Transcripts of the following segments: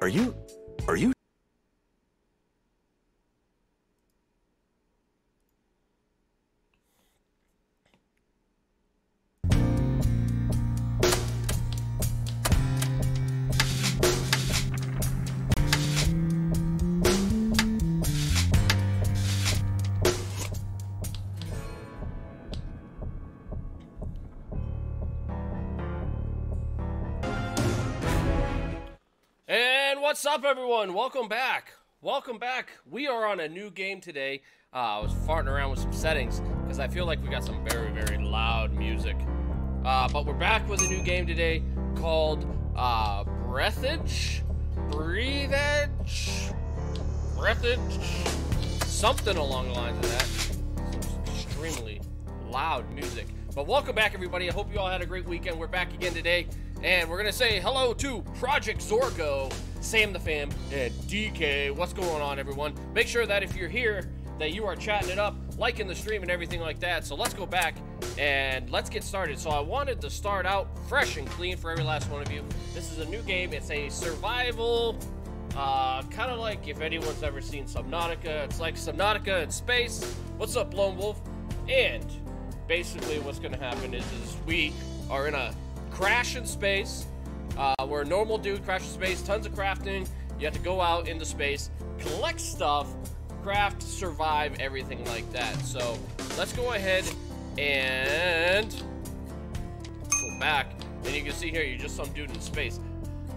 Are you. Are you. What's up, everyone? Welcome back. Welcome back. We are on a new game today. Uh, I was farting around with some settings because I feel like we got some very, very loud music. Uh, but we're back with a new game today called uh, Breathage? Breathage? Breathage? Something along the lines of that. Some extremely loud music. But welcome back, everybody. I hope you all had a great weekend. We're back again today, and we're gonna say hello to Project Zorgo, Sam the Fam, and DK. What's going on, everyone? Make sure that if you're here, that you are chatting it up, liking the stream, and everything like that. So let's go back and let's get started. So I wanted to start out fresh and clean for every last one of you. This is a new game. It's a survival. Uh, kind of like if anyone's ever seen Subnautica, it's like Subnautica in space. What's up, Lone Wolf? And basically what's going to happen is, is we are in a crash in space. Uh, we're a normal dude, crash in space, tons of crafting. You have to go out into space, collect stuff, craft, survive, everything like that. So let's go ahead and go back. And you can see here, you're just some dude in space.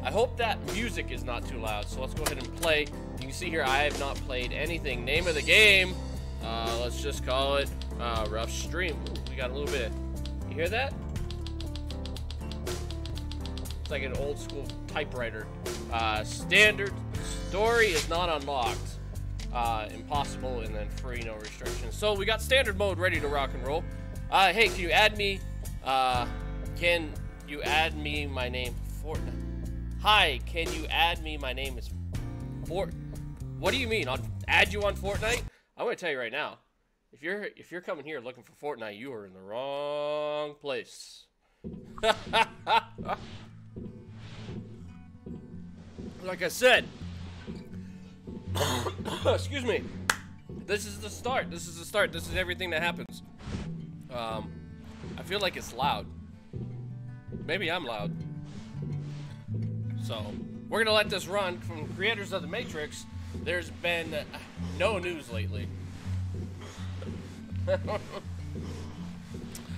I hope that music is not too loud. So let's go ahead and play. You can see here, I have not played anything. Name of the game, uh, let's just call it uh, Rough Stream. Ooh, we got a little bit. You hear that? Like an old school typewriter. Uh, standard story is not unlocked. Uh, impossible and then free, no restrictions. So we got standard mode ready to rock and roll. Uh, hey, can you add me? Uh, can you add me? My name Fortnite. Hi, can you add me? My name is Fort. What do you mean? I'll add you on Fortnite? I'm gonna tell you right now. If you're if you're coming here looking for Fortnite, you are in the wrong place. like I said, excuse me. This is the start. This is the start. This is everything that happens. Um, I feel like it's loud. Maybe I'm loud. So, we're gonna let this run from creators of the Matrix. There's been no news lately.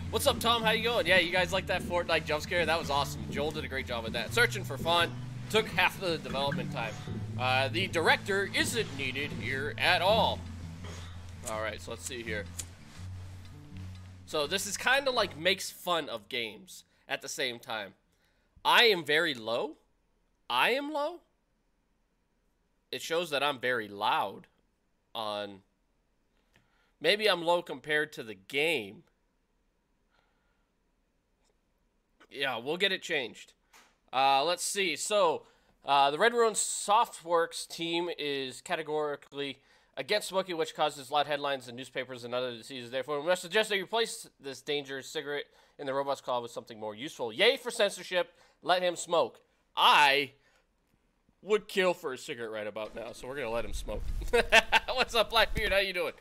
What's up, Tom? How you going? Yeah, you guys like that Fortnite jump scare? That was awesome. Joel did a great job with that. Searching for fun took half of the development time. Uh, the director isn't needed here at all. All right, so let's see here. So this is kind of like makes fun of games at the same time. I am very low. I am low. It shows that I'm very loud on maybe I'm low compared to the game. Yeah, we'll get it changed. Uh, let's see. So, uh, the Red Ruin Softworks team is categorically against smoking, which causes loud headlines in newspapers and other diseases. Therefore, we must suggest they replace this dangerous cigarette in the robot's call with something more useful. Yay for censorship. Let him smoke. I would kill for a cigarette right about now, so we're gonna let him smoke. What's up, Blackbeard? How you doing?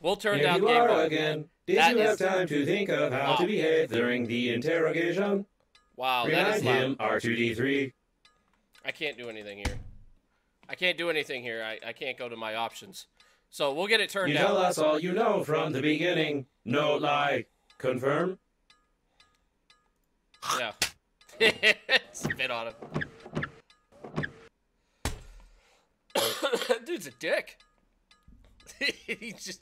We'll turn Here down you game are again. Did That you have time to think of how Wow. to behave during the interrogation? Wow, that is loud. him R2D3. I can't do anything here. I can't do anything here. I, I can't go to my options. So we'll get it turned You down. tell us all you know from the beginning. No lie. Confirm? Yeah. Spit on him. Dude's a dick.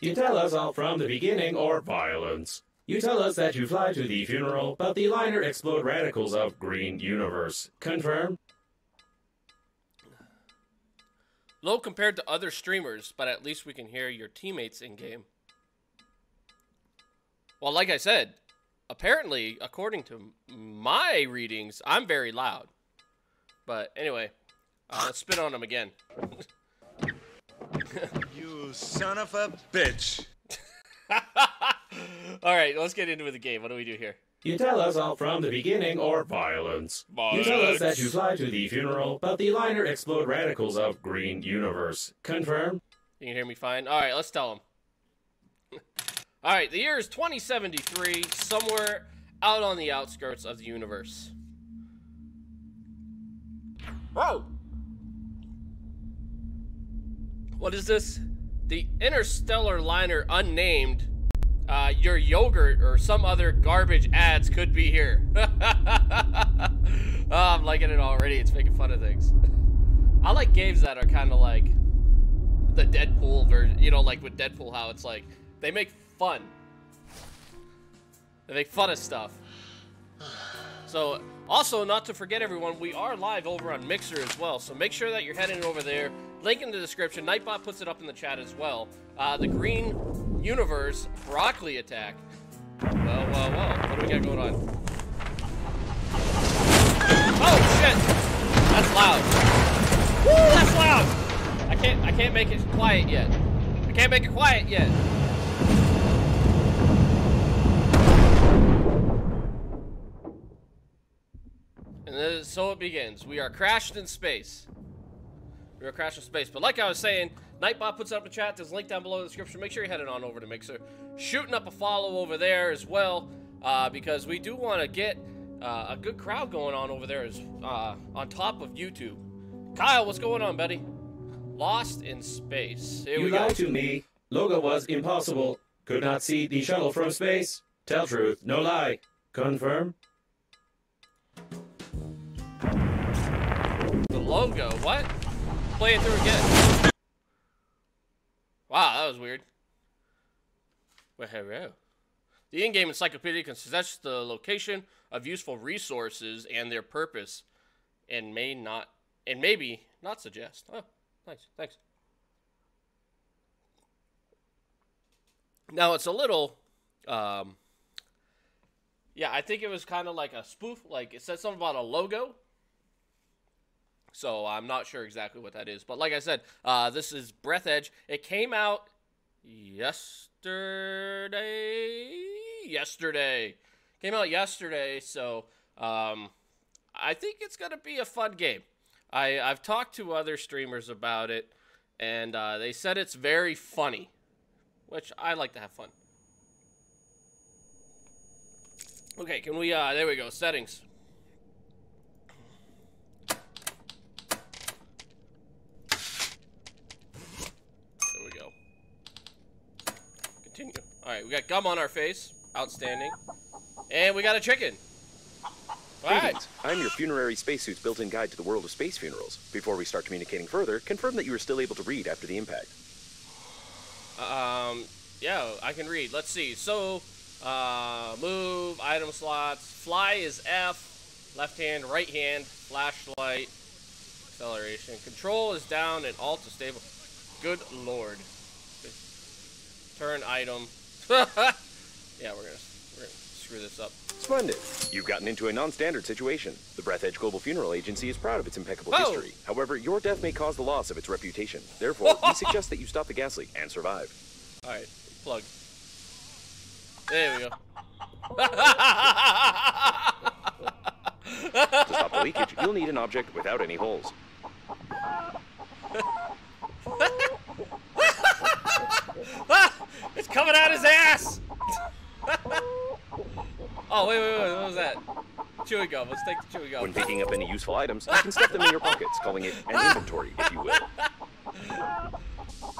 You tell us all from the beginning or violence. You tell us that you fly to the funeral, but the liner explode radicals of Green Universe. Confirm? Low compared to other streamers, but at least we can hear your teammates in game. Well, like I said, apparently, according to my readings, I'm very loud. But anyway, uh, let's spit on him again. You son of a bitch. All right, let's get into the game. What do we do here? You tell us all from the beginning or violence. You tell us that you fly to the funeral, but the liner explode radicals of Green Universe. Confirm? You can hear me fine. All right, let's tell them. All right, the year is 2073, somewhere out on the outskirts of the universe. Whoa! What is this? The interstellar liner unnamed. Uh, your yogurt or some other garbage ads could be here. oh, I'm liking it already. It's making fun of things. I like games that are kind of like the Deadpool version. You know, like with Deadpool, how it's like they make fun. They make fun of stuff. So, also, not to forget, everyone, we are live over on Mixer as well. So make sure that you're heading over there. Link in the description. Nightbot puts it up in the chat as well. Uh, the Green Universe Broccoli Attack. Well, well, well. What do we got going on? Oh shit! That's loud. Woo, that's loud. I can't. I can't make it quiet yet. I can't make it quiet yet. And so it begins. We are crashed in space. We are crashed in space. But like I was saying, Nightbot puts up a chat. There's a link down below in the description. Make sure you head heading on over to Mixer. Shooting up a follow over there as well. Uh, because we do want to get uh, a good crowd going on over there as, uh, on top of YouTube. Kyle, what's going on, buddy? Lost in space. Here you we lied to me. Logo was impossible. Could not see the shuttle from space. Tell truth, no lie. Confirm? The logo. What? Play it through again. Wow, that was weird. Well, hello. The in-game encyclopedia can the location of useful resources and their purpose, and may not, and maybe not suggest. Oh, nice, thanks. Now it's a little, um, yeah, I think it was kind of like a spoof. Like it said something about a logo, so I'm not sure exactly what that is. But like I said, uh, this is Breathedge. It came out yesterday. Yesterday. Came out yesterday, so um, I think it's going to be a fun game. I, I've talked to other streamers about it, and uh, they said it's very funny, which I like to have fun. Okay, can we, uh, there we go, settings. There we go. Continue. Alright, we got gum on our face. Outstanding. And we got a chicken. Alright. Greetings. I'm your funerary spacesuit's built-in guide to the world of space funerals. Before we start communicating further, confirm that you are still able to read after the impact. Um, yeah, I can read. Let's see. So, uh, move, item slots. Fly is F. Left hand, right hand. Flashlight. Acceleration. Control is down and alt is stable. Good lord. Turn item. yeah, we're gonna, we're gonna screw this up. Splendid. You've gotten into a non-standard situation. The Breathedge Global Funeral Agency is proud of its impeccable Whoa. history. However, your death may cause the loss of its reputation. Therefore, we suggest that you stop the gas leak and survive. Alright, plug. There we go. To stop the leakage, you'll need an object without any holes. It's coming out his ass! oh, wait, wait, wait, what was that? Chewing gum. Let's take the chewing gum. When picking up any useful items, you can stuff them in your pockets, calling it an inventory, if you will.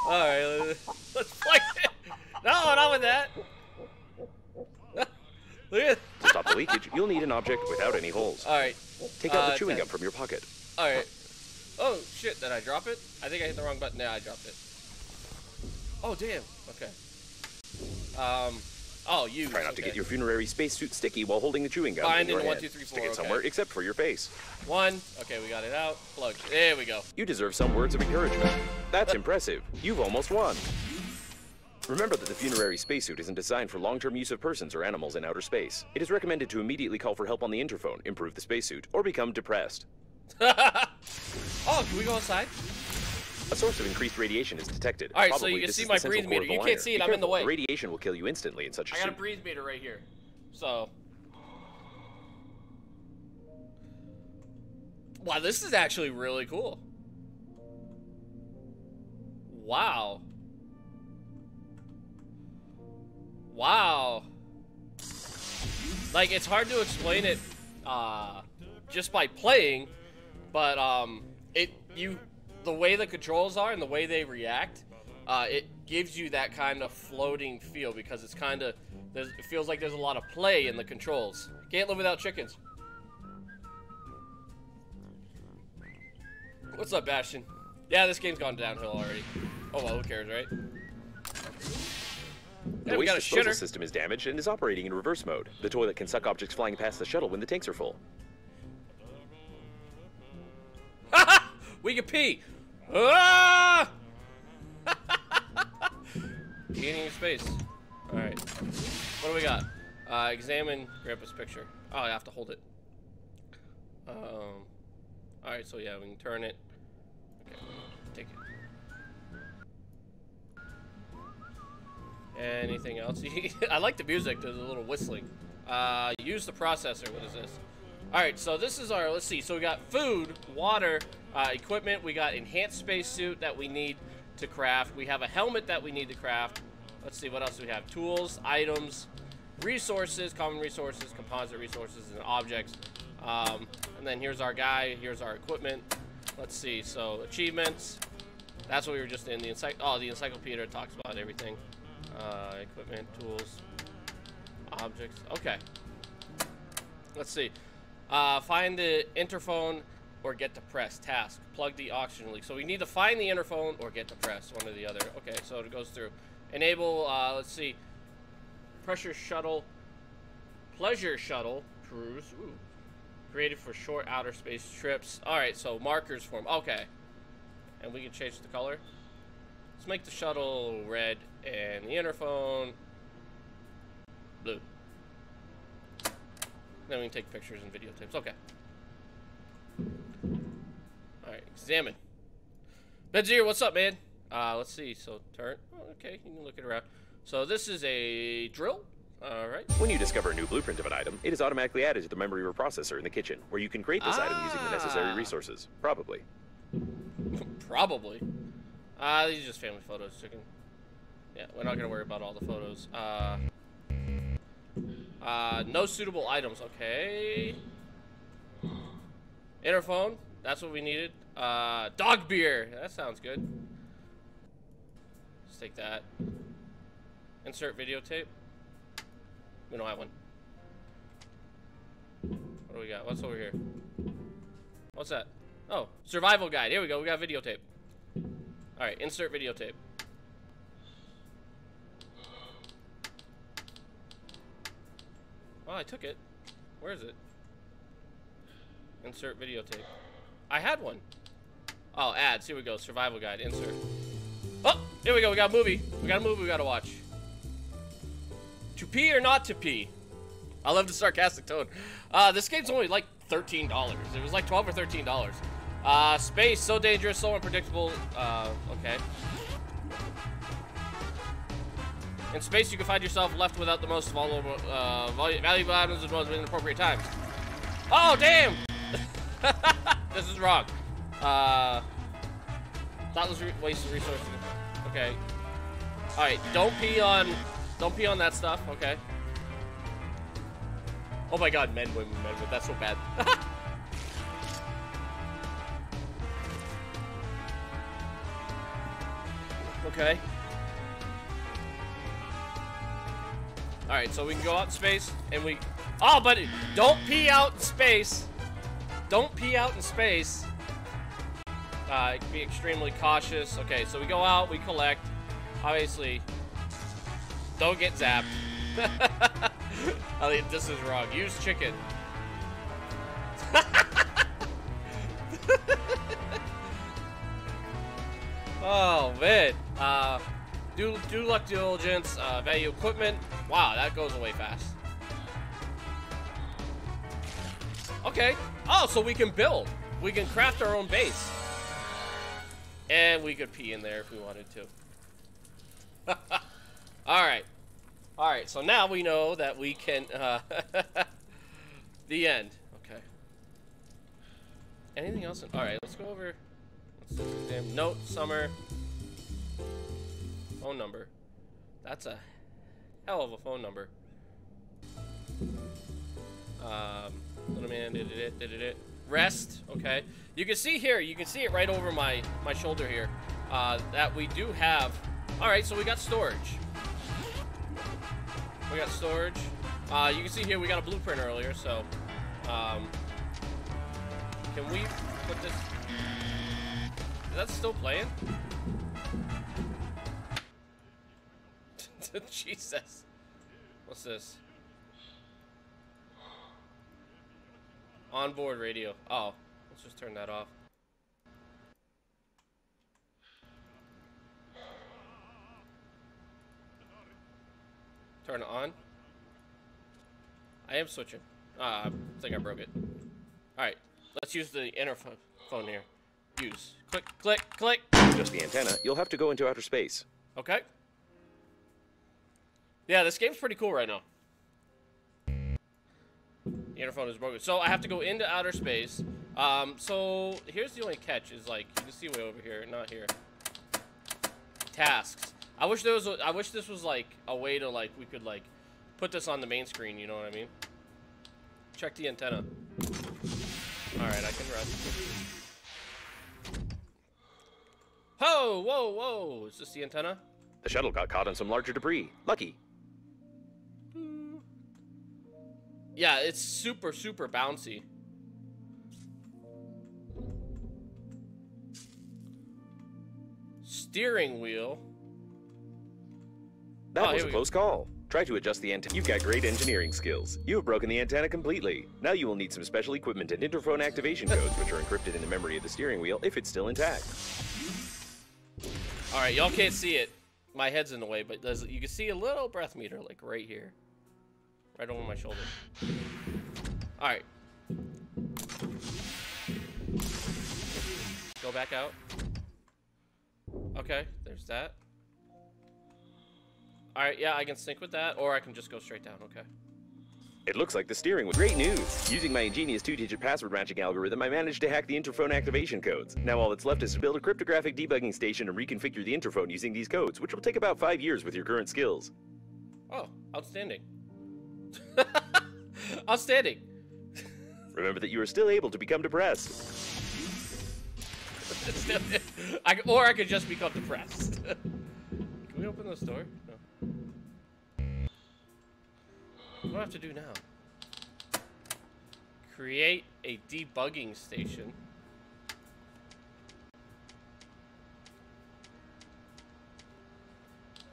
Alright, let's play it. No, not with that. Look at To stop the leakage, you'll need an object without any holes. Alright, Take out uh, the chewing gum from your pocket. alright. Oh, shit, did I drop it? I think I hit the wrong button. Yeah, I dropped it. Oh, damn. Okay. Um, oh, you. Try not to get your funerary spacesuit sticky while holding the chewing gum Bind in your in one, two, Stick it okay. somewhere except for your face. One. Okay, we got it out. Plug. There we go. You deserve some words of encouragement. That's impressive. You've almost won. Remember that the funerary spacesuit isn't designed for long-term use of persons or animals in outer space. It is recommended to immediately call for help on the interphone, improve the spacesuit, or become depressed. oh, can we go outside? A source of increased radiation is detected. All right, so Probably you can see my the breathe meter. You can't see it, Be I'm in the way. Radiation will kill you instantly in such a I got a breathe meter right here. So. Wow, this is actually really cool. Wow. Wow. Like, it's hard to explain it uh, just by playing, but um, it you the way the controls are and the way they react, uh, it gives you that kind of floating feel because it's kind of it feels like there's a lot of play in the controls. Can't live without chickens. What's up, Bastion? Yeah, this game's gone downhill already. Oh well, who cares, right? The Yeah, waste disposal shitter. system is damaged and is operating in reverse mode. The toilet can suck objects flying past the shuttle when the tanks are full. We can pee. Ah! Gaining in space. All right. What do we got? Uh, examine Grandpa's picture. Oh, I have to hold it. Um. All right. So yeah, we can turn it. Okay. Take it. Anything else? I like the music. There's a little whistling. Uh, use the processor. What is this? All right, so this is our, let's see, so we got food, water, uh, equipment, we got enhanced spacesuit that we need to craft, we have a helmet that we need to craft, let's see, what else do we have? Tools, items, resources, common resources, composite resources, and objects. Um, and then here's our guy, here's our equipment. Let's see, so achievements, that's what we were just in, the encycl oh, the encyclopedia talks about everything. Uh, equipment, tools, objects, okay. Let's see. Uh, find the interphone or get the press. Task. Plug the oxygen leak. So we need to find the interphone or get the press. One or the other. Okay, so it goes through. Enable, uh, let's see. Pressure shuttle. Pleasure shuttle. Cruise. Ooh. Created for short outer space trips. Alright, so markers form. Okay. And we can change the color. Let's make the shuttle red and the interphone blue. Then we can take pictures and videotapes. Okay. Alright, examine. Benzir, what's up, man? Uh, let's see. So, turn. Oh, okay, you can look it around. So, this is a drill. Alright. When you discover a new blueprint of an item, it is automatically added to the memory reprocessor in the kitchen, where you can create this item using the necessary Ah. resources. Probably. Probably. Uh, these are just family photos. Can... Yeah, we're not going to worry about all the photos. Uh, uh, no suitable items. Okay. Interphone. That's what we needed. Uh, dog beer. That sounds good. Let's take that. Insert videotape. We don't have one. What do we got? What's over here? What's that? Oh, survival guide. Here we go. We got videotape. All right, insert videotape. Oh, I took it. Where is it? Insert videotape. I had one. Oh, ads. Here we go. Survival guide. Insert. Oh, here we go. We got a movie. We got a movie we got to watch. To pee or not to pee? I love the sarcastic tone. Uh, this game's only like $13. It was like 12 or $13. Uh, space, so dangerous, so unpredictable. Uh, okay. In space, you can find yourself left without the most vulnerable, uh, valu- valuable items as at most inappropriate times. Oh, damn! this is wrong. Uh, thoughtless re waste of resources. Okay. All right, don't pee on, don't pee on that stuff. Okay. Oh my God, men, women, men, women. That's so bad. okay. All right, so we can go out in space and we. Oh, but don't pee out in space. Don't pee out in space. Uh, be extremely cautious. Okay, so we go out, we collect. Obviously, don't get zapped. I think this is wrong. Use chicken. oh man. Uh, do do luck diligence. Uh, value equipment. Wow, that goes away fast. Okay. Oh, so we can build. We can craft our own base. And we could pee in there if we wanted to. Alright. Alright, so now we know that we can, uh, the end. Okay. Anything else? Alright, let's go over, let's damn, note, summer, phone number. That's a hell of a phone number. Um, little man did it, did it, rest, okay. You can see here, you can see it right over my, my shoulder here, uh, that we do have, alright, so we got storage. We got storage. Uh, you can see here we got a blueprint earlier, so um, can we put this? Is that still playing? Jesus. What's this? Onboard radio. Oh, let's just turn that off. Turn it on. I am switching. Ah, I think I broke it. Alright, let's use the interphone phone here. Use. Click, click, click. Just the antenna, you'll have to go into outer space. Okay. Yeah, this game's pretty cool right now. The interphone is broken. So I have to go into outer space. Um, so here's the only catch is like, you can see way over here, not here. Tasks. I wish there was, a, I wish this was like a way to like, we could like put this on the main screen, you know what I mean? Check the antenna. Alright, I can run. Whoa, whoa, whoa! Is this the antenna? The shuttle got caught in some larger debris. Lucky. Yeah, it's super, super bouncy. Steering wheel. That Oh, was a close call. Try to adjust the antenna. You've got great engineering skills. You have broken the antenna completely. Now you will need some special equipment and interphone activation codes, which are encrypted in the memory of the steering wheel if it's still intact. All right, y'all can't see it. My head's in the way, but you can see a little breath meter, like right here, right over my shoulder. All right. Go back out. Okay, there's that. All right, yeah, I can sync with that, or I can just go straight down. Okay. It looks like the steering was great news. Using my ingenious two-digit password matching algorithm, I managed to hack the interphone activation codes. Now all that's left is to build a cryptographic debugging station and reconfigure the interphone using these codes, which will take about five years with your current skills. Oh, outstanding. outstanding. Remember that you are still able to become depressed. I, or I could just become depressed. Can we open this door? No. What do I have to do now? Create a debugging station.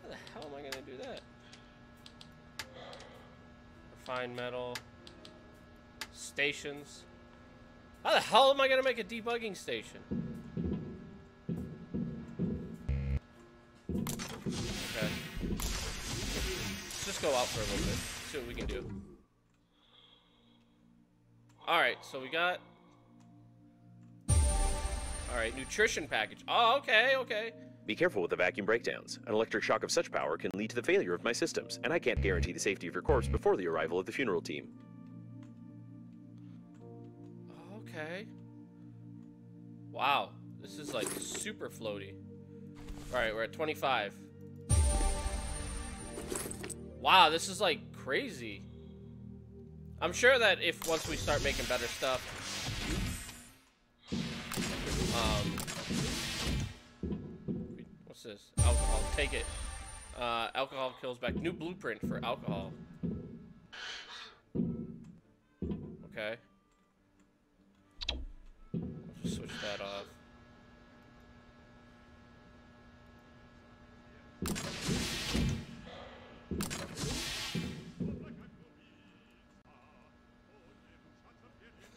How the hell am I gonna do that? Refine metal. Stations. How the hell am I gonna make a debugging station? Okay. Let's just go out for a little bit. See what we can do. Alright, so we got... Alright, nutrition package. Oh, okay, okay. Be careful with the vacuum breakdowns. An electric shock of such power can lead to the failure of my systems, and I can't guarantee the safety of your corpse before the arrival of the funeral team. Okay. Wow, this is like super floaty. Alright, we're at 25. Wow, this is like crazy. I'm sure that if once we start making better stuff, um, what's this? Alcohol. Take it. Uh, alcohol kills back. New blueprint for alcohol. Okay. Just switch that off.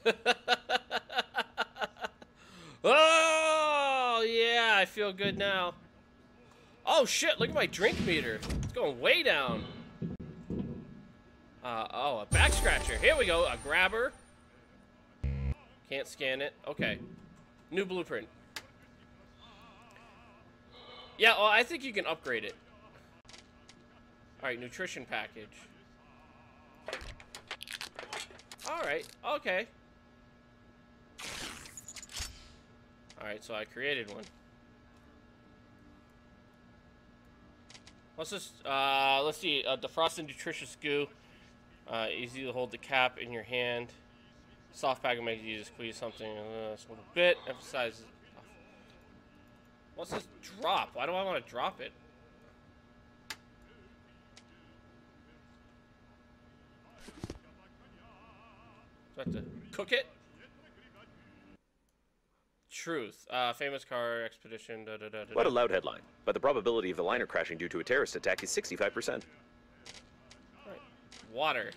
oh yeah, I feel good now. Oh shit! Look at my drink meter. It's going way down. Uh, oh, a back scratcher. Here we go. A grabber. Can't scan it. Okay. New blueprint. Yeah, well, I think you can upgrade it. Alright, nutrition package. Alright, okay. Alright, so I created one. Let's just, uh, let's see, uh, defrosted nutritious goo. Uh, easy to hold the cap in your hand. Soft packaging easy to squeeze something a little bit. Emphasizes. What's this drop? Why do I want to drop it? Do I have to cook it? Truth. Uh, famous car expedition. Da, da, da, da, What a loud headline. But the probability of the liner crashing due to a terrorist attack is 65%. Water.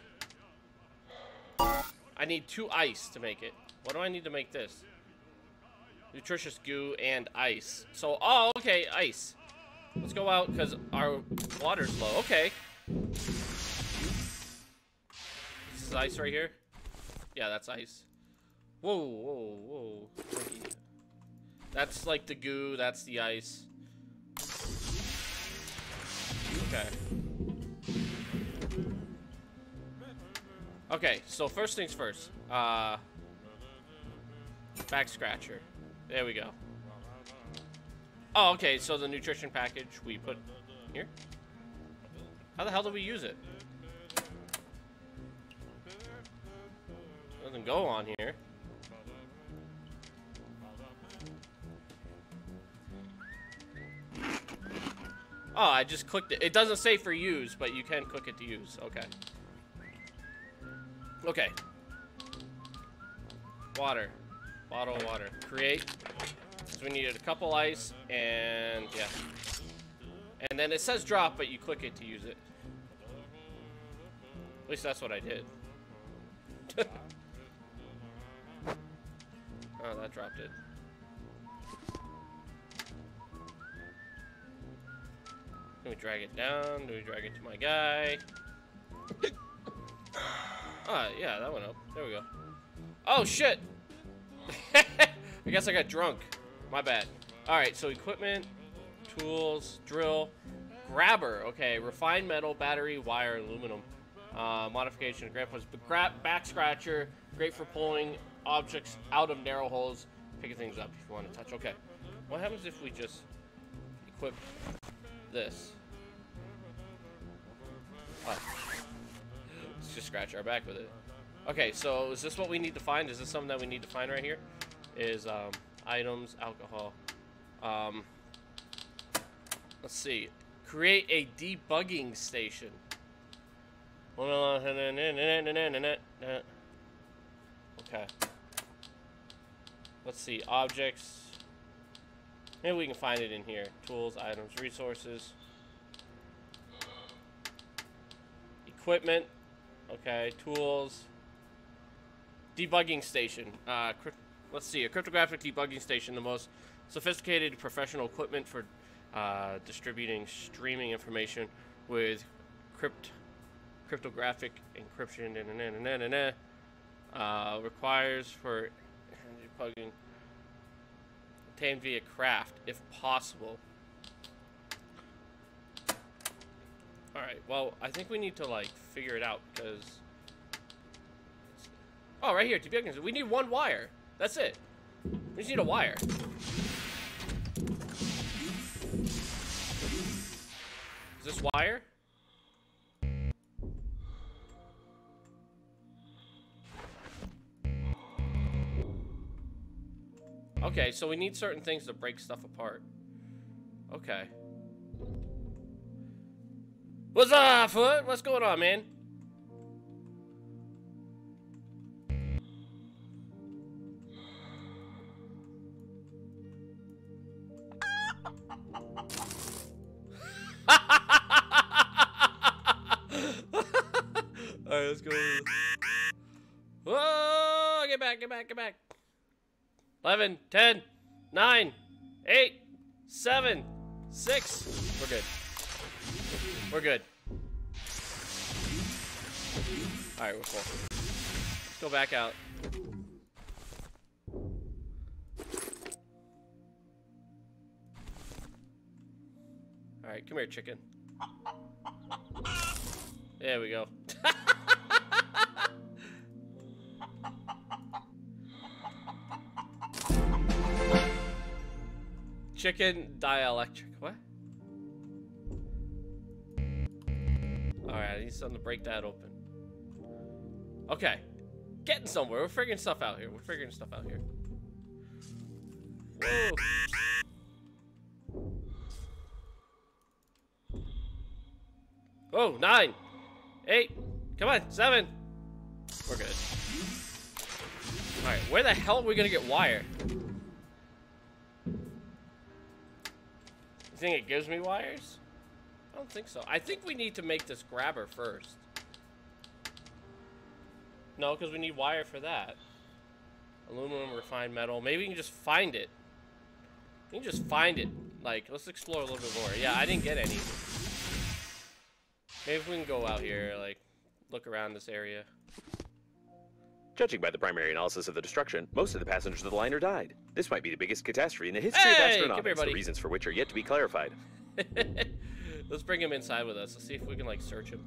I need two ice to make it. What do I need to make this? Nutritious goo and ice. So, oh, okay, ice. Let's go out because our water's low. Okay. This is ice right here? Yeah, that's ice. Whoa, whoa, whoa. That's like the goo, that's the ice. Okay. Okay, so first things first. Uh, back scratcher. There we go. Oh, okay, so the nutrition package we put here. How the hell do we use it? Doesn't go on here. Oh, I just clicked it. It doesn't say for use, but you can click it to use. Okay. Okay. Water. Bottle of water. Create. So we needed a couple ice and yeah. And then it says drop, but you click it to use it. At least that's what I did. oh, that dropped it. Do we drag it down? Do we drag it to my guy? Ah, yeah, that went up. There we go. Oh, shit! I guess I got drunk. My bad. Alright, so equipment, tools, drill, grabber. Okay, refined metal, battery, wire, aluminum. Uh, modification, of grandpa's gra back scratcher. Great for pulling objects out of narrow holes, picking things up if you want to touch. Okay. What happens if we just equip this? What? Let's just scratch our back with it. Okay, so is this what we need to find? Is this something that we need to find right here? Is um, items, alcohol. Um, let's see. Create a debugging station. Okay. Let's see. Objects. Maybe we can find it in here. Tools, items, resources. Equipment. Okay, tools. Debugging station. Uh, let's see, a cryptographic debugging station, the most sophisticated professional equipment for uh, distributing streaming information with crypt cryptographic encryption. Na, na, na, na, na, na. Uh, requires for debugging obtained via craft, if possible. Alright, well, I think we need to, like, figure it out, because... Oh, right here. We need one wire. That's it. We just need a wire. Is this wire? Okay, so we need certain things to break stuff apart. Okay. What's up, Foot? What's going on, man? Alright, let's go. Whoa! Get back, get back, get back. 11, 10, 9, 8, 7, 6. We're good. We're good. Alright, we're full. Let's go back out. right, come here, chicken. There we go. chicken dielectric. What? Alright, I need something to break that open. Okay. Getting somewhere. We're figuring stuff out here. We're figuring stuff out here. Whoa. Oh, nine, eight, come on, seven. We're good. All right, where the hell are we gonna get wire? Think it gives me wires? I don't think so. I think we need to make this grabber first. No, because we need wire for that. Aluminum, refined metal. Maybe we can just find it. We can just find it. Like, let's explore a little bit more. Yeah, I didn't get any. Maybe we can go out here, like, look around this area. Judging by the primary analysis of the destruction, most of the passengers of the liner died. This might be the biggest catastrophe in the history Hey, of astronautics, here, the reasons for which are yet to be clarified. Let's bring him inside with us. Let's see if we can, like, search him.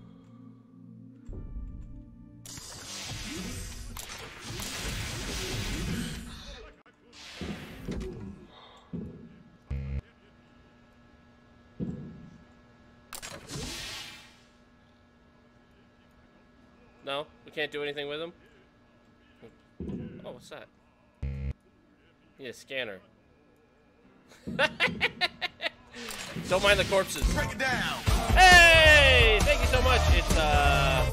No? We can't do anything with him? Oh, what's that? Need a scanner. Don't mind the corpses. Break it down. Hey! Thank you so much. It's, uh...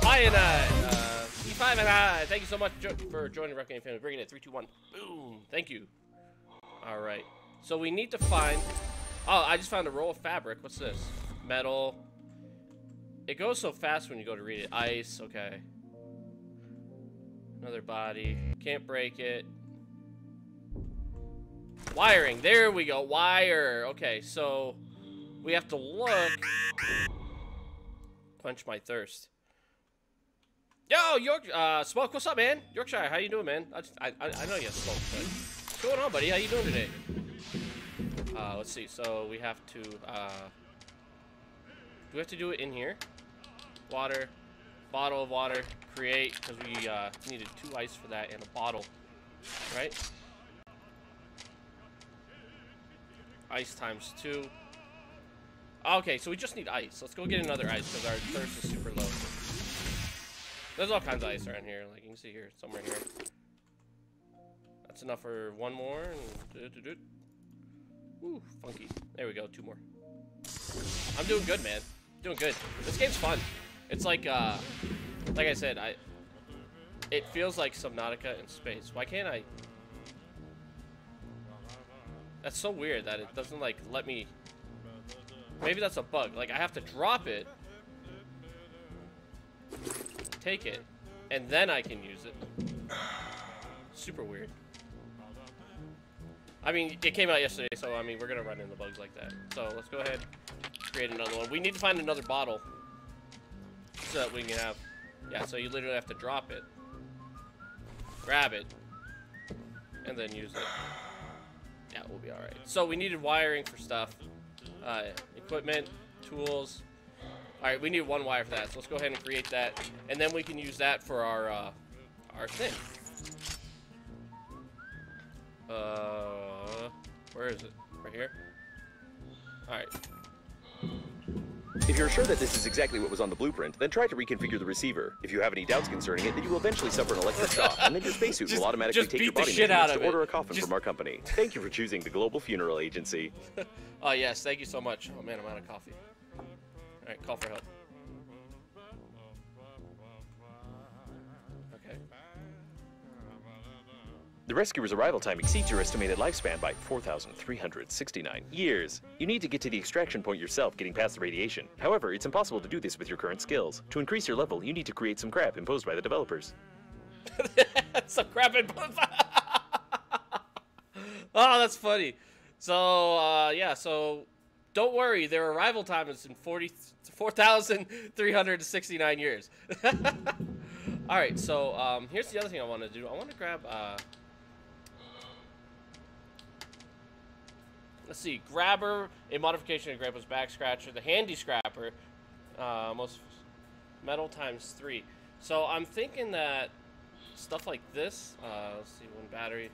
Cyanide. Uh, E5 and I. Thank you so much jo- for joining RoughGaming Family. Bringing it 3, 2, 1. Boom. Thank you. Alright. So we need to find... Oh, I just found a roll of fabric. What's this? Metal. It goes so fast when you go to read it. Ice. Okay. Another body. Can't break it. Wiring. There we go. Wire. Okay, so we have to look. Quench my thirst. Yo, York, uh, Smoke, what's up, man? Yorkshire, how you doing, man? I, I, I know you Smoke, but what's going on, buddy? How you doing today? Uh, let's see. So we have to, uh, do we have to do it in here? Water, bottle of water, create, because we uh, needed two ice for that and a bottle, right? Ice times two. Okay, so we just need ice. Let's go get another ice because our thirst is super low. There's all kinds of ice around here. Like you can see here, somewhere here. That's enough for one more. Ooh, funky. There we go, two more. I'm doing good, man. Doing good. This game's fun. It's like, uh, like I said, I. It feels like Subnautica in space. Why can't I? That's so weird that it doesn't like let me. Maybe that's a bug. Like I have to drop it, take it, and then I can use it. Super weird. I mean, it came out yesterday, so I mean, we're gonna run into bugs like that. So let's go ahead, create another one. We need to find another bottle so that we can have. Yeah, so you literally have to drop it, grab it, and then use it. Yeah, we'll be alright. So we needed wiring for stuff. Uh, equipment, tools. Alright, we need one wire for that. So let's go ahead and create that. And then we can use that for our, uh, our thing. Uh, where is it? Right here? Alright. If you're sure that this is exactly what was on the blueprint, then try to reconfigure the receiver. If you have any doubts concerning it, then you will eventually suffer an electric shock, and then your spacesuit Just- will automatically take your body measurements of to it. order a coffin Just- from our company. Thank you for choosing the Global Funeral Agency. Oh, yes, thank you so much. Oh, man, I'm out of coffee. Alright, call for help. The rescuer's arrival time exceeds your estimated lifespan by 4,369 years. You need to get to the extraction point yourself, getting past the radiation. However, it's impossible to do this with your current skills. To increase your level, you need to create some crap imposed by the developers. Some crap in Oh, that's funny. So, uh, yeah, so don't worry. Their arrival time is in 40 4,369 years. All right, so um, here's the other thing I want to do. I want to grab. Uh, let's see, grabber, a modification of grandpa's back scratcher, the handy scrapper, uh, most metal times three. So I'm thinking that stuff like this, uh, let's see, one battery,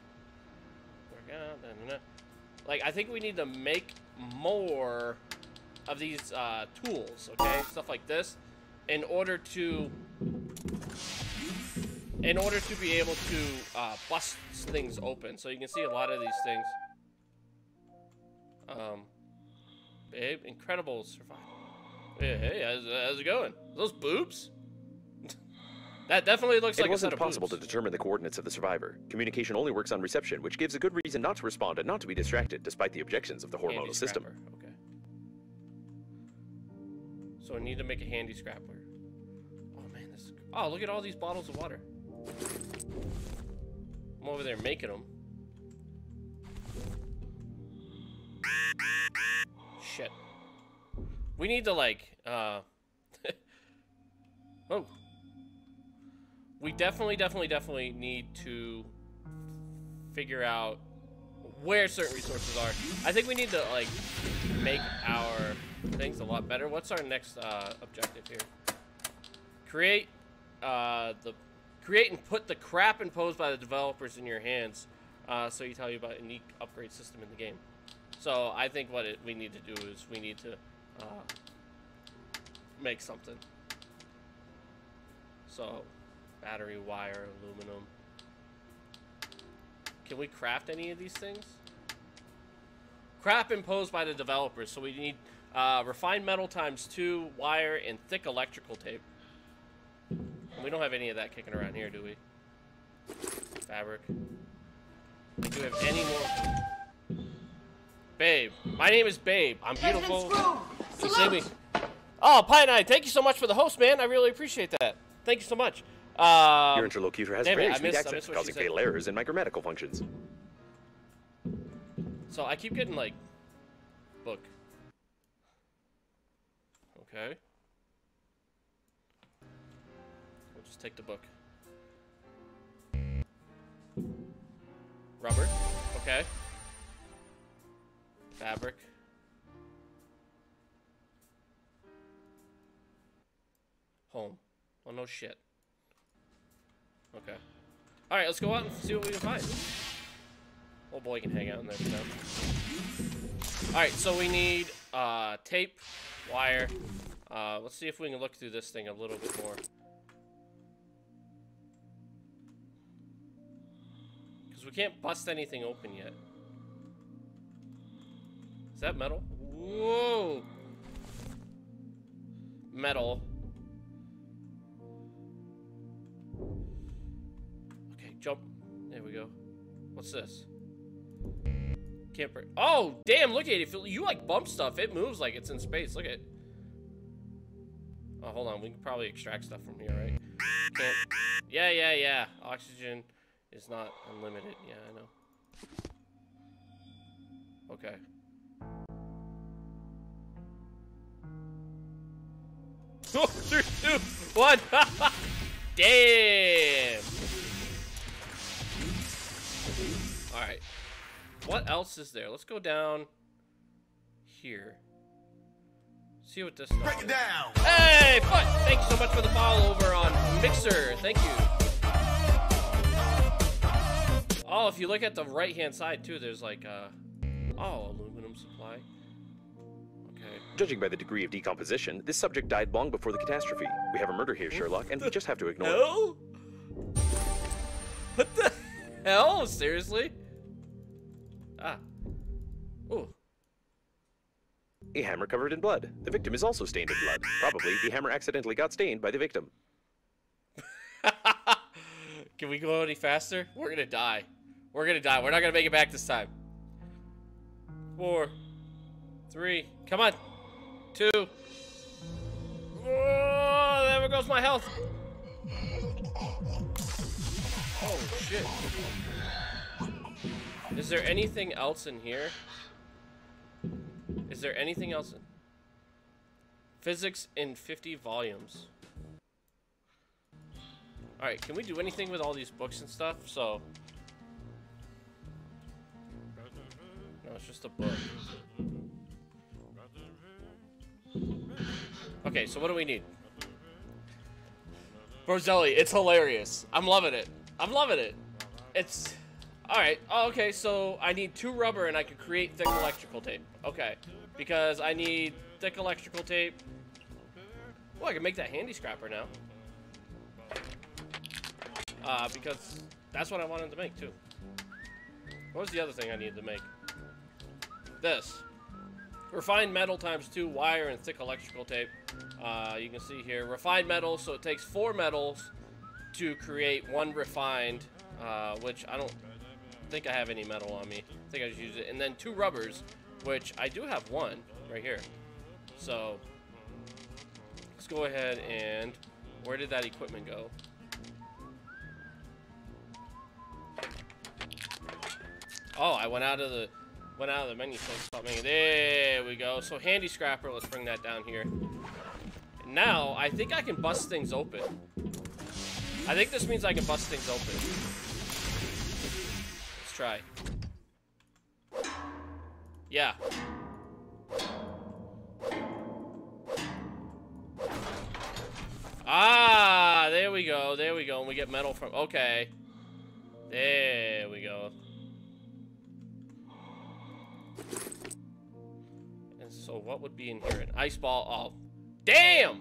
work out, da. like I think we need to make more of these uh, tools, okay, stuff like this, in order to in order to be able to uh, bust things open. So you can see a lot of these things. Um, babe, incredible survival. Hey, hey, how's, how's it going? Those boobs? that definitely looks It like a wasn't set of possible to determine the coordinates of the survivor. Communication only works on reception, which gives a good reason not to respond and not to be distracted, despite the objections of the Handy hormonal system. scrapper, Okay. So I need to make a handy scrapper. Oh man, this. Is... Oh, look at all these bottles of water. I'm over there making them. Shit. We need to like. uh... oh. We definitely, definitely, definitely need to figure out where certain resources are. I think we need to like make our things a lot better. What's our next uh, objective here? Create uh, the create and put the crap imposed by the developers in your hands. Uh, so you tell you about a unique upgrade system in the game. So I think what it, we need to do is we need to uh, make something. So battery, wire, aluminum. Can we craft any of these things? Crap imposed by the developers. So we need uh, refined metal times two, wire, and thick electrical tape. We don't have any of that kicking around here, do we? Fabric. Do we have any more? Babe. My name is Babe. I'm beautiful. You see me? Oh, Pie Night, thank you so much for the host, man. I really appreciate that. Thank you so much. Um, Your interlocutor has damn very I speed missed- I access, missed what she causing said. fatal errors in my grammatical functions. So I keep getting like book. Okay. We'll just take the book. Rubber. Okay. Fabric. Home. Oh no shit. Okay. Alright, let's go out and see what we can find. Oh boy can hang out in there for now. Alright, so we need uh, tape, wire. Uh, let's see if we can look through this thing a little bit more. Because we can't bust anything open yet. Is that metal? Whoa! Metal. Okay, jump. There we go. What's this? Can't break. Oh, damn, look at it. You like bump stuff, it moves like it's in space. Look at it. Oh, hold on. We can probably extract stuff from here, right? Can't. Yeah, yeah, yeah. Oxygen is not unlimited. Yeah, I know. Okay. Three, two, one. Damn. All right. What else is there? Let's go down here. See what this Break it is. down. Hey, Foot! Thank you so much for the follow over on Mixer. Thank you. Oh, if you look at the right-hand side too, there's like uh oh, aluminum supply. Judging by the degree of decomposition, this subject died long before the catastrophe. We have a murder here, Sherlock, and we just have to ignore it. Hell? What the hell? Seriously? Ah. Ooh. A hammer covered in blood. The victim is also stained in blood. Probably the hammer accidentally got stained by the victim. Can we go any faster? We're gonna die. We're gonna die. We're not gonna make it back this time. Four, three, come on, two. Oh, there goes my health. Oh shit. Is there anything else in here? Is there anything else in? Physics in 50 volumes. Alright, can we do anything with all these books and stuff? So. No it's just a book. Okay, so what do we need? Roselli, it's hilarious. I'm loving it. I'm loving it. It's... Alright, oh, okay, so I need two rubber and I can create thick electrical tape. Okay, because I need thick electrical tape. Well, I can make that handy scrapper now. Uh, because that's what I wanted to make, too. What was the other thing I needed to make? This. Refined metal times two wire and thick electrical tape. Uh, you can see here, refined metal, so it takes four metals to create one refined, uh, which I don't think I have any metal on me. I think I just use it. And then two rubbers, which I do have one right here. So, let's go ahead and, where did that equipment go? Oh, I went out of the went out of the menu, so. There we go. So handy scrapper, let's bring that down here. And Now, I think I can bust things open. I think this means I can bust things open. Let's try. Yeah. Ah, there we go, there we go. And we get metal from, okay. There we go. So what would be in here? An ice ball. Oh, damn!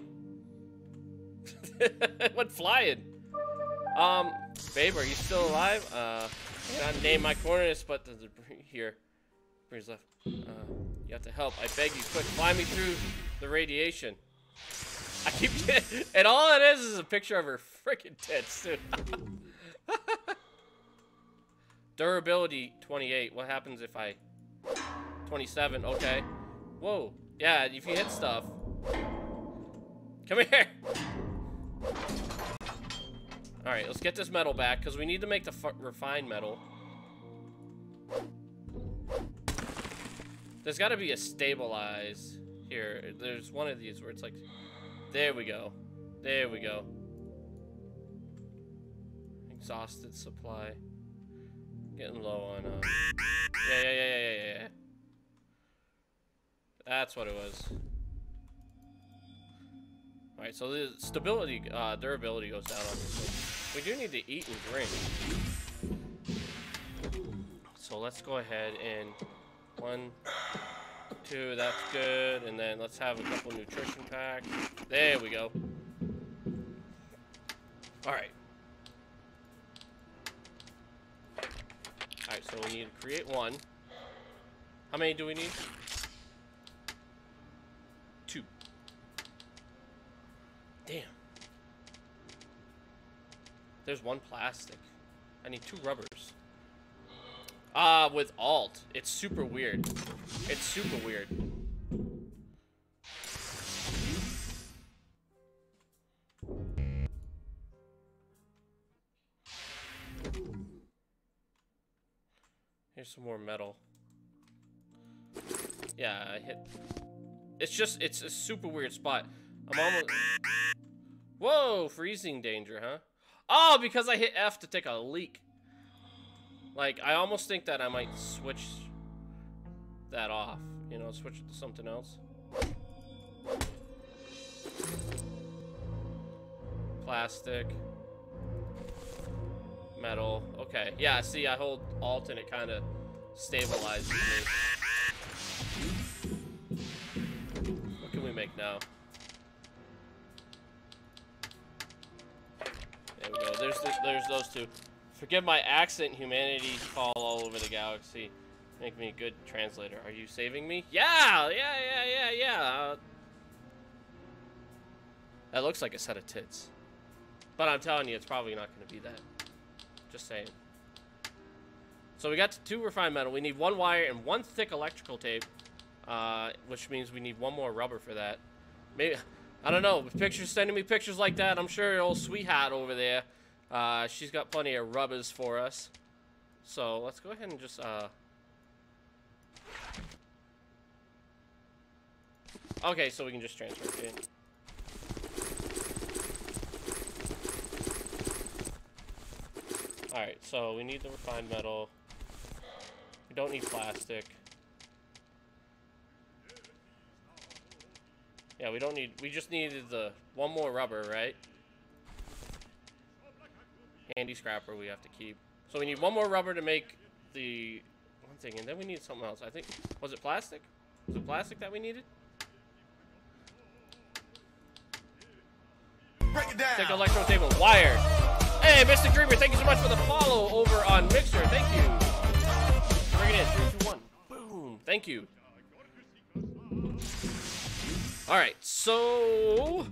it went flying. Um, babe, are you still alive? Uh, cannot name my coordinates, but the debris here. Breeze left. Uh, you have to help. I beg you, quick, fly me through the radiation. I keep getting, and all it is is a picture of her freaking tits, dude. Durability 28. What happens if I 27? Okay. Whoa. Yeah, if you hit stuff. Come here. All right, let's get this metal back because we need to make the refined metal. There's got to be a stabilize here. There's one of these where it's like there we go. There we go. Exhausted supply. Getting low on, uh... Yeah, yeah, yeah, yeah, yeah, yeah. That's what it was. Alright, so the stability, uh, durability goes down this We do need to eat and drink. So let's go ahead and... One, two, that's good. And then let's have a couple nutrition packs. There we go. Alright. Alright, so we need to create one. How many do we need? Two. Damn. There's one plastic. I need two rubbers. Ah, uh, with alt. It's super weird. It's super weird. Here's some more metal. Yeah, I hit... It's just, it's a super weird spot. I'm almost... Whoa, freezing danger, huh? Oh, because I hit F to take a leak. Like, I almost think that I might switch that off. You know, switch it to something else. Plastic. Metal. Okay. Yeah, see, I hold Alt and it kind of stabilizes me. What can we make now? We go. There's, the, there's those two. Forgive my accent, humanity fall all over the galaxy. Make me a good translator. Are you saving me? Yeah, yeah, yeah, yeah, yeah. Uh, that looks like a set of tits. But I'm telling you, it's probably not going to be that. Just saying. So we got two refined metal. We need one wire and one thick electrical tape. Uh, which means we need one more rubber for that. Maybe, I don't know. Pictures sending me pictures like that. I'm sure your old sweetheart over there uh, she's got plenty of rubbers for us. So let's go ahead and just... Uh... Okay, so we can just transfer it in. Alright, so we need the refined metal. We don't need plastic. Yeah, we don't need, we just needed the one more rubber, right? Handy scrapper we have to keep. So we need one more rubber to make the one thing, and then we need something else. I think, was it plastic? Was it plastic that we needed? Break it down. Take electro and wire. Hey, Mr. Creeper, thank you so much for the follow over on Mixer. Thank you. Bring it in. Three, two, one. Boom. Thank you. All right, so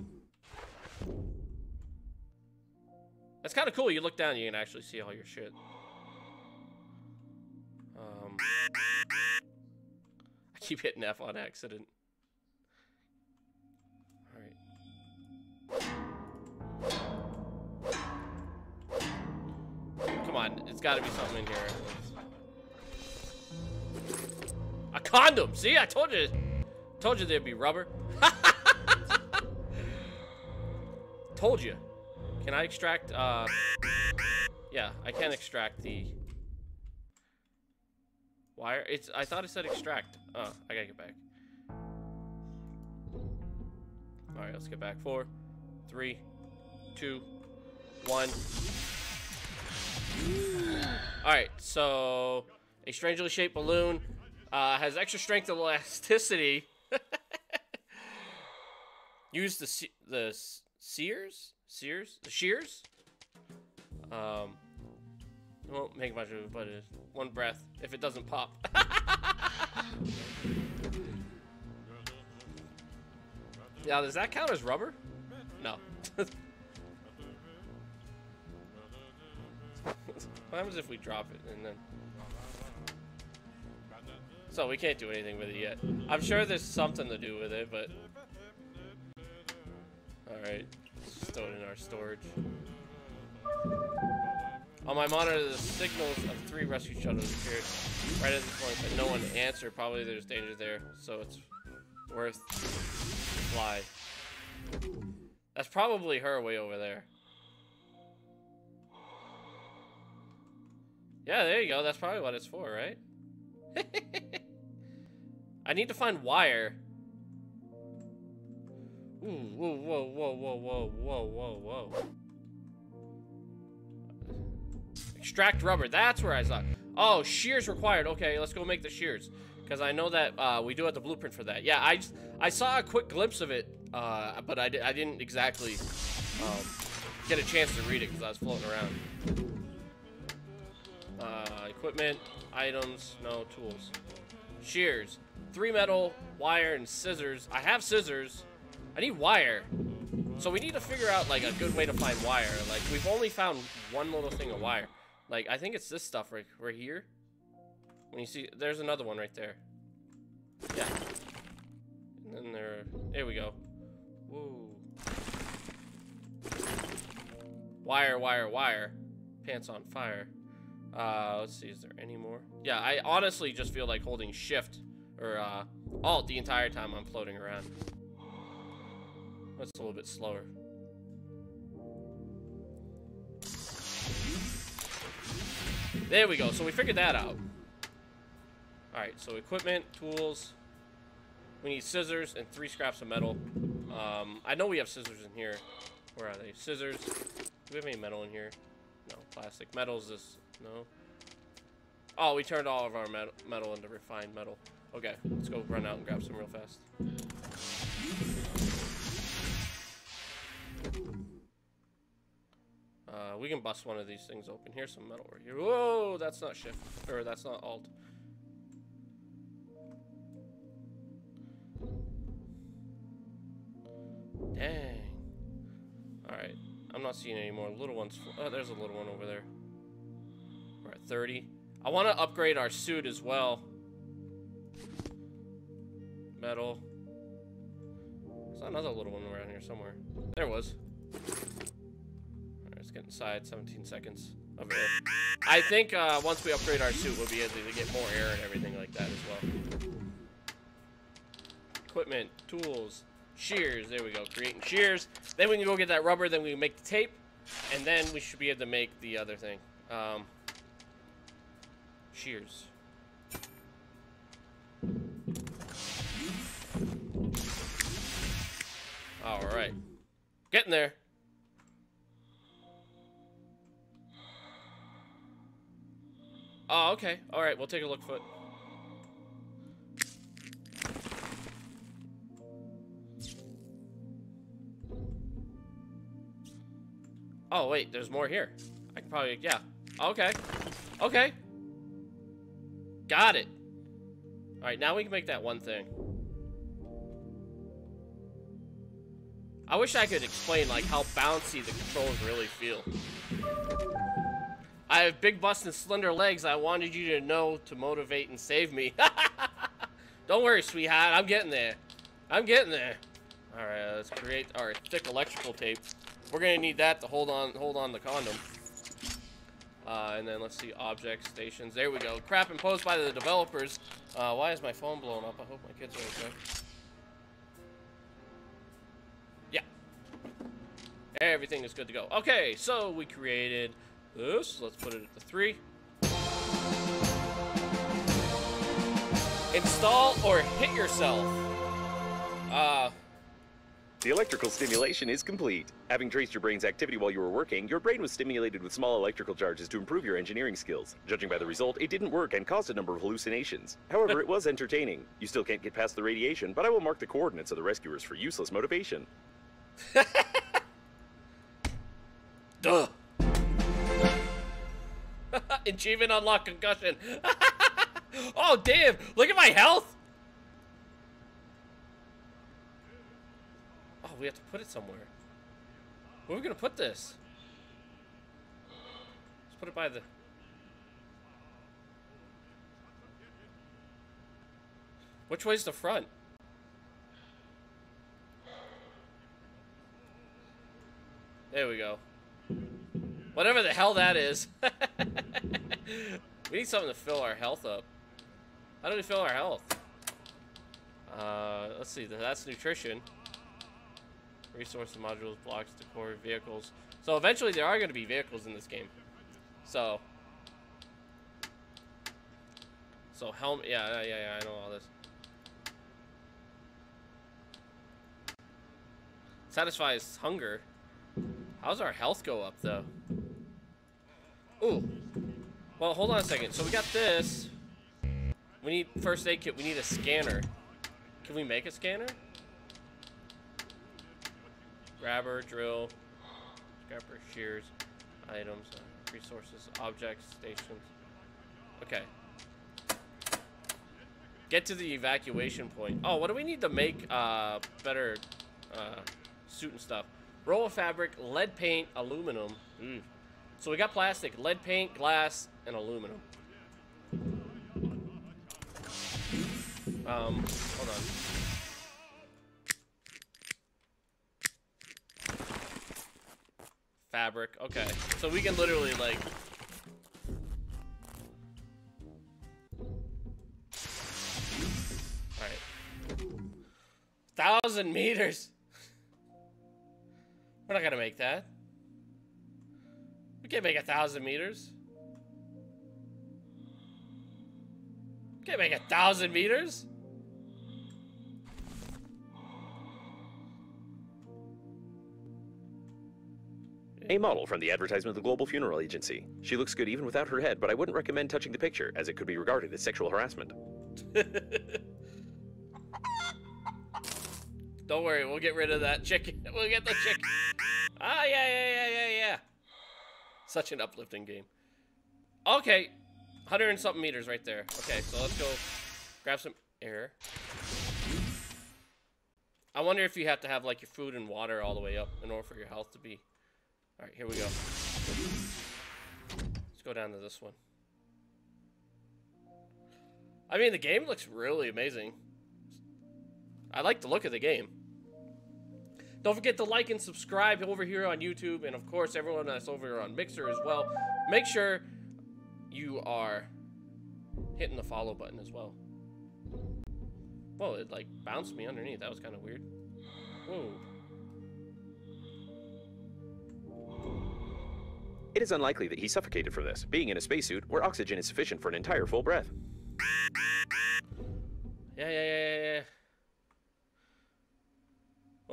that's kind of cool. You look down, you can actually see all your shit. Um, I keep hitting F on accident. All right. Come on, it's got to be something in here. A condom. See, I told you. Told you there'd be rubber. told you. Can I extract? Uh, yeah, I can extract the wire. It's. I thought it said extract. Oh, I gotta get back. All right, let's get back. Four, three, two, one. All right, so a strangely shaped balloon uh, has extra strength elasticity. Use the the sears, sears, the shears. Um, it won't make much of it, but one breath if it doesn't pop. now, does that count as rubber? No. what happens if we drop it and then? So we can't do anything with it yet. I'm sure there's something to do with it, but all right, stow it in our storage. On my monitor, the signals of three rescue shuttles appeared right at this point, but no one answered. Probably there's danger there, so it's worth fly. That's probably her way over there. Yeah, there you go. That's probably what it's for, right? I need to find wire. Ooh, whoa, whoa, whoa, whoa, whoa, whoa, whoa, whoa. Extract rubber. That's where I saw. Oh, shears required. Okay, let's go make the shears. Because I know that uh, we do have the blueprint for that. Yeah, I, just, I saw a quick glimpse of it, uh, but I, I didn't exactly um, get a chance to read it because I was floating around. Uh, equipment, items, no tools. Shears, three metal, wire, and scissors. I have scissors. I need wire. So we need to figure out like a good way to find wire. Like we've only found one little thing of wire. Like I think it's this stuff right right here. When you see, there's another one right there. Yeah. And then there, there we go. Whoa. Wire, wire, wire. Pants on fire. Uh, let's see, is there any more? Yeah, I honestly just feel like holding shift or uh, alt the entire time I'm floating around. That's a little bit slower. There we go. So we figured that out. Alright, so equipment, tools. We need scissors and three scraps of metal. Um, I know we have scissors in here. Where are they? Scissors. Do we have any metal in here? No, plastic. Metal's this. No. Oh, we turned all of our metal into refined metal. Okay, let's go run out and grab some real fast. Uh, we can bust one of these things open. Here's some metal right here. Whoa, that's not shift. Or that's not alt. Dang. Alright. I'm not seeing any more little ones. Oh, there's a little one over there. We're at 30. I want to upgrade our suit as well. Metal. There's another little one around here somewhere. There was. Alright, let's get inside. 17 seconds of air. I think uh, once we upgrade our suit, we'll be able to get more air and everything like that as well. Equipment, tools, shears. There we go. Creating shears. Then we can go get that rubber. Then we can make the tape. And then we should be able to make the other thing. Um, shears. All right. Getting there. Oh, okay. All right, we'll take a look foot. Oh, wait, there's more here. I can probably, yeah. Okay. Okay. Got it. All right, now we can make that one thing. I wish I could explain like how bouncy the controls really feel. I have big bust and slender legs. I wanted you to know to motivate and save me. Don't worry, sweetheart. I'm getting there. I'm getting there. All right, let's create our thick electrical tape. We're gonna need that to hold on, hold on the condom. Uh, and then let's see, object stations. There we go. Crap imposed by the developers. Uh, why is my phone blowing up? I hope my kids are okay. Everything is good to go. Okay, so we created this. Let's put it at the three. Install or hit yourself. Uh, The electrical stimulation is complete. Having traced your brain's activity while you were working, your brain was stimulated with small electrical charges to improve your engineering skills. Judging by the result, it didn't work and caused a number of hallucinations. However, it was entertaining. You still can't get past the radiation, but I will mark the coordinates of the rescuers for useless motivation. duh. Achievement unlocked concussion. oh, damn. Look at my health. Oh, we have to put it somewhere. Where are we going to put this? Let's put it by the... Which way's the front? There we go. Whatever the hell that is. we need something to fill our health up. How do we fill our health? Uh, let's see. That's nutrition. Resource modules, blocks, decor, vehicles. So eventually there are going to be vehicles in this game. So. So helmet. Yeah, yeah, yeah. I know all this. Satisfies hunger. How's our health go up though? Ooh. Well, hold on a second. So we got this. We need first aid kit. We need a scanner. Can we make a scanner? Grabber, drill, scrapper, shears, items, resources, objects, stations. Okay. Get to the evacuation point. Oh, what do we need to make uh, better uh, suit and stuff? Roll of fabric, lead paint, aluminum. Mm. So we got plastic, lead paint, glass, and aluminum. Um, hold on. Fabric, okay. So we can literally, like... Alright. Thousand meters! We're not gonna make that. Can't make a thousand meters. Can't make a thousand meters. A model from the advertisement of the Global Funeral Agency. She looks good even without her head, but I wouldn't recommend touching the picture, as it could be regarded as sexual harassment. Don't worry, we'll get rid of that chicken. We'll get the chicken. Ah, yeah, yeah, yeah, yeah, yeah. Such an uplifting game. Okay, 100 and something meters right there. Okay, so let's go grab some air. I wonder if you have to have like your food and water all the way up in order for your health to be. All right, here we go. Let's go down to this one. I mean, the game looks really amazing. I like the look of the game. Don't forget to like and subscribe over here on YouTube, and of course, everyone that's over here on Mixer as well. Make sure you are hitting the follow button as well. Whoa, it like bounced me underneath. That was kind of weird. Whoa. It is unlikely that he suffocated from this, being in a spacesuit where oxygen is sufficient for an entire full breath. Yeah, yeah, yeah, yeah, yeah.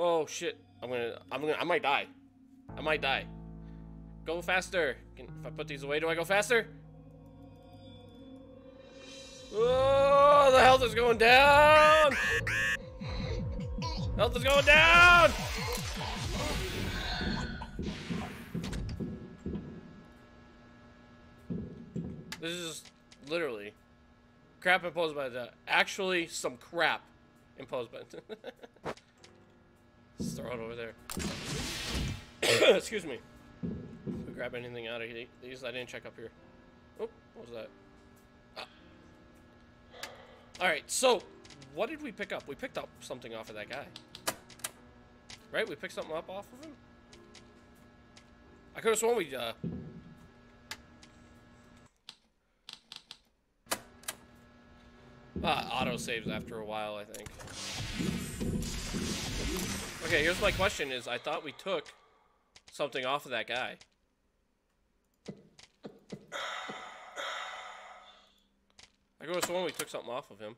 Oh, shit. I'm gonna, I'm gonna, I might die. I might die. Go faster. Can, if I put these away, do I go faster? Oh, the health is going down. Health is going down. This is literally crap imposed by the actually some crap imposed by Let's throw it over there. Excuse me. We grab anything out of these? I didn't check up here. Oh, what was that? Ah. Alright, so what did we pick up? We picked up something off of that guy. Right? We picked something up off of him? I could have sworn we uh, Uh, auto saves after a while, I think. Okay, here's my question is, I thought we took something off of that guy. I go to one we took something off of him.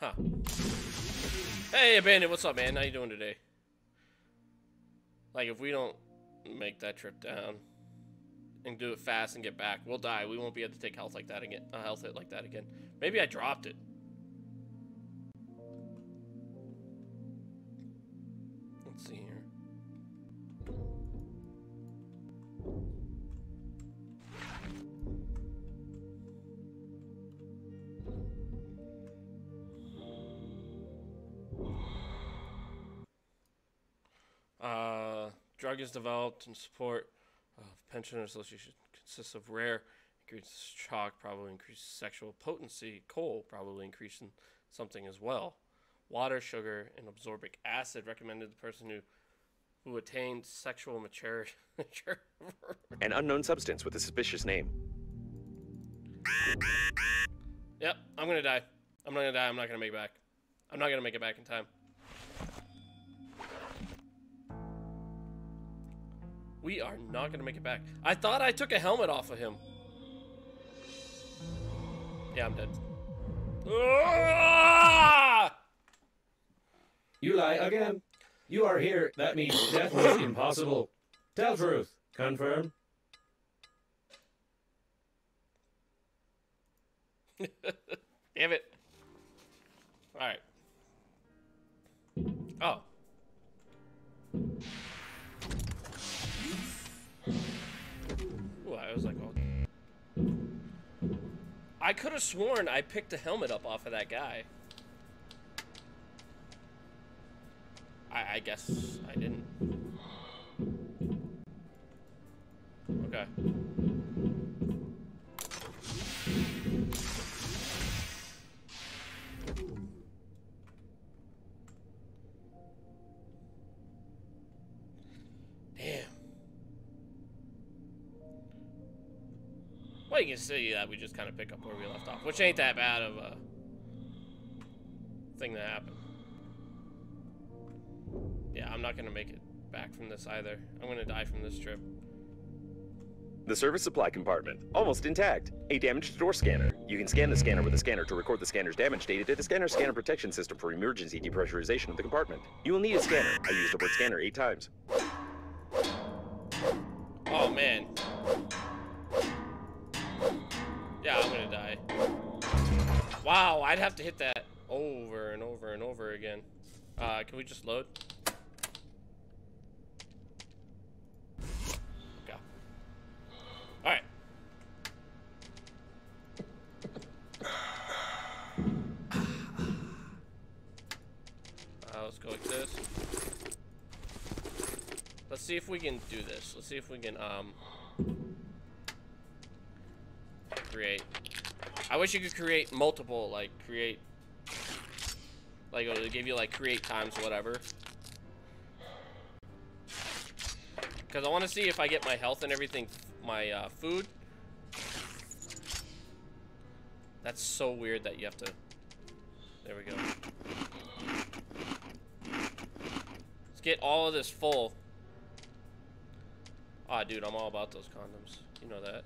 Huh. Hey, Abandon, what's up, man? How you doing today? Like, if we don't make that trip down and do it fast and get back. We'll die. We won't be able to take health like that again. A health hit like that again. Maybe I dropped it. Uh, drug is developed in support of pension association consists of rare increases chalk, probably increased sexual potency. Coal probably increasing something as well. Water, sugar, and absorbic acid recommended the person who who attained sexual maturity. An unknown substance with a suspicious name. Yep, I'm gonna die. I'm not gonna die. I'm not gonna make it back. I'm not gonna make it back in time. We are not going to make it back. I thought I took a helmet off of him. Yeah, I'm dead. Ah! You lie again. You are here. That means death was impossible. Tell truth. Confirm. Damn it. I could have sworn I picked a helmet up off of that guy. I, I guess I didn't. Okay. Well, you can see that we just kind of pick up where we left off, which ain't that bad of a thing that happened. Yeah, I'm not going to make it back from this either. I'm going to die from this trip. The service supply compartment, almost intact. A damaged door scanner. You can scan the scanner with a scanner to record the scanner's damage data to the scanner scanner protection system for emergency depressurization of the compartment. You will need a scanner. I used the word scanner eight times. Oh man, I'd have to hit that over and over and over again. Uh, can we just load? Go. Alright. Uh, let's go like this. Let's see if we can do this. Let's see if we can, um create. I wish you could create multiple, like, create, like, it'll give you, like, create times whatever. Because I want to see if I get my health and everything, my uh, food. That's so weird that you have to... There we go. Let's get all of this full. Ah, oh, dude, I'm all about those condoms. You know that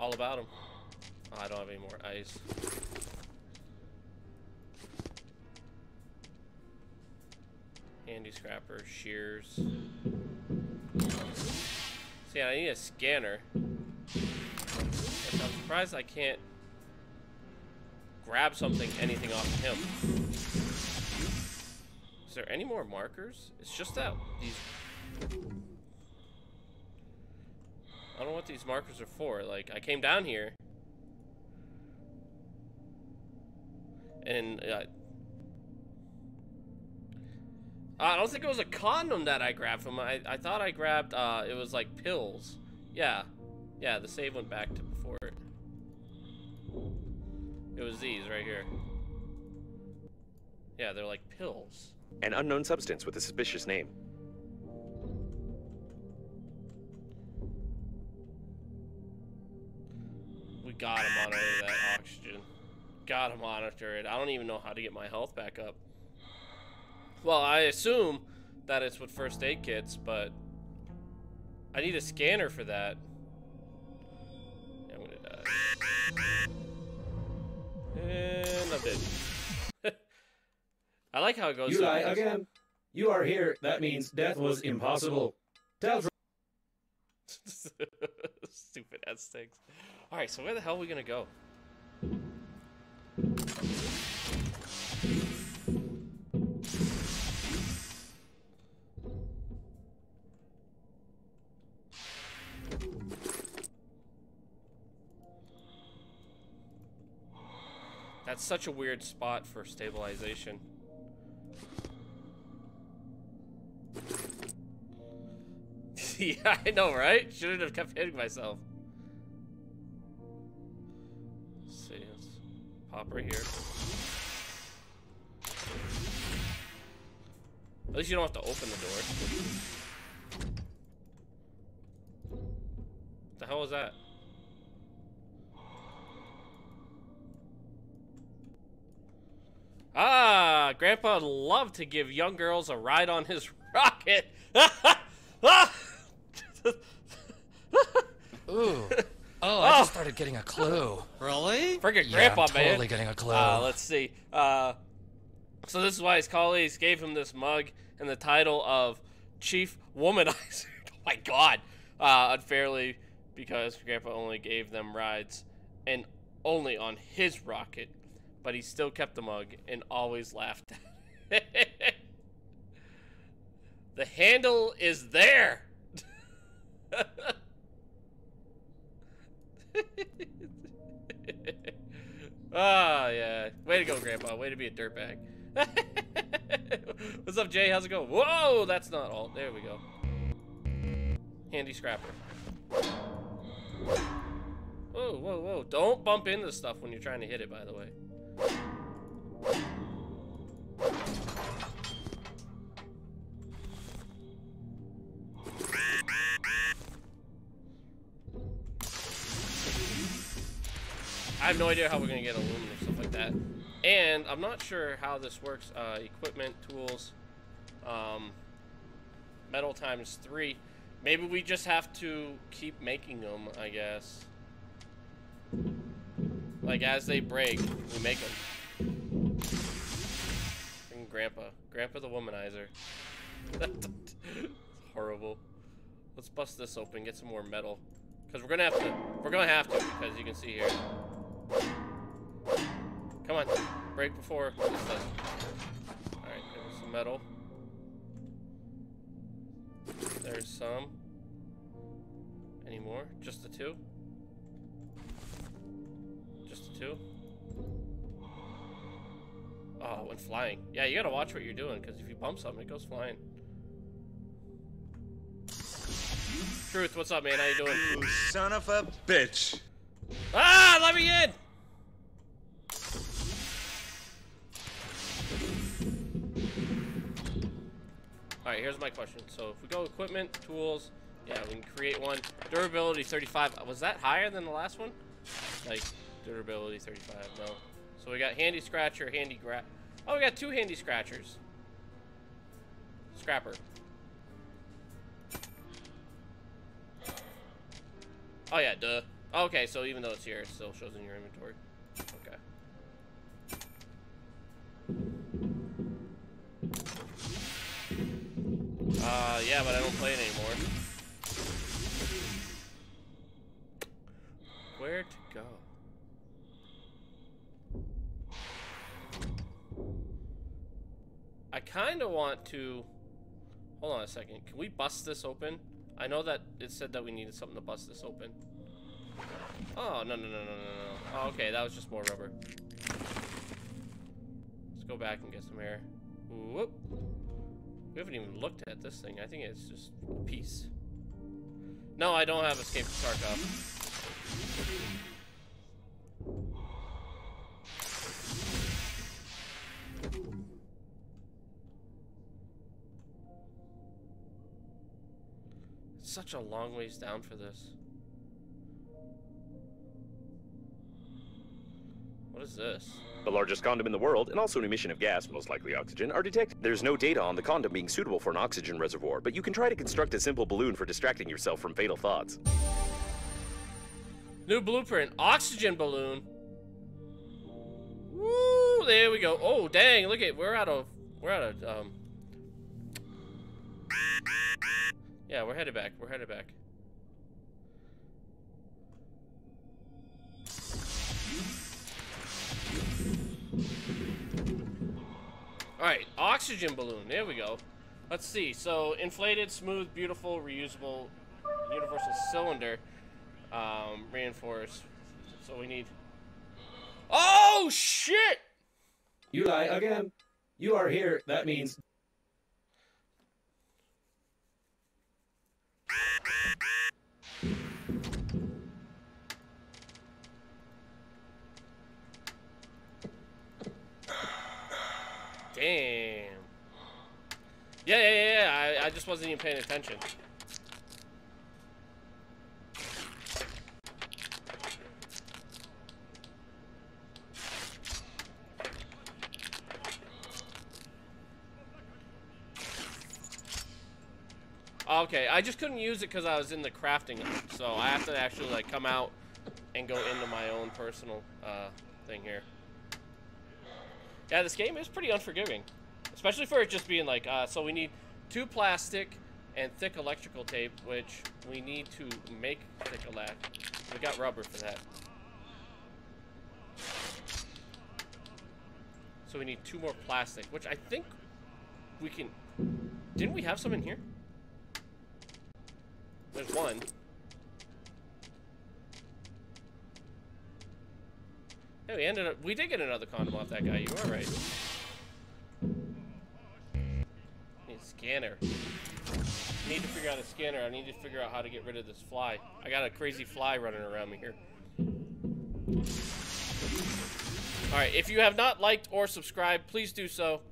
all about him. Oh, I don't have any more ice. Handy scrapper, shears. See, I need a scanner. I'm surprised I can't grab something, anything off him. Is there any more markers? It's just that these I don't know what these markers are for. Like, I came down here. And, uh, I don't think it was a condom that I grabbed from. I, I thought I grabbed, uh, it was like pills. Yeah. Yeah, the save went back to before it. It was these right here. Yeah, they're like pills. An unknown substance with a suspicious name. Gotta monitor that oxygen. Gotta monitor it. I don't even know how to get my health back up. Well, I assume that it's with first aid kits, but I need a scanner for that. I'm gonna die. And I'm dead. I like how it goes. You lie again. You are here. That means death was impossible. Tell Stupid ass things. Alright, so where the hell are we gonna go? That's such a weird spot for stabilization. yeah, I know, right? Shouldn't have kept hitting myself. Let's see, let's pop right here. At least you don't have to open the door. What the hell was that? Ah, Grandpa would love to give young girls a ride on his rocket. Ah! Ooh. Oh, I just started getting a clue. Really? Friggin' Yeah, Grandpa, I'm man. totally getting a clue. Uh, let's see. Uh, so this is why his colleagues gave him this mug and the title of Chief Womanizer. oh my God! Uh, unfairly, because Grandpa only gave them rides, and only on his rocket, but he still kept the mug and always laughed the handle is there. Ah, yeah. Way to go, Grandpa. Way to be a dirtbag. What's up, Jay? How's it going? Whoa, that's not all. There we go. Handy scrapper. Whoa, whoa, whoa. Don't bump into stuff when you're trying to hit it, by the way. No idea how we're gonna get aluminum or stuff like that, and I'm not sure how this works. Uh, equipment, tools, um, metal times three. Maybe we just have to keep making them. I guess. Like as they break, we make them. And Grandpa, Grandpa the womanizer. Horrible. Let's bust this open, get some more metal. Because we're gonna have to, we're gonna have to, because you can see here. Come on, break before. Alright, there's some metal. There's some. Any more? Just the two? Just the two? Oh, went flying. Yeah, you gotta watch what you're doing, because if you bump something, it goes flying. Truth, what's up, man? How you doing? You son of a bitch. Ah, let me in! Alright, here's my question. So if we go equipment, tools, yeah, we can create one. Durability 35. Was that higher than the last one? Like, durability 35, no. So we got handy scratcher, handy gra- Oh, we got two handy scratchers. Scrapper. Oh yeah, duh. Okay, so even though it's here, it still shows in your inventory. Okay. Uh, yeah, but I don't play it anymore. Where to go? I kind of want to... Hold on a second. Can we bust this open? I know that it said that we needed something to bust this open. Oh, no, no, no, no, no, no. Oh, okay, that was just more rubber. Let's go back and get some air. Whoop. We haven't even looked at this thing. I think it's just a piece. No, I don't have Escape from Tarkov. It's such a long ways down for this. What is this? The largest condom in the world, and also an emission of gas, most likely oxygen, are detected. There's no data on the condom being suitable for an oxygen reservoir, but you can try to construct a simple balloon for distracting yourself from fatal thoughts. New blueprint, oxygen balloon. Woo! There we go. Oh, dang! Look at we're out of we're out of um. Yeah, we're headed back. We're headed back. All right, oxygen balloon. There we go. Let's see. So, inflated, smooth, beautiful, reusable, universal cylinder, um, reinforced. So we need. Oh shit! You lie again. You are here. That means Damn. Yeah, yeah, yeah. I, I just wasn't even paying attention. Okay, I just couldn't use it because I was in the crafting, so I have to actually like come out and go into my own personal uh, thing here. Yeah, this game is pretty unforgiving, especially for it just being like, uh, so we need two plastic and thick electrical tape, which we need to make thick electric. We got rubber for that. So we need two more plastic, which I think we can. Didn't we have some in here? There's one. Yeah, we ended up. We did get another condom off that guy. You are right. Need a scanner. Need to figure out a scanner. I need to figure out how to get rid of this fly. I got a crazy fly running around me here. Alright, if you have not liked or subscribed, please do so.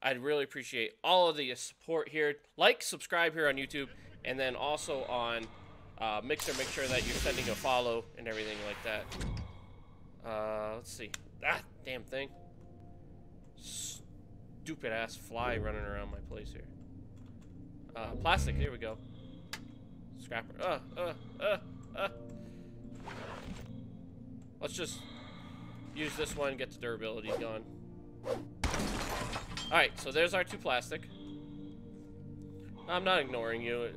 I'd really appreciate all of the support here. Like, subscribe here on YouTube, and then also on uh, Mixer, make sure that you're sending a follow and everything like that. Uh, let's see. Ah, damn thing. Stupid ass fly running around my place here. Uh, plastic, here we go. Scrapper. Uh, uh, uh, uh. Let's just use this one, get the durability gone. Alright, so there's our two plastic. I'm not ignoring you.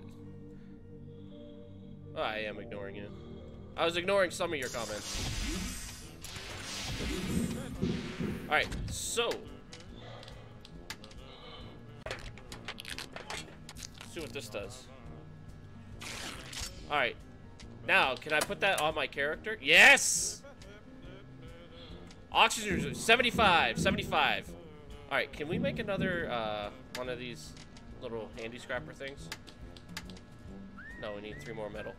I am ignoring you. I was ignoring some of your comments. Alright, so. Let's see what this does. Alright. Now, can I put that on my character? Yes! Oxygen 75, 75. Alright, can we make another, uh, one of these little handy scrapper things? No, we need three more metal.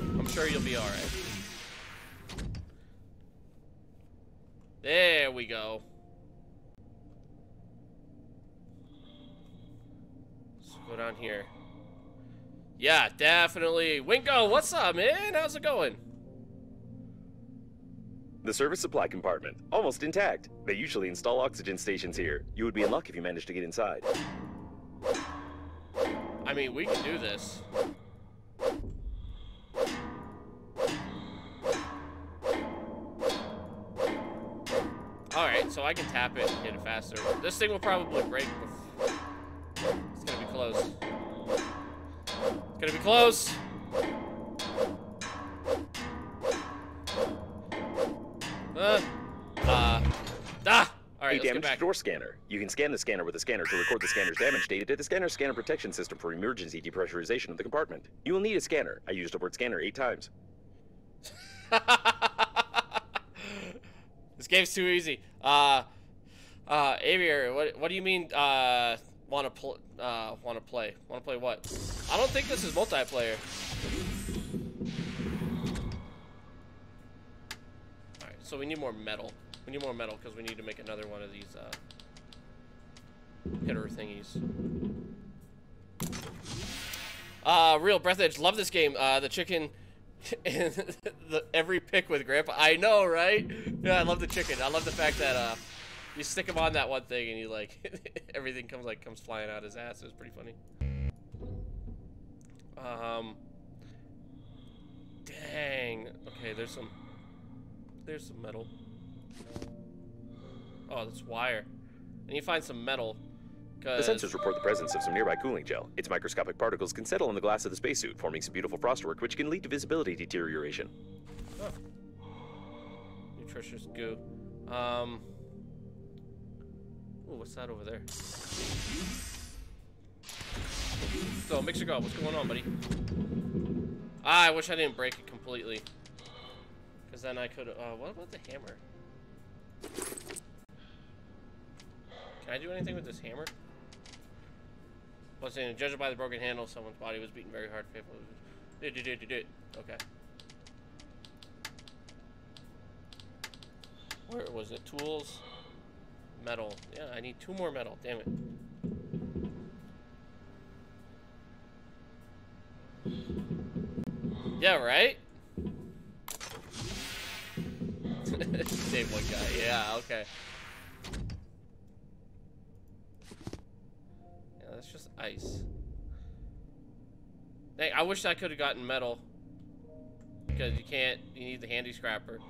I'm sure you'll be alright. There we go. Let's go down here. Yeah, definitely. Wingo, what's up, man? How's it going? The service supply compartment, almost intact. They usually install oxygen stations here. You would be in luck if you managed to get inside. I mean, we can do this. Alright, so I can tap it and hit it faster. This thing will probably break. It's gonna be close. It's gonna be close. Uh, uh, ah! All right, a damaged door scanner. You can scan the scanner with a scanner to record the scanner's damage data to the scanner's scanner protection system for emergency depressurization of the compartment. You will need a scanner. I used the word scanner eight times. this game's too easy. Uh, uh, Aviator, what what do you mean? Uh, want to pl- uh, want to play? Want to play what? I don't think this is multiplayer. All right, so we need more metal. We need more metal because we need to make another one of these uh, hitter thingies. Uh, real Breathedge. Love this game. Uh, the chicken and the every pick with grandpa. I know, right? Yeah, I love the chicken. I love the fact that uh, you stick him on that one thing and you like everything comes like comes flying out his ass. It's pretty funny. Um. Dang. Okay, there's some. There's some metal. Oh, that's wire. Need to find some metal. The sensors report the presence of some nearby cooling gel. Its microscopic particles can settle on the glass of the spacesuit, forming some beautiful frostwork, which can lead to visibility deterioration. Nutritious goo. Um. Ooh, what's that over there? So, Mixer God, what's going on, buddy? Ah, I wish I didn't break it completely. Because then I could. Uh, what about the hammer? Can I do anything with this hammer? What's in Judged by the broken handle, someone's body was beaten very hard. Okay. Where was it? Tools? Metal. Yeah, I need two more metal. Damn it. Yeah, right? Same one guy. Yeah, okay. Yeah, that's just ice. Dang, I wish I could have gotten metal. Because you can't, you need the handy scrapper to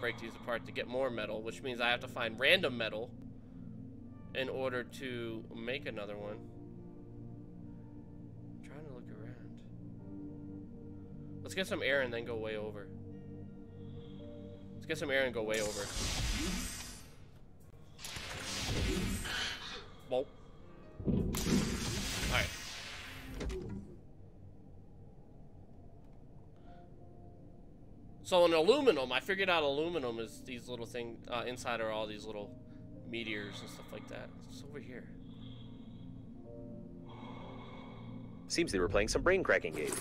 break these apart to get more metal, which means I have to find random metal in order to make another one. I'm trying to look around. Let's get some air and then go way over. Let's get some air and go way over. Well. So an aluminum, I figured out aluminum is these little thing uh, inside are all these little meteors and stuff like that. It's over here. Seems they were playing some brain cracking game.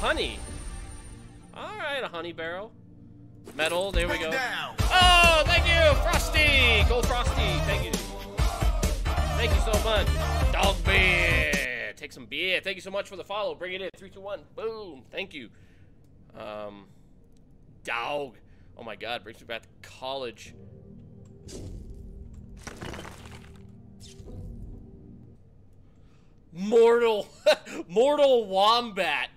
Honey. All right, a honey barrel. Metal. There we go. Down. Oh, thank you, Frosty. Go Frosty. Thank you. Thank you so much. Dog beer. Take some beer. Thank you so much for the follow. Bring it in. Three, two, one. Boom. Thank you. Um, dog. Oh my God, brings me back to college. Mortal, mortal wombat.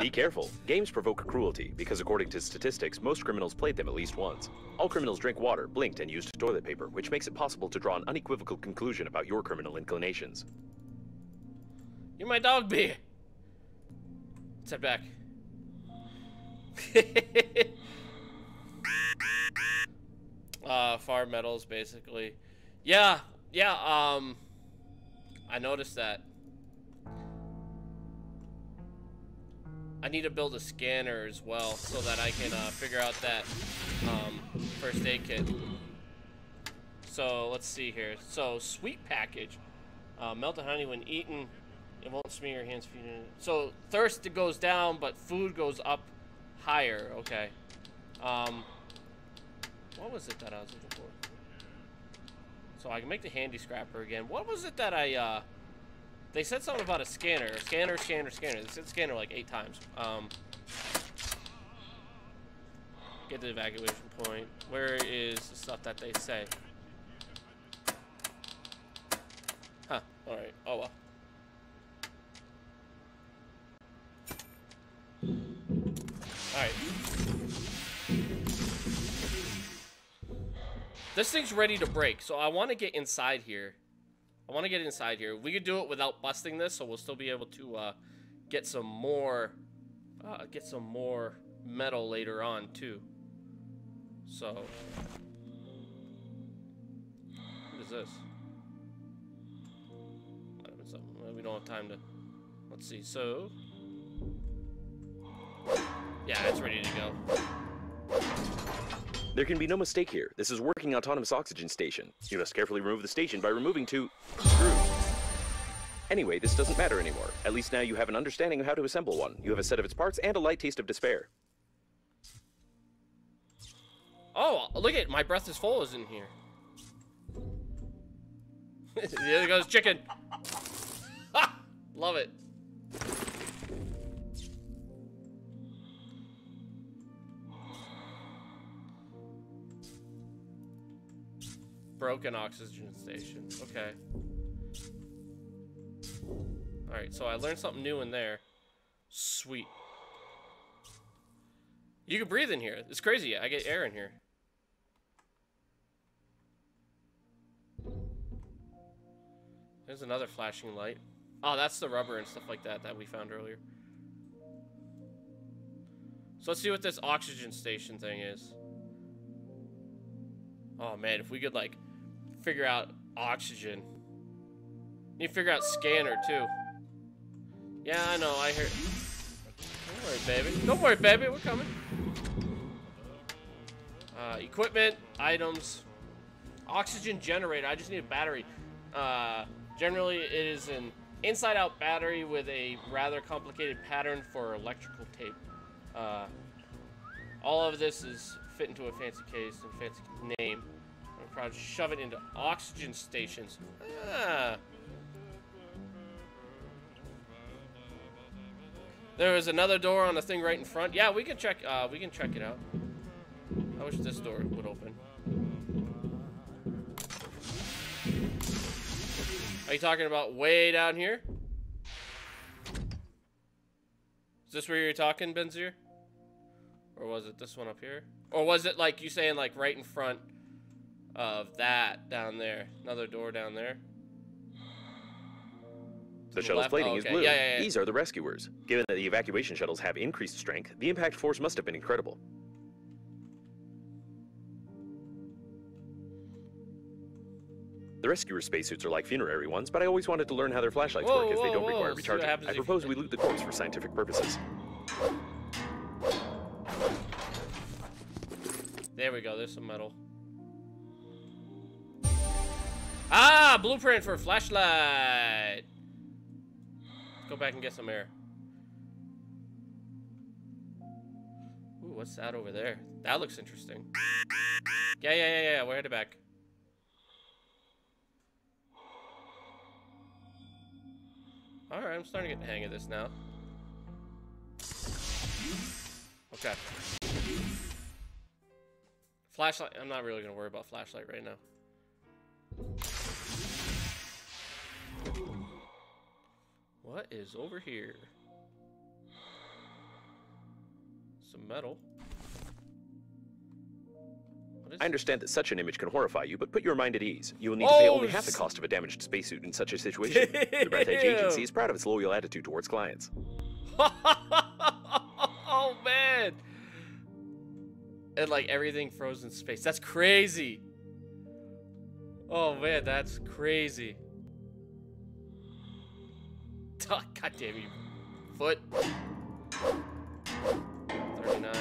Be careful. Games provoke cruelty because, according to statistics, most criminals played them at least once. All criminals drink water, blinked, and used toilet paper, which makes it possible to draw an unequivocal conclusion about your criminal inclinations. You're my dog beer. Step back. uh, far metals, basically. Yeah, yeah, um, I noticed that. I need to build a scanner as well so that I can uh, figure out that um, first aid kit. So let's see here. So sweet package, uh, melted honey when eaten, it won't smear your hands. It. So thirst goes down, but food goes up higher. Okay. Um, what was it that I was looking for? So I can make the handy scrapper again. What was it that I? Uh, they said something about a scanner. Scanner, scanner, scanner. They said scanner like eight times. Um, get the evacuation point. Where is the stuff that they say? Huh. Alright. Oh well. Alright. This thing's ready to break, so I want to get inside here. I want to get inside here. We could do it without busting this, so we'll still be able to uh, get some more, uh, get some more metal later on too. So, what is this? We don't have time to. Let's see. So, yeah, it's ready to go. There can be no mistake here. This is working autonomous oxygen station. You must carefully remove the station by removing two screws. Anyway, this doesn't matter anymore. At least now you have an understanding of how to assemble one. You have a set of its parts and a light taste of despair. Oh, look at my breath is full is in here. there goes chicken. Love it. Broken oxygen station. Okay. Alright, so I learned something new in there. Sweet. You can breathe in here. It's crazy. I get air in here. There's another flashing light. Oh, that's the rubber and stuff like that that we found earlier. So let's see what this oxygen station thing is. Oh man, if we could like figure out oxygen. Need to figure out scanner too. Yeah, I know, I hear... Don't worry, baby. Don't worry, baby, we're coming. Uh, equipment, items, oxygen generator. I just need a battery. Uh, generally, it is an inside-out battery with a rather complicated pattern for electrical tape. Uh, all of this is fit into a fancy case and fancy name. I'm shove it into oxygen stations. Ah. There is another door on the thing right in front. Yeah, we can check. Uh, we can check it out. I wish this door would open. Are you talking about way down here? Is this where you're talking, Benzir? Or was it this one up here? Or was it like you saying like right in front of that down there? Another door down there? The shuttle's left? plating Oh, is blue. Yeah, yeah, yeah. These are the rescuers. Given that the evacuation shuttles have increased strength, the impact force must have been incredible. The rescuer spacesuits are like funerary ones, but I always wanted to learn how their flashlights Whoa, work as they don't whoa, require recharging. I propose we loot the corpse for scientific purposes. There we go. There's some metal. Ah, blueprint for flashlight. Let's go back and get some air. Ooh, what's that over there? That looks interesting. Yeah, yeah, yeah, yeah. We're headed back. All right, I'm starting to get the hang of this now. Okay. Flashlight. I'm not really gonna worry about flashlight right now. What is over here? Some metal. I understand that such an image can horrify you, but put your mind at ease. You will need to pay Oh, only half the oh, cost of a damaged spacesuit in such a situation. the Breathedge Agency is proud of its loyal attitude towards clients. oh man! And like everything frozen space. That's crazy. Oh man, that's crazy. Oh, God damn you. Foot. 39.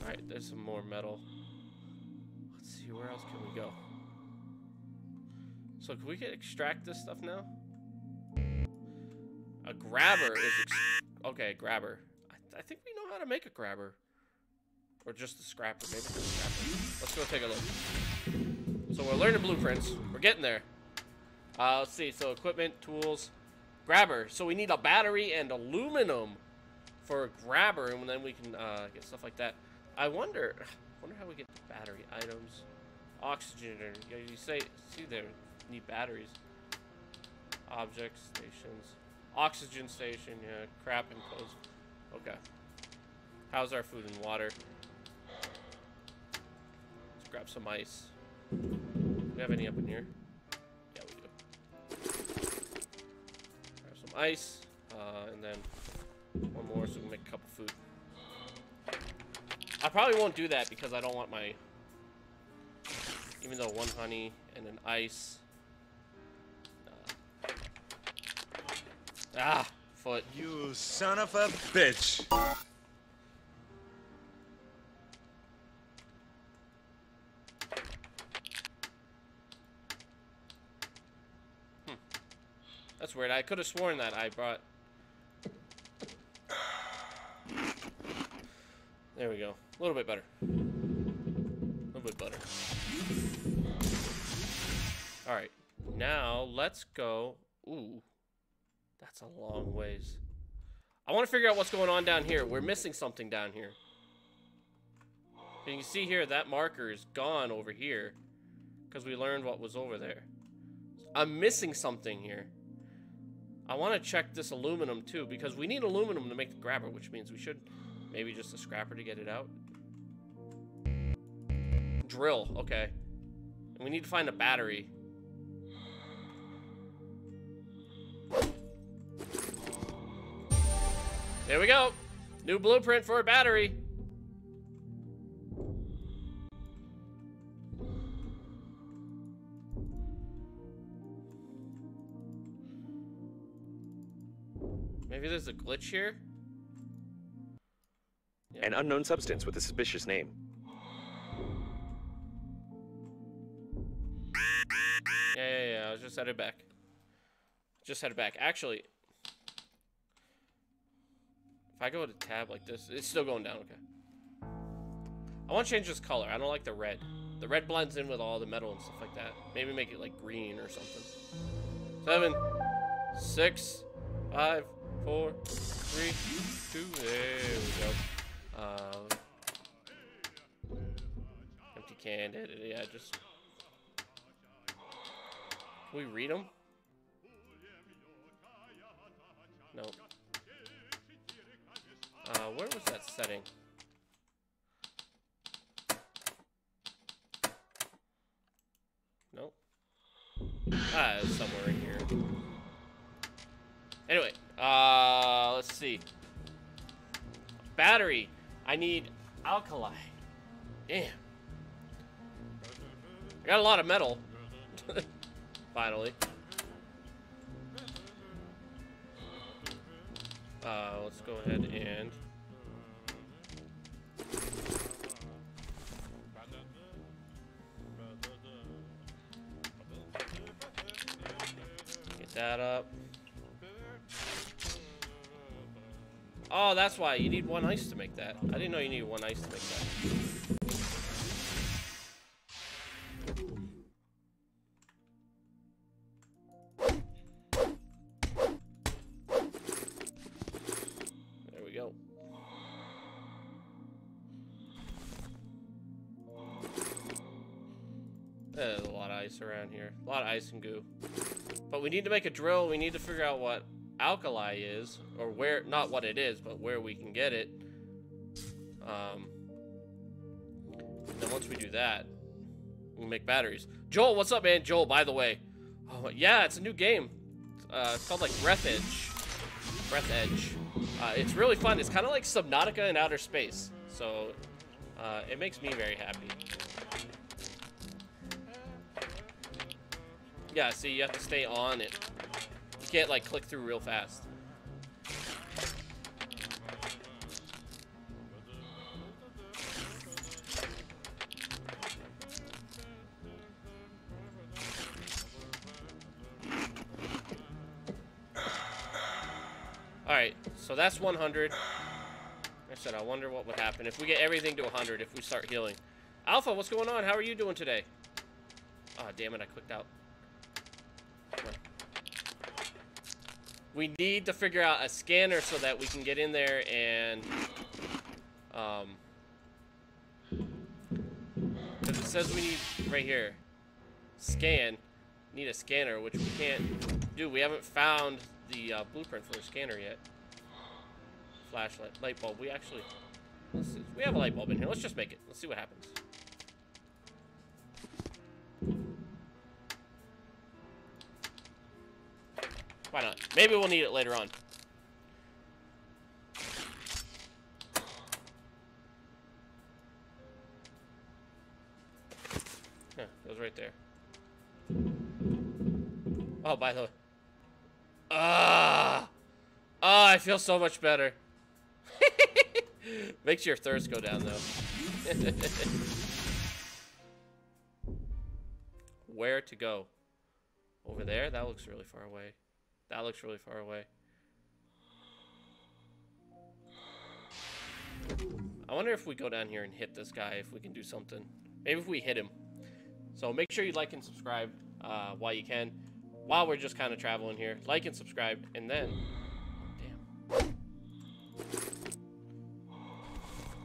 Alright, there's some more metal. Let's see, where else can we go? So can we get extract this stuff now? A grabber is okay. Grabber. I, I think we know how to make a grabber, or just a scrapper. Maybe scrapper. Let's go take a look. So we're learning blueprints. We're getting there. Uh, let's see. So equipment, tools, grabber. So we need a battery and aluminum for a grabber, and then we can uh, get stuff like that. I wonder. Wonder how we get the battery items. Oxygen. You you say see there need batteries. Object stations. Oxygen station, yeah. Crap and close. Okay. How's our food and water? Let's grab some ice. We have any up in here? Yeah, we do. Grab some ice, uh, and then one more so we can make a cup of food. I probably won't do that because I don't want my... Even though one honey and an ice... Uh, ah, foot. You son of a bitch. Weird. I could have sworn that I brought... There we go. A little bit better. A little bit better. Alright. Now, let's go... Ooh. That's a long ways. I want to figure out what's going on down here. We're missing something down here. And you can see here, that marker is gone over here. Because we learned what was over there. I'm missing something here. I want to check this aluminum too, because we need aluminum to make the grabber, which means we should maybe just a scrapper to get it out. Drill, okay. And we need to find a battery. There we go. New blueprint for a battery. There's a glitch here? An unknown substance with a suspicious name. Yeah, yeah, yeah. I was just headed back. Just headed back. Actually, if I go to tab like this, it's still going down. Okay. I want to change this color. I don't like the red. The red blends in with all the metal and stuff like that. Maybe make it like green or something. Seven, six, five, four, three, two. There we go. Uh, empty can. Yeah, just. Can we read them? No. Uh, where was that setting? Nope. Ah, somewhere in here. Anyway, uh, let's see. Battery. I need alkali. Damn. I got a lot of metal. Finally. Uh, let's go ahead and... Get that up. Oh, that's why. You need one ice to make that. I didn't know you needed one ice to make that. There we go. There's a lot of ice around here. A lot of ice and goo. But we need to make a drill. We need to figure out what alkali is, or where, not what it is, but where we can get it. Um, then once we do that, we'll make batteries. Joel, what's up, man? Joel, by the way. Oh, yeah, it's a new game. Uh, it's called, like, Breathedge. Breath Edge. Uh, it's really fun. It's kind of like Subnautica in outer space. So, uh, it makes me very happy. Yeah, see, you have to stay on it. Can't, like, click through real fast. Alright, so that's 100. Like I said, I wonder what would happen if we get everything to 100 if we start healing. Alpha, what's going on? How are you doing today? Ah, oh, damn it, I clicked out. We need to figure out a scanner so that we can get in there and... Um... Because it says we need, right here, scan. Need a scanner, which we can't do. We haven't found the uh, blueprint for a scanner yet. Flashlight, light bulb. We actually, Let's. We have a light bulb in here. Let's just make it. Let's see what happens. Why not? Maybe we'll need it later on. Yeah, it was right there. Oh, by the way. Ah! Ah, I feel so much better. Makes your thirst go down, though. Where to go? Over there? That looks really far away. That looks really far away. I wonder if we go down here and hit this guy, if we can do something. Maybe if we hit him. So make sure you like and subscribe uh, while you can. While we're just kind of traveling here. Like and subscribe, and then... Damn.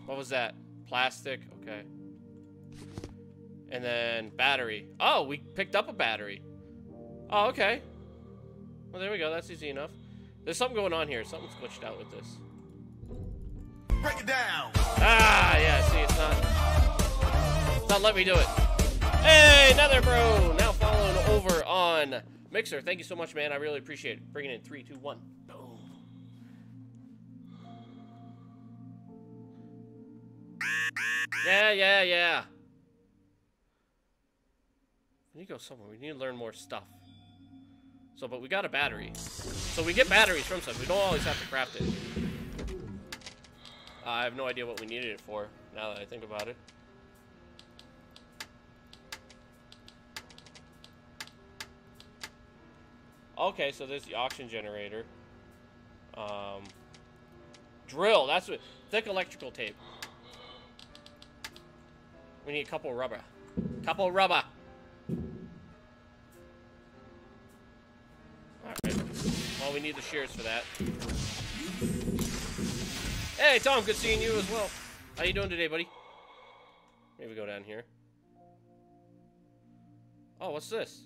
What was that? Plastic? Okay. And then battery. Oh, we picked up a battery. Oh, okay. Well, there we go. That's easy enough. There's something going on here. Something's glitched out with this. Break it down. Ah, yeah, see, it's not... It's not let me do it. Hey, Nether Bro! Now following over on Mixer. Thank you so much, man. I really appreciate it. Bringing in three, two, one. Boom. Yeah, yeah, yeah. We need to go somewhere. We need to learn more stuff. So, but we got a battery. So we get batteries from stuff. We don't always have to craft it. Uh, I have no idea what we needed it for, now that I think about it. Okay, so there's the oxygen generator. Um, drill, that's what, thick electrical tape. We need a couple rubber. Couple rubber. Well, we need the shears for that. Hey, Tom, good seeing you as well. How you doing today, buddy? Maybe go down here. Oh, what's this?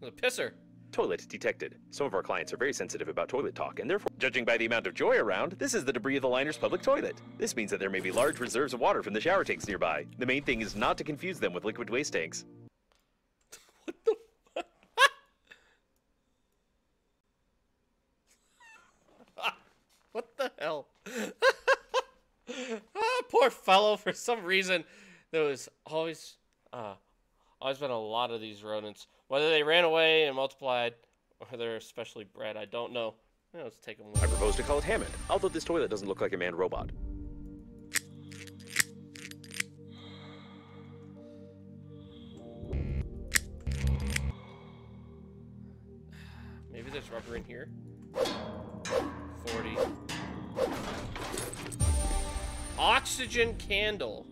The pisser. Toilet detected. Some of our clients are very sensitive about toilet talk, and therefore, judging by the amount of joy around, this is the debris of the liner's public toilet. This means that there may be large reserves of water from the shower tanks nearby. The main thing is not to confuse them with liquid waste tanks. What the hell? ah, poor fellow. For some reason, there was always, uh, always been a lot of these rodents. Whether they ran away and multiplied, or they're especially bred, I don't know. Yeah, let's take them. I propose to call it Hammond, although this toilet doesn't look like a manned robot. Oxygen candle.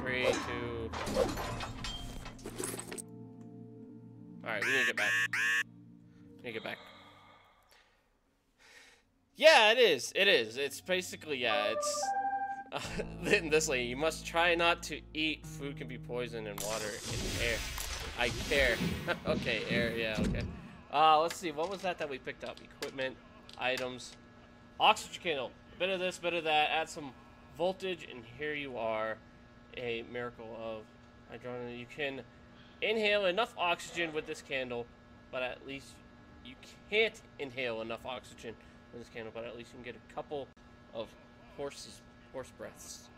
Three, two. Alright, we need to get back. We need to get back. Yeah, it is. It is. It's basically, yeah, it's uh, this lady, you must try not to eat. Food can be poison in water and air. I care. okay, air, yeah, okay. Uh, let's see, what was that that we picked up? Equipment, items, oxygen candle. A bit of this, bit of that. Add some voltage, and here you are. A miracle of hydrogen. You can inhale enough oxygen with this candle, but at least you can't inhale enough oxygen with this candle, but at least you can get a couple of horses horse breaths.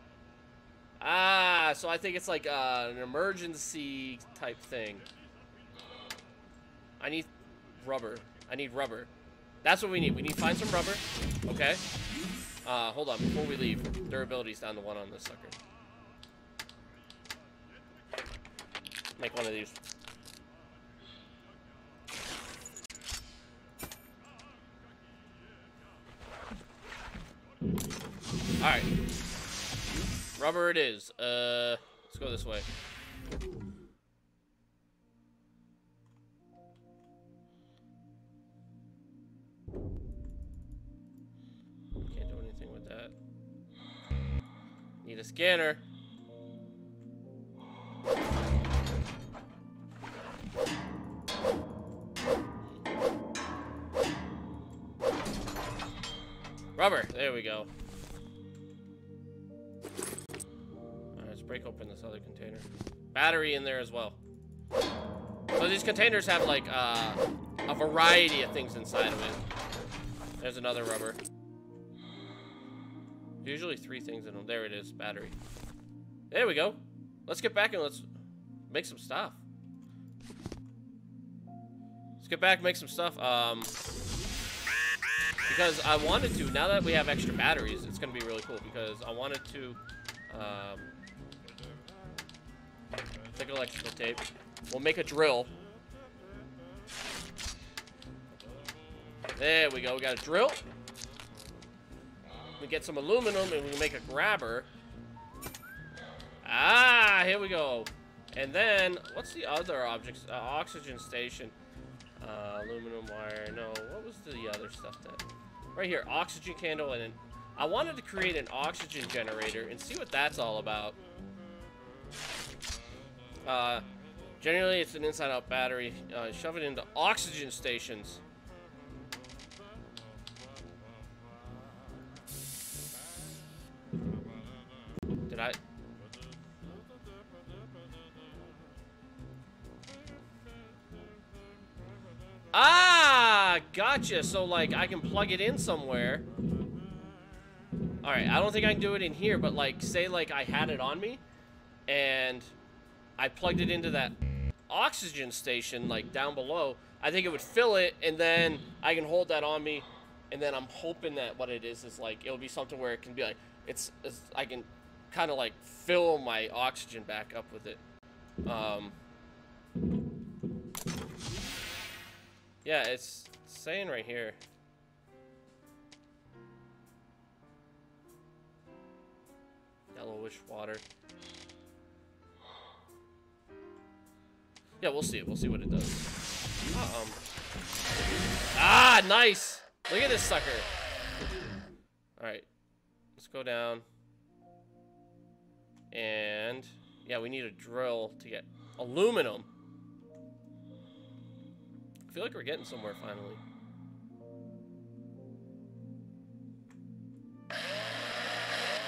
Ah, so I think it's like uh, an emergency type thing. I need rubber. I need rubber. That's what we need. We need to find some rubber. Okay. Uh, hold on. Before we leave, durability's down to one on this sucker. Make one of these. Alright. Rubber it is. Uh, let's go this way. manner. Rubber, there we go. Right, let's break open this other container. Battery in there as well. So these containers have like uh, a variety of things inside of it. There's another rubber. Usually three things in them. There it is, battery. There we go. Let's get back and let's make some stuff. Let's get back, and make some stuff. Um, because I wanted to. Now that we have extra batteries, it's gonna be really cool. Because I wanted to um, take electrical tape. We'll make a drill. There we go. We got a drill. We get some aluminum and we make a grabber. Ah, here we go. And then, what's the other objects? Uh, oxygen station. Uh, aluminum wire. No, what was the other stuff that? Right here, oxygen candle and an, I wanted to create an oxygen generator and see what that's all about. Uh, generally, it's an inside-out battery. Uh, shove it into oxygen stations. Did I? Ah, gotcha. So, like, I can plug it in somewhere. Alright, I don't think I can do it in here, but, like, say, like, I had it on me, and I plugged it into that oxygen station, like, down below, I think it would fill it, and then I can hold that on me, and then I'm hoping that what it is is, like, it'll be something where it can be, like, it's, it's I can kind of, like, fill my oxygen back up with it. Um... Yeah, it's saying right here. Yellowish water. Yeah, we'll see it. We'll see what it does. Uh, um. Ah, nice! Look at this sucker. Alright. Let's go down. And... Yeah, we need a drill to get aluminum. I feel like we're getting somewhere finally.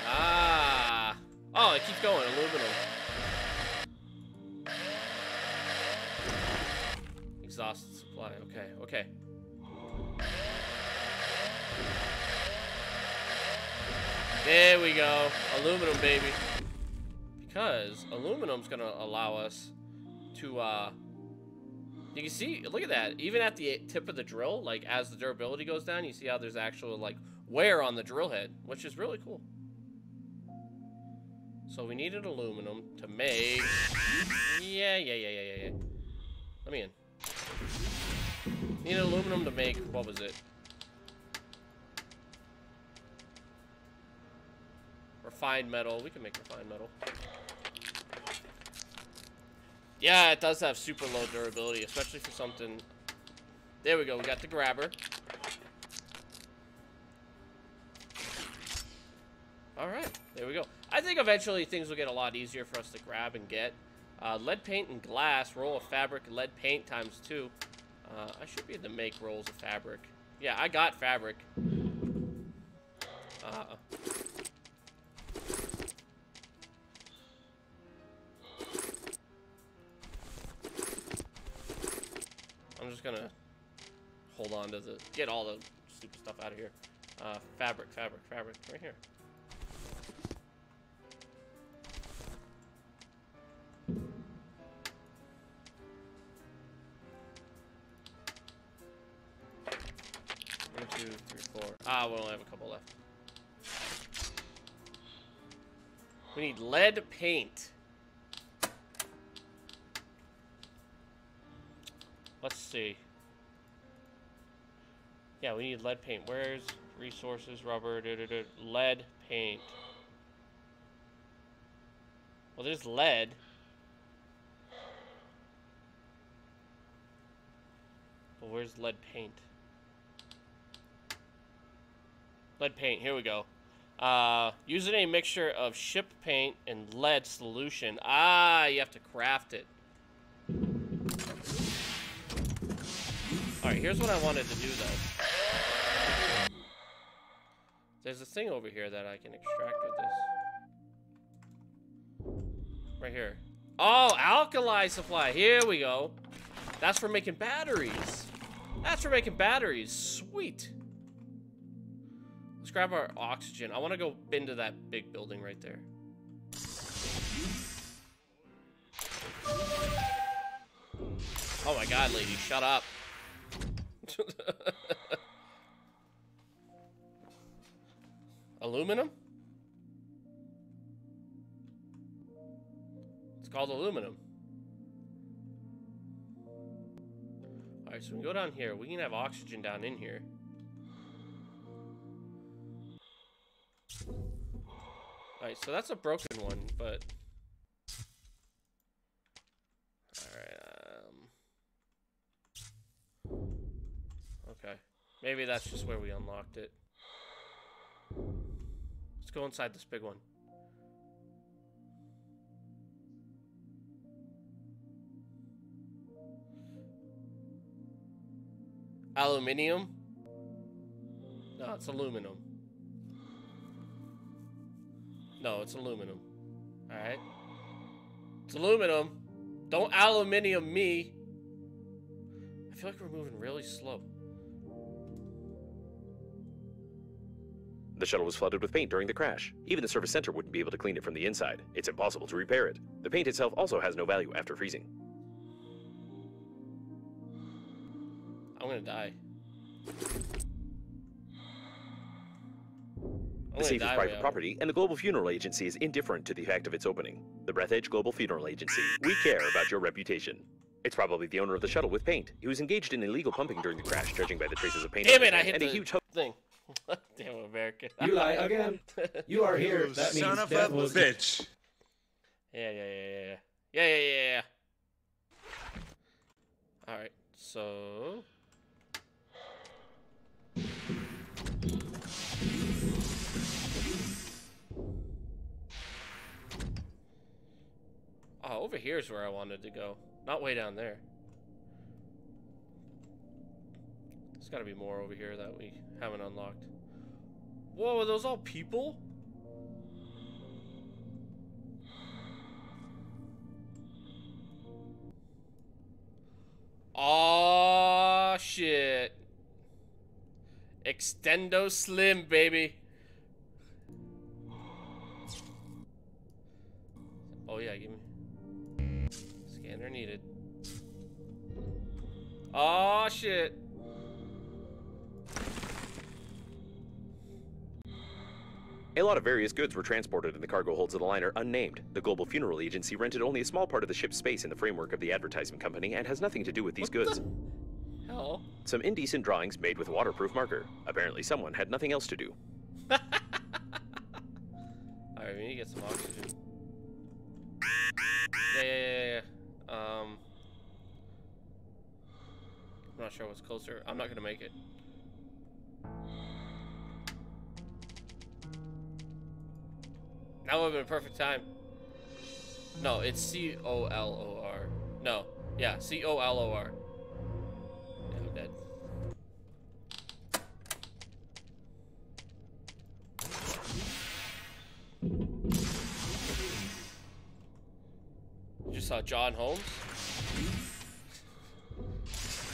Ah. Oh, it keeps going. Aluminum. Exhaust supply. Okay, okay. There we go. Aluminum, baby. Because aluminum's gonna allow us to, uh, you can see, look at that. Even at the tip of the drill, like as the durability goes down, you see how there's actual like wear on the drill head, which is really cool. So we needed aluminum to make. Yeah, yeah, yeah, yeah, yeah, yeah. Let me in. Needed aluminum to make. What was it? Refined metal. We can make refined metal. Yeah, it does have super low durability, especially for something... There we go, we got the grabber. Alright, there we go. I think eventually things will get a lot easier for us to grab and get. Uh, lead paint and glass, roll of fabric, lead paint times two. Uh, I should be able to make rolls of fabric. Yeah, I got fabric. Uh, gonna hold on to the get all the stupid stuff out of here. Uh, fabric, fabric, fabric, right here. One, two, three, four. Ah, we only have a couple left. We need lead paint. Let's see. Yeah, we need lead paint. Where's resources, rubber, lead paint? Well, there's lead. But where's lead paint? Lead paint, here we go. Uh, using a mixture of ship paint and lead solution. Ah, you have to craft it. Alright, here's what I wanted to do, though. There's a thing over here that I can extract with this. Right here. Oh, alkali supply. Here we go. That's for making batteries. That's for making batteries. Sweet. Let's grab our oxygen. I want to go into that big building right there. Oh my god, lady, shut up. aluminum? It's called aluminum. Alright, so we go down here. We can have oxygen down in here. Alright, so that's a broken one, but... Alright, um... Okay. Maybe that's just where we unlocked it. Let's go inside this big one. Aluminium? No, it's aluminum. No, it's aluminum. Alright. It's aluminum. Don't aluminium me. I feel like we're moving really slow. The shuttle was flooded with paint during the crash. Even the service center wouldn't be able to clean it from the inside. It's impossible to repair it. The paint itself also has no value after freezing. I'm gonna die. The safe is private property, and the Global Funeral Agency is indifferent to the fact of its opening. The Breathedge Global Funeral Agency. We care about your reputation. It's probably the owner of the shuttle with paint. He was engaged in illegal pumping during the crash, judging by the traces of paint. Damn it! I hit and the a huge thing. Damn America! You lie again. You are here. That means Son of a was... bitch. Yeah, yeah, yeah, yeah, yeah, yeah, yeah, yeah. All right, so. Oh, over here is where I wanted to go. Not way down there. There's got to be more over here that we haven't unlocked. Whoa, are those all people? Oh shit. Extendo Slim, baby. Oh yeah, give me. Scanner needed. Oh shit. A lot of various goods were transported in the cargo holds of the liner unnamed. The Global Funeral Agency rented only a small part of the ship's space in the framework of the advertising company and has nothing to do with these What goods. the Hell. Some indecent drawings made with waterproof marker. Apparently someone had nothing else to do. Alright, we need to get some oxygen. Yeah, yeah, yeah, yeah. Um. I'm not sure what's closer. I'm not gonna make it. That would have been a perfect time. No, it's C O L O R. No, yeah, C O L O R. Yeah, I'm dead. You just saw John Holmes?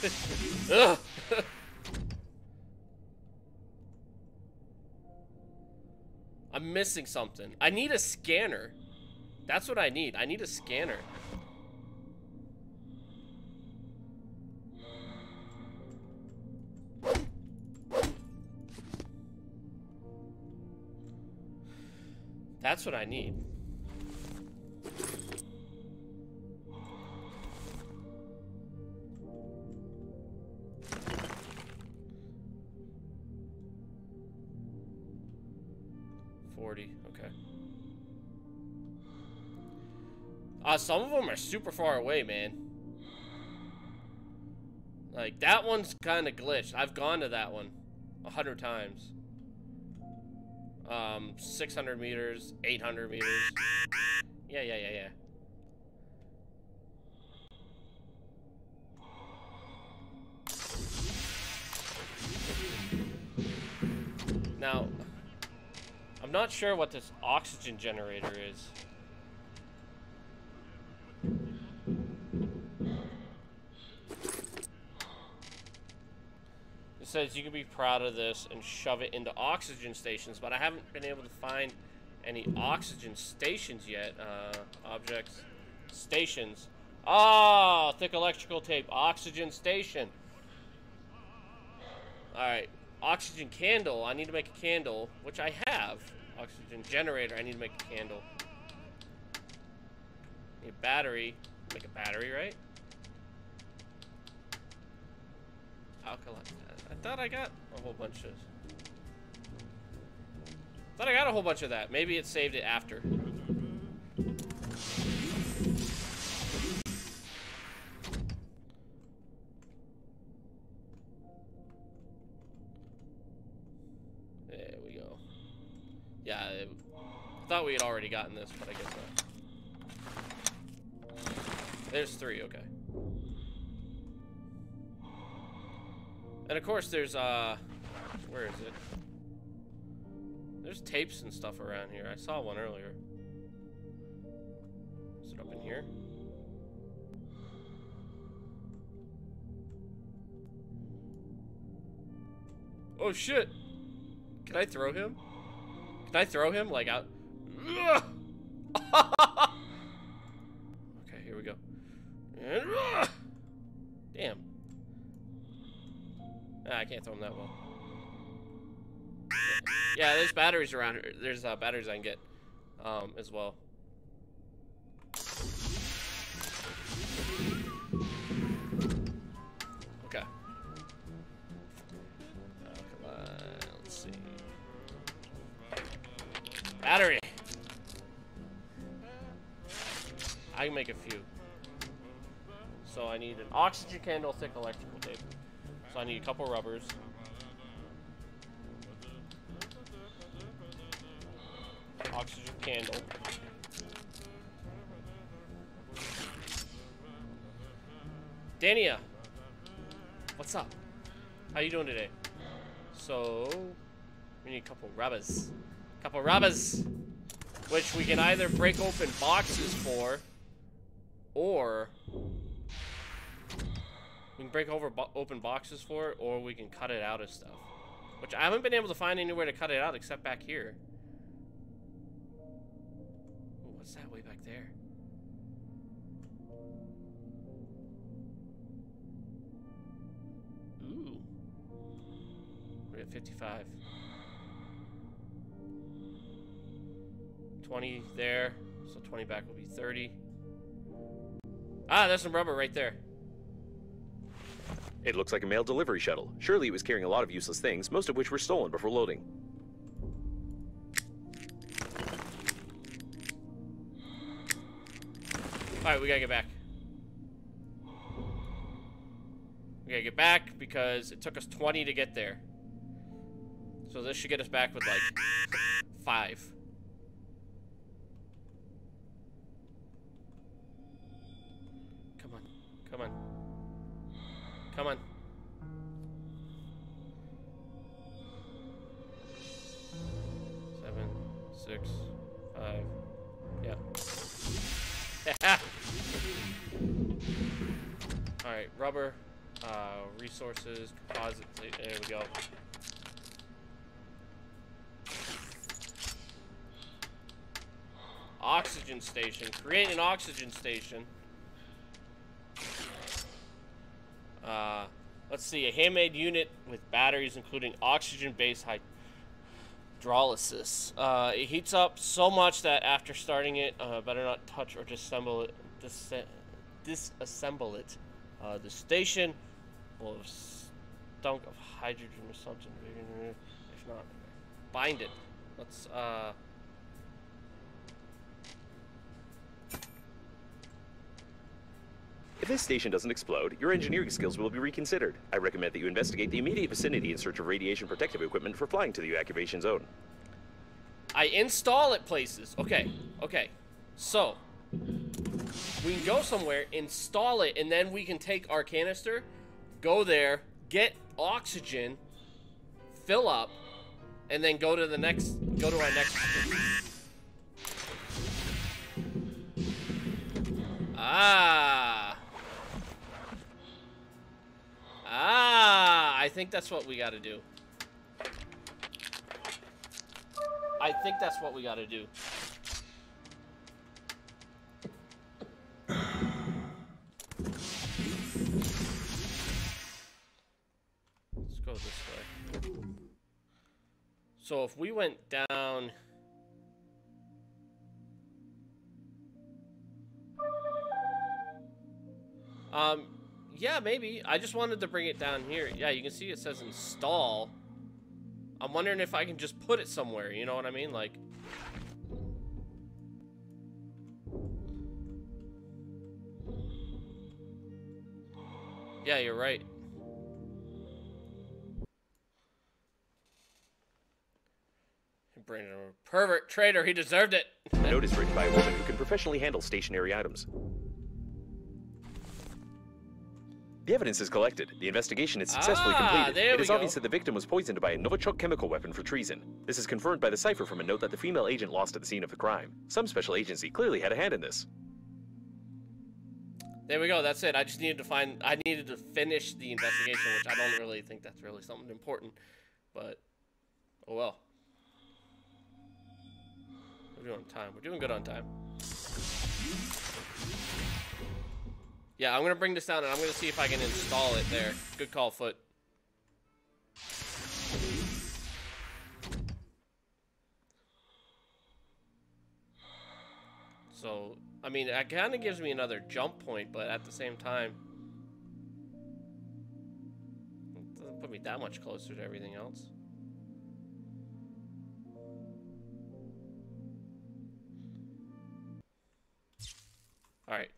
Ugh. I'm missing something. I need a scanner. That's what I need. I need a scanner. That's what I need. Some of them are super far away, man. Like, that one's kind of glitched. I've gone to that one a hundred times. Um, 600 meters, 800 meters. Yeah, yeah, yeah, yeah. Now, I'm not sure what this oxygen generator is. Says you can be proud of this and shove it into oxygen stations, but I haven't been able to find any oxygen stations yet. Uh, objects, stations. Oh, thick electrical tape, oxygen station. Alright, oxygen candle. I need to make a candle, which I have. Oxygen generator. I need to make a candle. Need a battery. Make a battery, right? Alkaline. Thought I got a whole bunch of. Thought I got a whole bunch of that. Maybe it saved it after. There we go. Yeah, I thought we had already gotten this, but I guess not. There's three, okay. And of course there's, uh, where is it? There's tapes and stuff around here. I saw one earlier. Is it up in here? Oh shit! Can I throw him? Can I throw him like out? okay, here we go. Ah, I can't throw them that well. Yeah, there's batteries around here. There's uh, batteries I can get um, as well. Okay. Oh. Let's see. Battery. I can make a few. So I need an oxygen candle, thick electrical tape. So I need a couple rubbers. Oxygen candle. Dania, what's up? How you doing today? So, we need a couple rubbers. Couple rubbers! Which we can either break open boxes for, or we can break over bo open boxes for it, or we can cut it out of stuff. Which I haven't been able to find anywhere to cut it out except back here. Ooh, what's that way back there? Ooh. We're at 55. 20 there, so 20 back will be 30. Ah, there's some rubber right there. It looks like a mail delivery shuttle. Surely it was carrying a lot of useless things, most of which were stolen before loading. Alright, we gotta get back. We gotta get back because it took us 20 to get there. So this should get us back with like five. Come on. Come on. Come on. Seven, six, five. Yeah. Alright, rubber, uh, resources, composite, there we go. Oxygen station. Create an oxygen station. Uh, let's see, a handmade unit with batteries including oxygen-based hydrolysis. Uh, it heats up so much that after starting it, uh, better not touch or disassemble it. Dis disassemble it. Uh, the station will have stunk of hydrogen or something. If not, bind it. Let's. If this station doesn't explode, your engineering skills will be reconsidered. I recommend that you investigate the immediate vicinity in search of radiation protective equipment for flying to the evacuation zone. I install it places. Okay, okay. So, we can go somewhere, install it, and then we can take our canister, go there, get oxygen, fill up, and then go to the next, go to our next. Ah. Ah, I think that's what we gotta do. I think that's what we gotta do. Let's go this way. So if we went down... yeah, maybe. I just wanted to bring it down here. Yeah, you can see it says install. I'm wondering if I can just put it somewhere, you know what I mean? Like... Yeah, you're right. Brandon, a pervert traitor, he deserved it. Is written by a woman who can professionally handle stationary items. The evidence is collected. The investigation is successfully Ah, completed. there It we is obvious that the victim was poisoned by a Novichok chemical weapon for treason. This is confirmed by the cipher from a note that the female agent lost at the scene of the crime. Some special agency clearly had a hand in this. There we go. That's it. I just needed to find. I needed to finish the investigation, which I don't really think that's really something important. But oh well. We're doing time. We're doing good on time. Yeah, I'm gonna bring this down and I'm gonna see if I can install it there. Good call, foot. So, I mean, it kind of gives me another jump point, but at the same time, it doesn't put me that much closer to everything else. All right.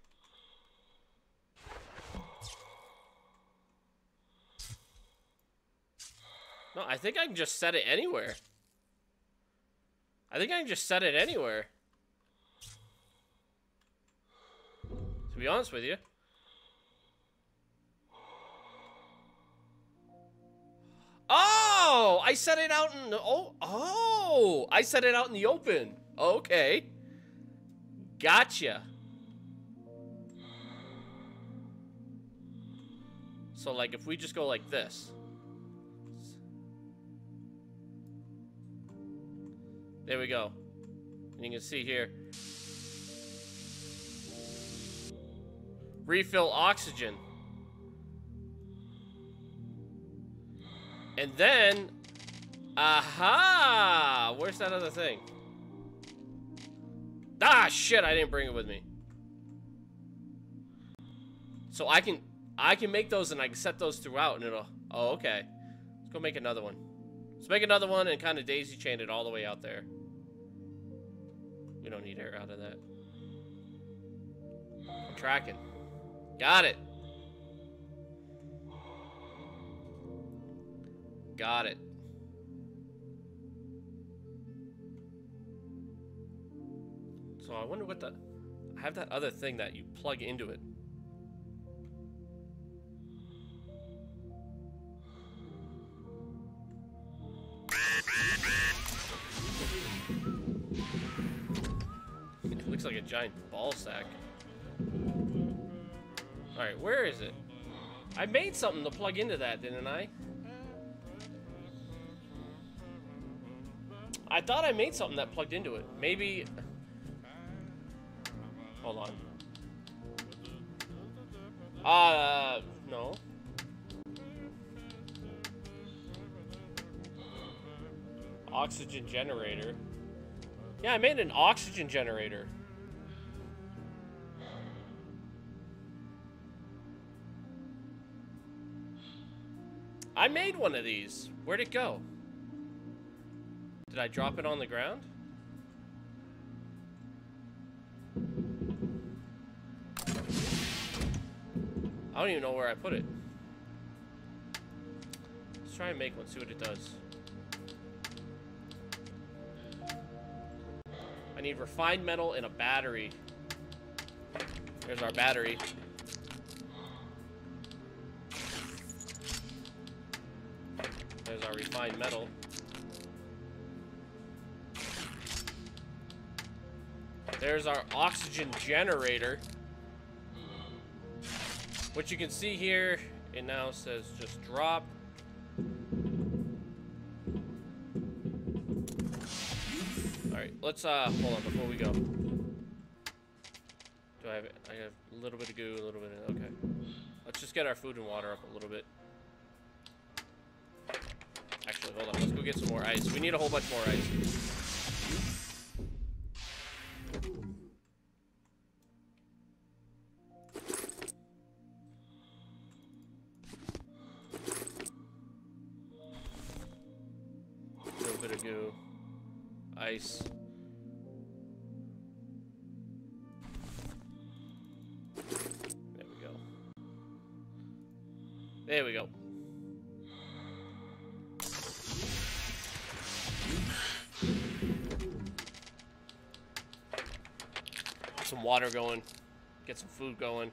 No, I think I can just set it anywhere. I think I can just set it anywhere. To be honest with you. Oh, I set it out in the oh oh I set it out in the open. Okay. Gotcha. So like if we just go like this. There we go. And you can see here. Refill oxygen. And then, aha! Where's that other thing? Ah, shit! I didn't bring it with me. So I can, I can make those and I can set those throughout, and it'll. Oh, okay. Let's go make another one. Let's make another one and kind of daisy chain it all the way out there. We don't need air out of that. I'm tracking. Got it. Got it. So I wonder what the... I have that other thing that you plug into it. It looks like a giant ball sack. Alright, where is it? I made something to plug into that, didn't I? I thought I made something that plugged into it. Maybe... Hold on. Uh, no. Oxygen generator. Yeah, I made an oxygen generator. I made one of these. Where'd it go? Did I drop it on the ground? I don't even know where I put it. Let's try and make one, see what it does. need refined metal and a battery. There's our battery. There's our refined metal. There's our oxygen generator. What you can see here, it now says just drop. Let's uh hold on before we go. Do I have? I have a little bit of goo, a little bit of okay. Let's just get our food and water up a little bit. Actually, hold on. Let's go get some more ice. We need a whole bunch more ice. Ice. Water going. Get some food going.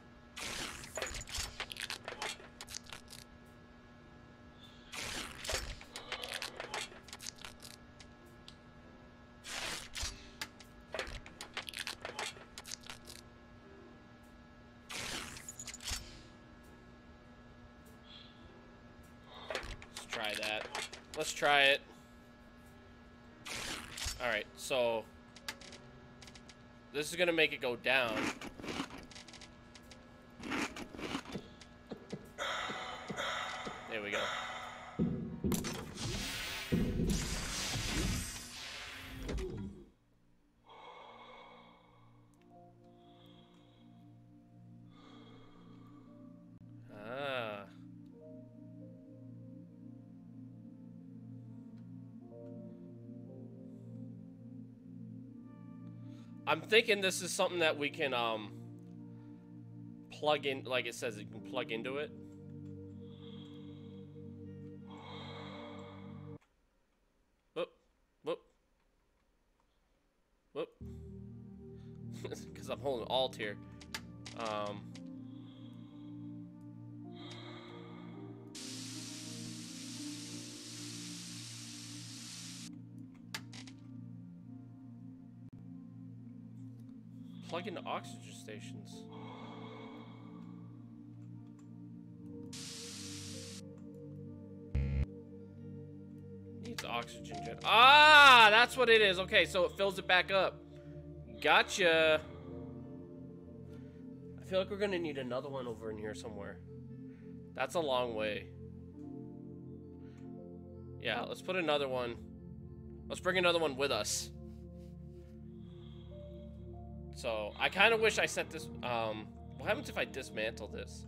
Let's try that. Let's try it. Alright, so this is gonna make it go down. I'm thinking this is something that we can um plug in like it says you can plug into it. Whoop. Whoop. Whoop. Cuz I'm holding alt here. Um plug oxygen stations. Needs oxygen gen. Ah, that's what it is. Okay, so it fills it back up. Gotcha. I feel like we're gonna need another one over in here somewhere. That's a long way. Yeah, let's put another one. Let's bring another one with us. So, I kind of wish I set this, um, what happens if I dismantle this?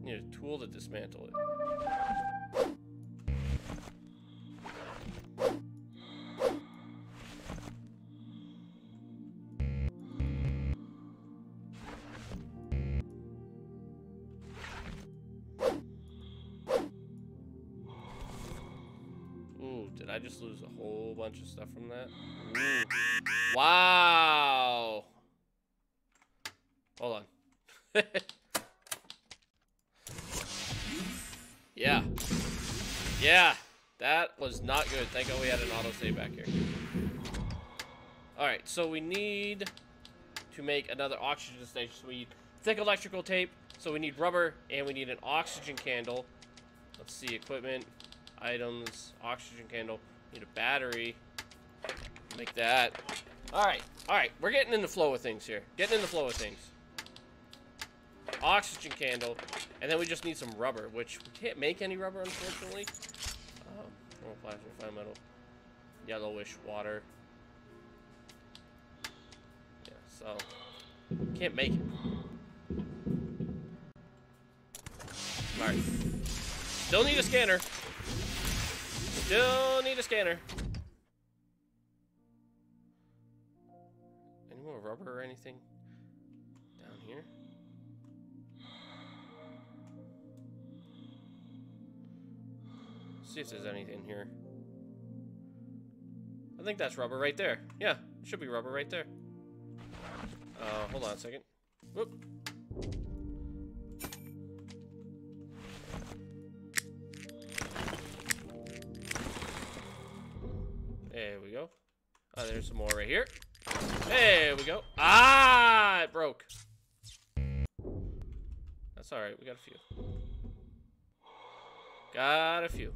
Need a tool to dismantle it. Ooh, did I just lose a whole bunch of stuff from that? Ooh. Wow. Hold on. yeah. Yeah. That was not good. Thank God we had an autosave back here. Alright, so we need to make another oxygen station. So we need thick electrical tape. So we need rubber and we need an oxygen candle. Let's see, equipment, items, oxygen candle. Need a battery. Make that. Alright, alright. We're getting in the flow of things here. Getting in the flow of things. Oxygen candle. And then we just need some rubber, which we can't make any rubber, unfortunately. Um, normal plasma, fine metal. Yellowish water. Yeah, so... Can't make it. Alright. Still need a scanner. Still need a scanner. Any more rubber or anything See if there's anything here. I think that's rubber right there. Yeah, should be rubber right there. Uh, hold on a second. Whoop. There we go. Oh, there's some more right here. There we go. Ah, it broke. That's all right. We got a few. Got a few.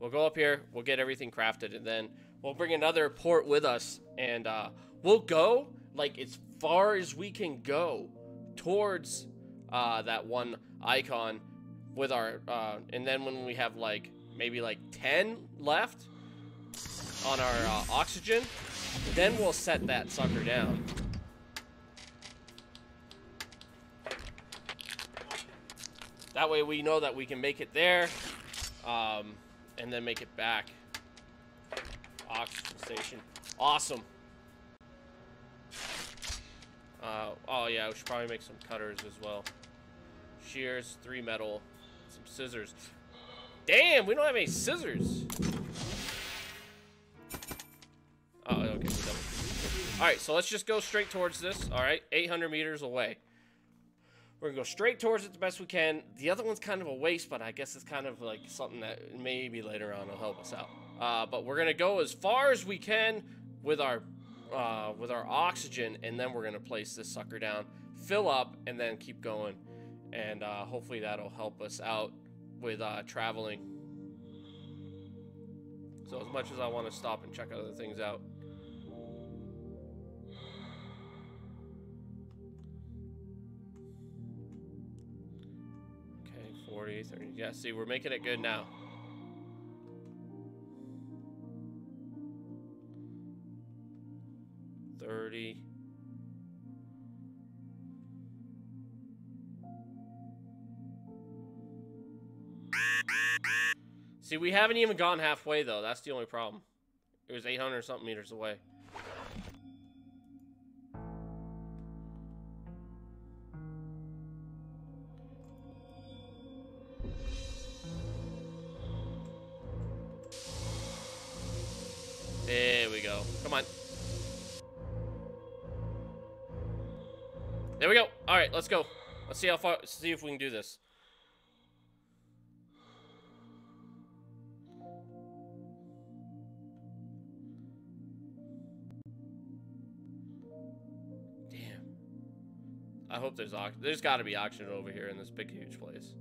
We'll go up here. We'll get everything crafted, and then we'll bring another port with us, and uh, we'll go like as far as we can go towards uh, that one icon with our, uh, and then when we have like maybe like 10 left on our uh, oxygen, then we'll set that sucker down. That way we know that we can make it there, um, and then make it back. Oxygen station. Awesome. Uh, oh yeah, we should probably make some cutters as well. Shears, three metal, some scissors. Damn, we don't have any scissors. Oh, okay. All right, so let's just go straight towards this. All right, 800 meters away. We're gonna go straight towards it the best we can. The other one's kind of a waste, but I guess it's kind of like something that maybe later on will help us out. Uh, but we're gonna go as far as we can with our uh, with our oxygen, and then we're gonna place this sucker down, fill up, and then keep going. And uh, hopefully that'll help us out with uh, traveling. So as much as I want to stop and check other things out. 40, 30. Yeah, see, we're making it good now. Thirty. See, we haven't even gone halfway, though. That's the only problem. It was 800 something meters away. Let's go. Let's see how far. See if we can do this. Damn. I hope there's ox. There's got to be oxygen over here in this big, huge place.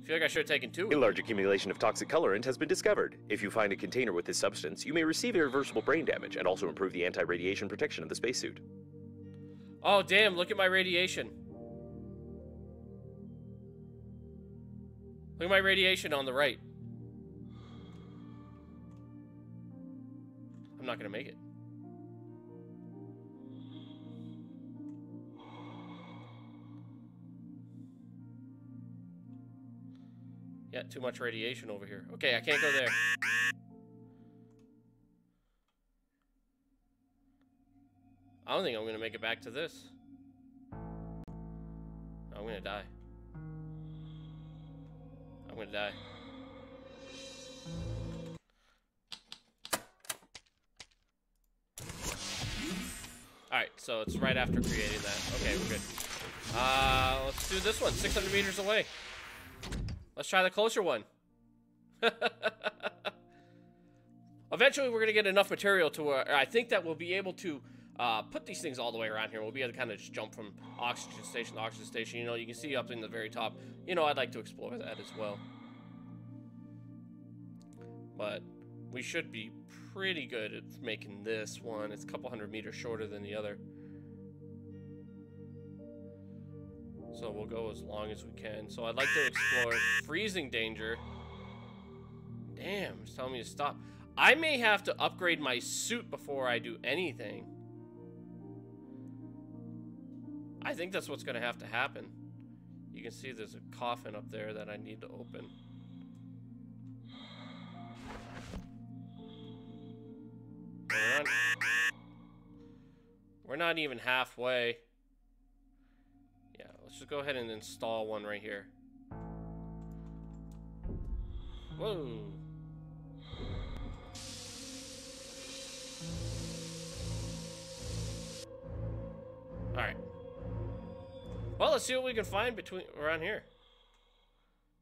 I feel like I should have taken two. A large accumulation of toxic colorant has been discovered. If you find a container with this substance, you may receive irreversible brain damage and also improve the anti-radiation protection of the spacesuit. Oh, damn, look at my radiation. Look at my radiation on the right. I'm not to make it. Yeah, too much radiation over here. Okay, I can't go there. I don't think I'm gonna make it back to this. I'm gonna die. I'm gonna die. Alright, so it's right after creating that. Okay, we're good. Uh, let's do this one, 600 meters away. Let's try the closer one. Eventually, we're going to get enough material to where I think that we'll be able to uh, put these things all the way around here. We'll be able to kind of just jump from oxygen station to oxygen station. You know, you can see up in the very top. You know, I'd like to explore that as well. But we should be pretty good at making this one. It's a couple hundred meters shorter than the other. So we'll go as long as we can. So I'd like to explore freezing danger. Damn, it's telling me to stop. I may have to upgrade my suit before I do anything. I think that's what's going to have to happen. You can see there's a coffin up there that I need to open. We're not, even halfway. Yeah, let's just go ahead and install one right here. Whoa. Alright. Well, let's see what we can find between around here.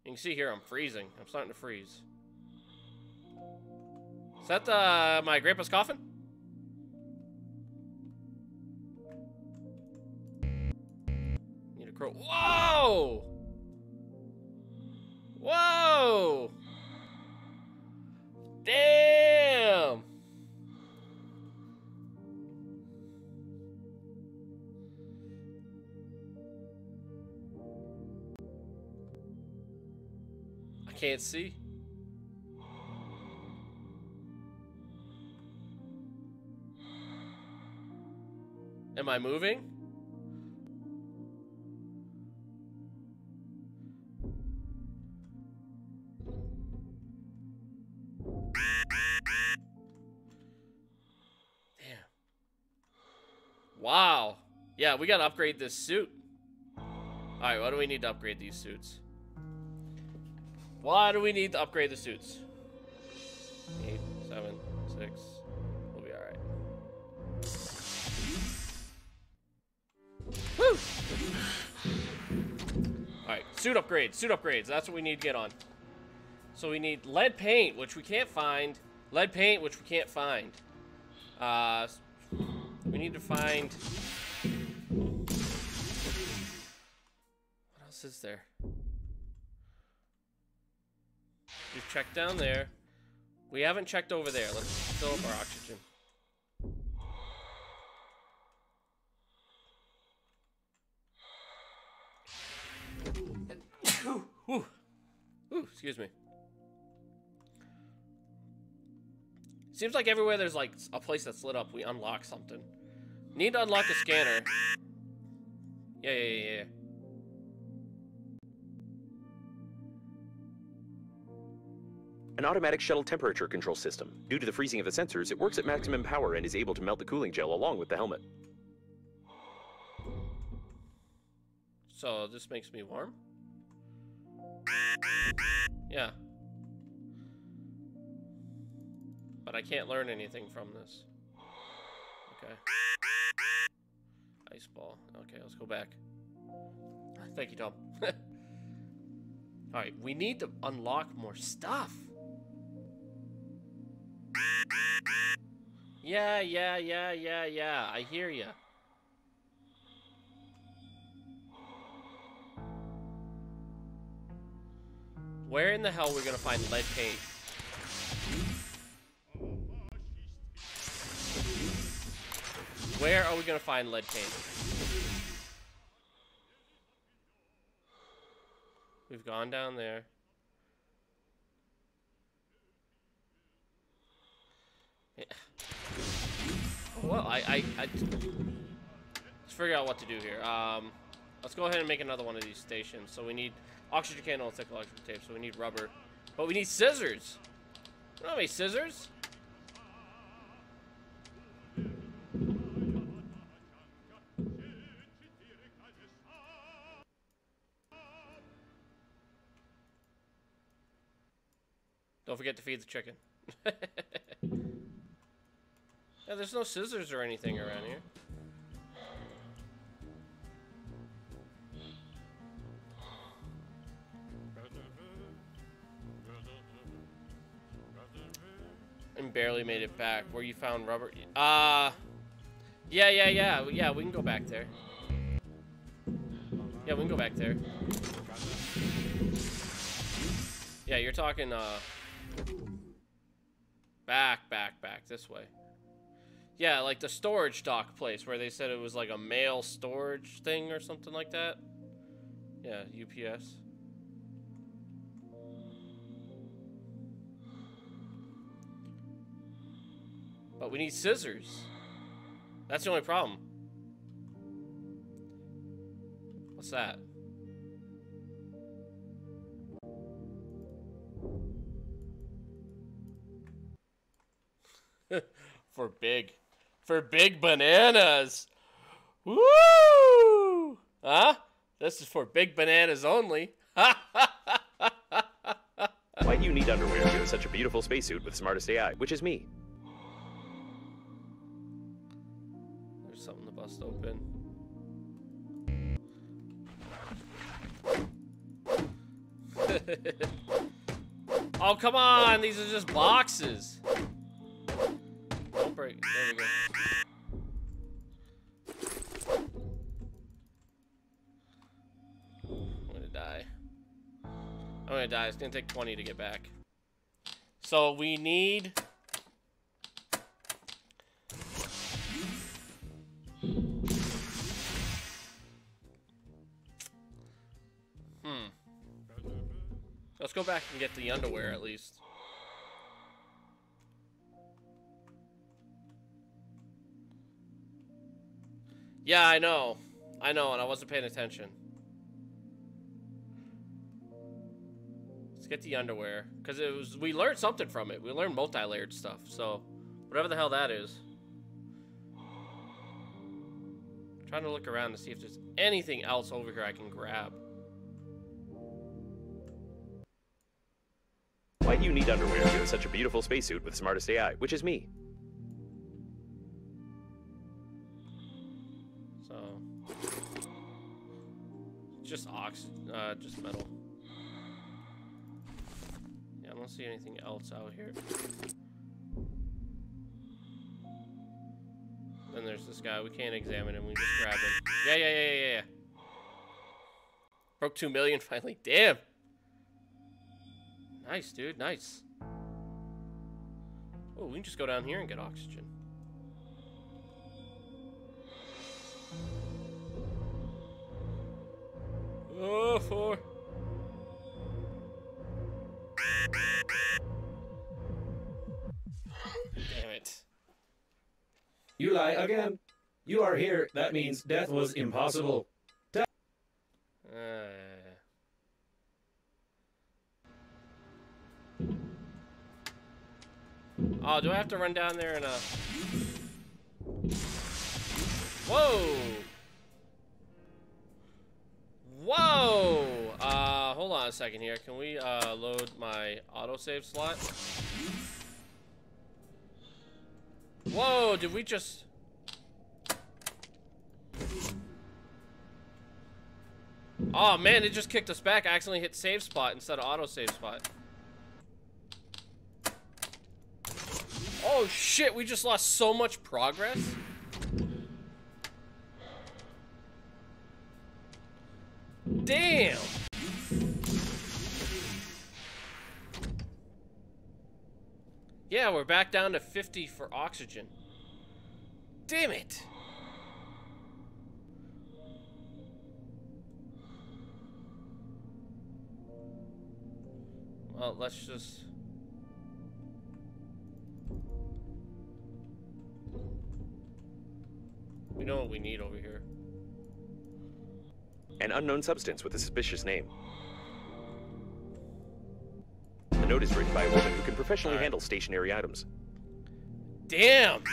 You can see here I'm freezing. I'm starting to freeze. Is that the, my grandpa's coffin? Need a crow. Whoa! Whoa! Damn! Can't see. Am I moving? Damn. Wow. Yeah, we gotta upgrade this suit. Alright, why do we need to upgrade these suits? Why do we need to upgrade the suits? Eight, seven, six. We'll be alright. Woo! Alright, suit upgrades, suit upgrades. That's what we need to get on. So we need lead paint, which we can't find. Lead paint, which we can't find. Uh, we need to find... What else is there? We've checked down there. We haven't checked over there. Let's fill up our oxygen. Ooh. Ooh, excuse me. Seems like everywhere there's like a place that's lit up, we unlock something. Need to unlock a scanner. Yeah, yeah, yeah, yeah. An automatic shuttle temperature control system. Due to the freezing of the sensors, it works at maximum power and is able to melt the cooling gel along with the helmet. So this makes me warm? Yeah. But I can't learn anything from this. Okay. Ice ball. Okay, let's go back. Thank you, Tom. Alright, we need to unlock more stuff. Yeah, yeah, yeah, yeah, yeah. I hear ya. Where in the hell are we gonna find lead paint? Where are we gonna find lead paint? We've gone down there. Well, I, I, I, let's figure out what to do here. Um, let's go ahead and make another one of these stations. So we need oxygen candle and thick electrical tape. So we need rubber, but we need scissors. We don't have any scissors. Don't forget to feed the chicken. yeah, there's no scissors or anything around here. And barely made it back. Where you found rubber? Uh, yeah, yeah, yeah, yeah. We can go back there. Yeah, we can go back there. Yeah, you're talking, uh, back, back, back, this way. Yeah, like the storage dock place where they said it was like a mail storage thing or something like that. Yeah, UPS. But we need scissors. That's the only problem. What's that? For big. For big bananas. Woo! Huh? This is for big bananas only. Why do you need underwear if you have such a beautiful spacesuit with smartest AI, which is me? There's something to bust open. oh, come on. These are just boxes. Right. There we go. I'm gonna die. I'm gonna die. It's gonna take 20 to get back. So we need. Hmm. Let's go back and get the underwear at least. Yeah, I know. I know, and I wasn't paying attention. Let's get the underwear. Because it was we learned something from it. We learned multi-layered stuff, so whatever the hell that is. trying to look around to see if there's anything else over here I can grab. Why do you need underwear if you have such a beautiful spacesuit with smartest AI, which is me? Just ox uh just metal. Yeah, I don't see anything else out here. Then there's this guy. We can't examine him. We just grab him. Yeah, yeah, yeah, yeah, yeah. Broke two million finally. Damn. Nice, dude. Nice. Oh, we can just go down here and get oxygen. Oh, four. Damn it. You lie again. You are here. That means death was impossible. Uh, oh, do I have to run down there and uh? Whoa! Whoa! Uh, hold on a second here. Can we uh load my autosave slot? Whoa! Did we just? Oh man, it just kicked us back. I accidentally hit save spot instead of autosave spot. Oh shit, we just lost so much progress. Damn. Yeah, we're back down to 50 for oxygen. Damn it. Well, let's just... We know what we need over here. An unknown substance with a suspicious name. The note is written by a woman who can professionally Alright. handle stationary items. Damn!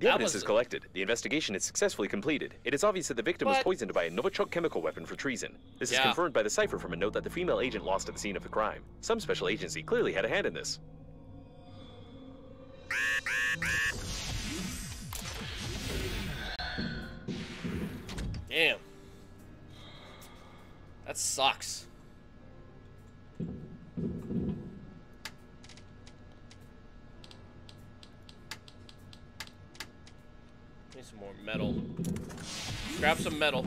The That evidence is collected. The investigation is successfully completed. It is obvious that the victim was poisoned by a Novichok chemical weapon for treason. This is confirmed by the cipher from a note that the female agent lost at the scene of the crime. Some special agency clearly had a hand in this. Damn. That sucks. Need some more metal. Grab some metal.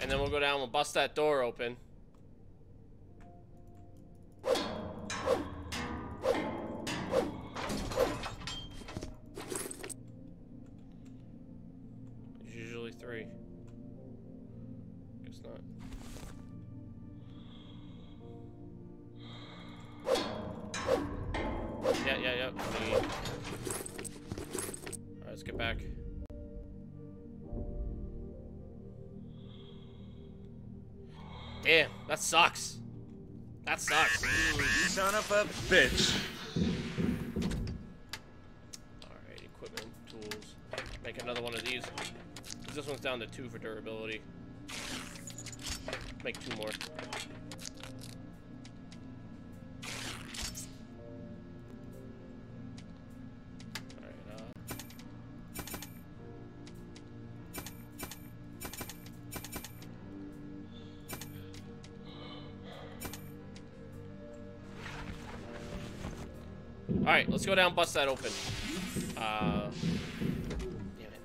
And then we'll go down, we'll bust that door open. That sucks. That sucks. Son of a bitch. Alright, equipment, tools. Make another one of these. This one's down to two for durability. Make two more. Right, let's go down, bust that open. Uh, damn it.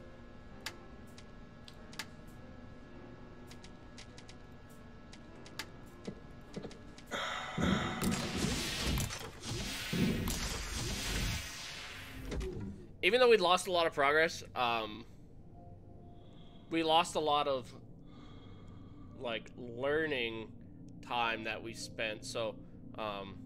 Even though we lost a lot of progress, um, we lost a lot of like learning time that we spent. So, um,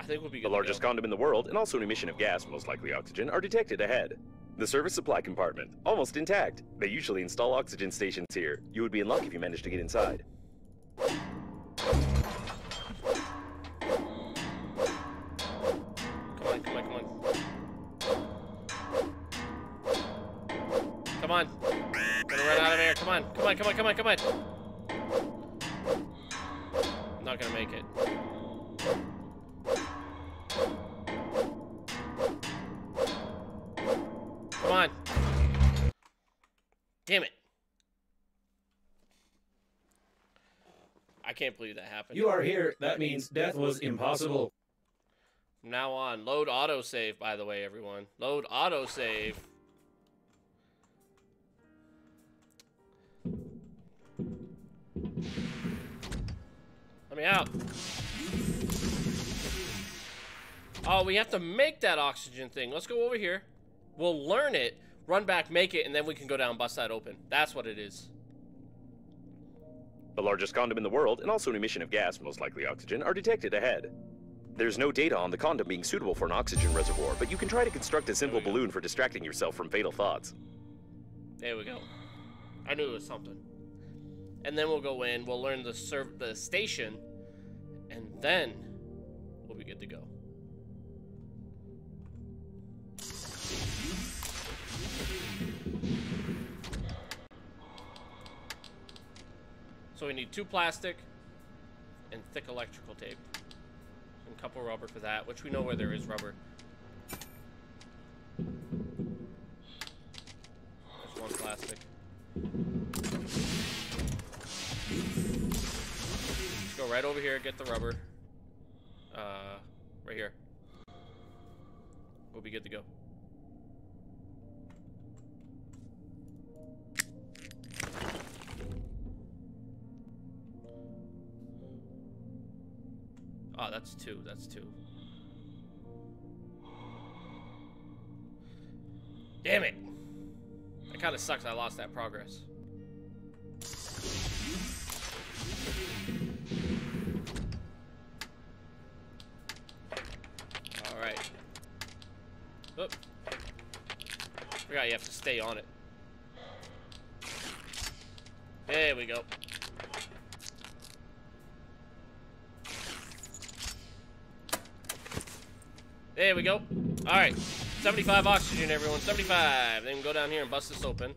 I think we'll be good. The largest go. condom in the world, and also an emission of gas, most likely oxygen, are detected ahead. The service supply compartment, almost intact. They usually install oxygen stations here. You would be in luck if you managed to get inside. Come on, come on, come on. Come on. Gonna run out of air. Come on, come on, come on, come on, can't believe that happened. You are here. That means death was impossible. From now on, load autosave, by the way, everyone. Load autosave. Let me out. Oh, we have to make that oxygen thing. Let's go over here. We'll learn it, run back, make it, and then we can go down bust that open. That's what it is. The largest condom in the world, and also an emission of gas, most likely oxygen, are detected ahead. There's no data on the condom being suitable for an oxygen reservoir, but you can try to construct a simple balloon for distracting yourself from fatal thoughts. There we go. I knew it was something. And then we'll go in, we'll learn the serv the station, and then we'll be good to go. So we need two plastic and thick electrical tape. And a couple rubber for that, which we know where there is rubber. There's one plastic. Let's go right over here, get the rubber. Uh, right here. We'll be good to go. Oh, that's two. That's two. Damn it! That kind of sucks. I lost that progress. All right. Oop. Forgot you have to stay on it. There we go. There we go. All right. 75 oxygen, everyone. 75. Then go down here and bust this open.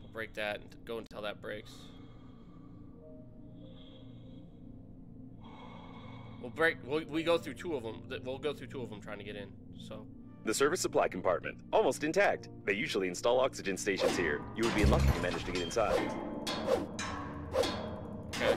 We'll break that and go until that breaks. We'll break. We'll, we go through two of them. We'll go through two of them trying to get in. So. The service supply compartment, almost intact. They usually install oxygen stations here. You would be lucky you managed to get inside. Okay.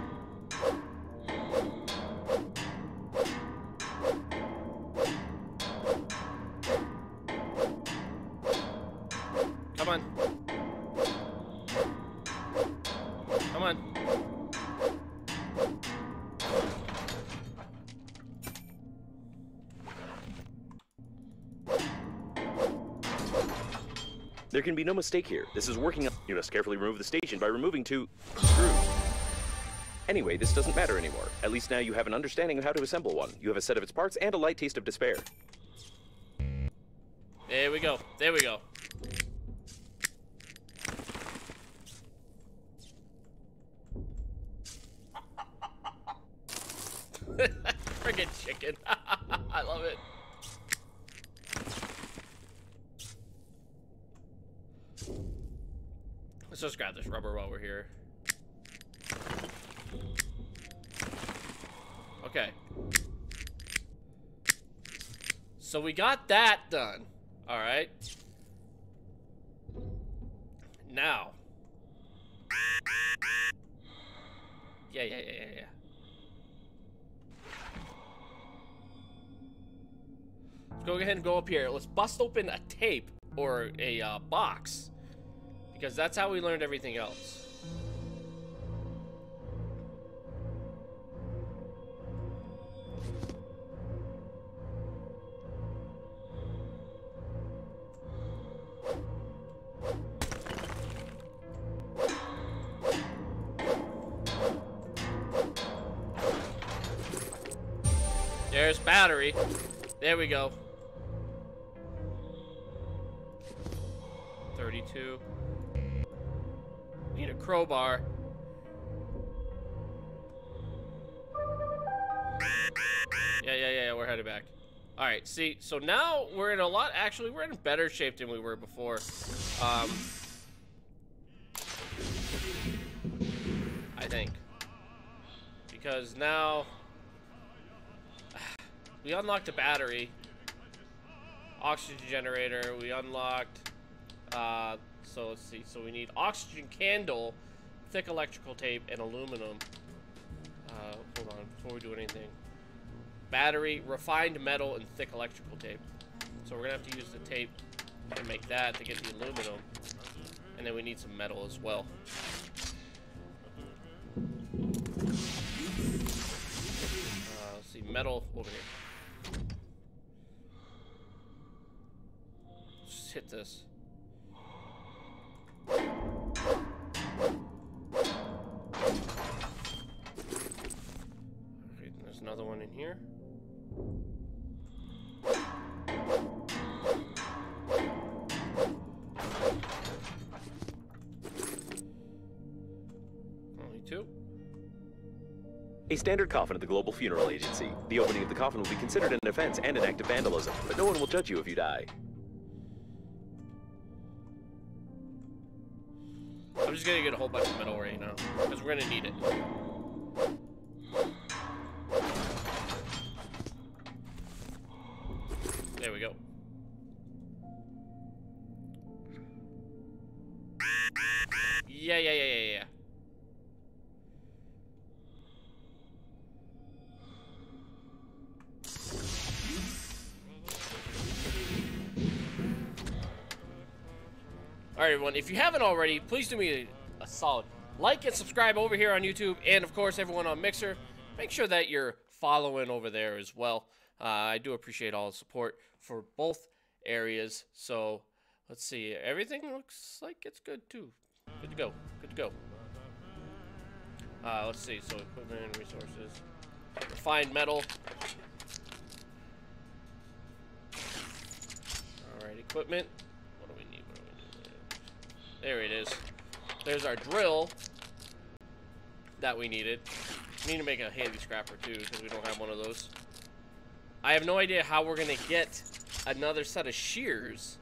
Be no mistake here. This is working. You must carefully remove the station by removing two screws. Anyway, this doesn't matter anymore. At least now you have an understanding of how to assemble one. You have a set of its parts and a light taste of despair. There we go. There we go. Friggin' chicken. I love it. Let's just grab this rubber while we're here. Okay. So we got that done. All right. Now. Yeah, yeah, yeah, yeah, yeah. Let's go ahead and go up here. Let's bust open a tape or a uh, box. Because that's how we learned everything else. There's battery. There we go. Crowbar. Yeah, yeah, yeah, we're headed back. All right, see, so now we're in a lot, actually, we're in better shape than we were before. Um, I think. Because now, we unlocked a battery, oxygen generator, we unlocked, uh, so let's see, so we need oxygen candle, thick electrical tape, and aluminum. Uh, hold on, before we do anything. Battery, refined metal, and thick electrical tape. So we're gonna have to use the tape to make that to get the aluminum. And then we need some metal as well. Uh, let's see, metal over here. Just hit this. Okay, there's another one in here. Only two. A standard coffin at the Global Funeral Agency. The opening of the coffin will be considered an offense and an act of vandalism, but no one will judge you if you die. I'm just gonna get a whole bunch of metal right now, because we're gonna need it. If you haven't already, please do me a, a solid. Like and subscribe over here on YouTube, and of course, everyone on Mixer. Make sure that you're following over there as well. Uh, I do appreciate all the support for both areas. So let's see. Everything looks like it's good too. Good to go. Good to go. Uh, let's see. So equipment, resources, refined metal. All right, equipment. What do we need? What do we need? There it is. There's our drill that we needed. We need to make a handy scrapper too, because we don't have one of those. I have no idea how we're gonna get another set of shears.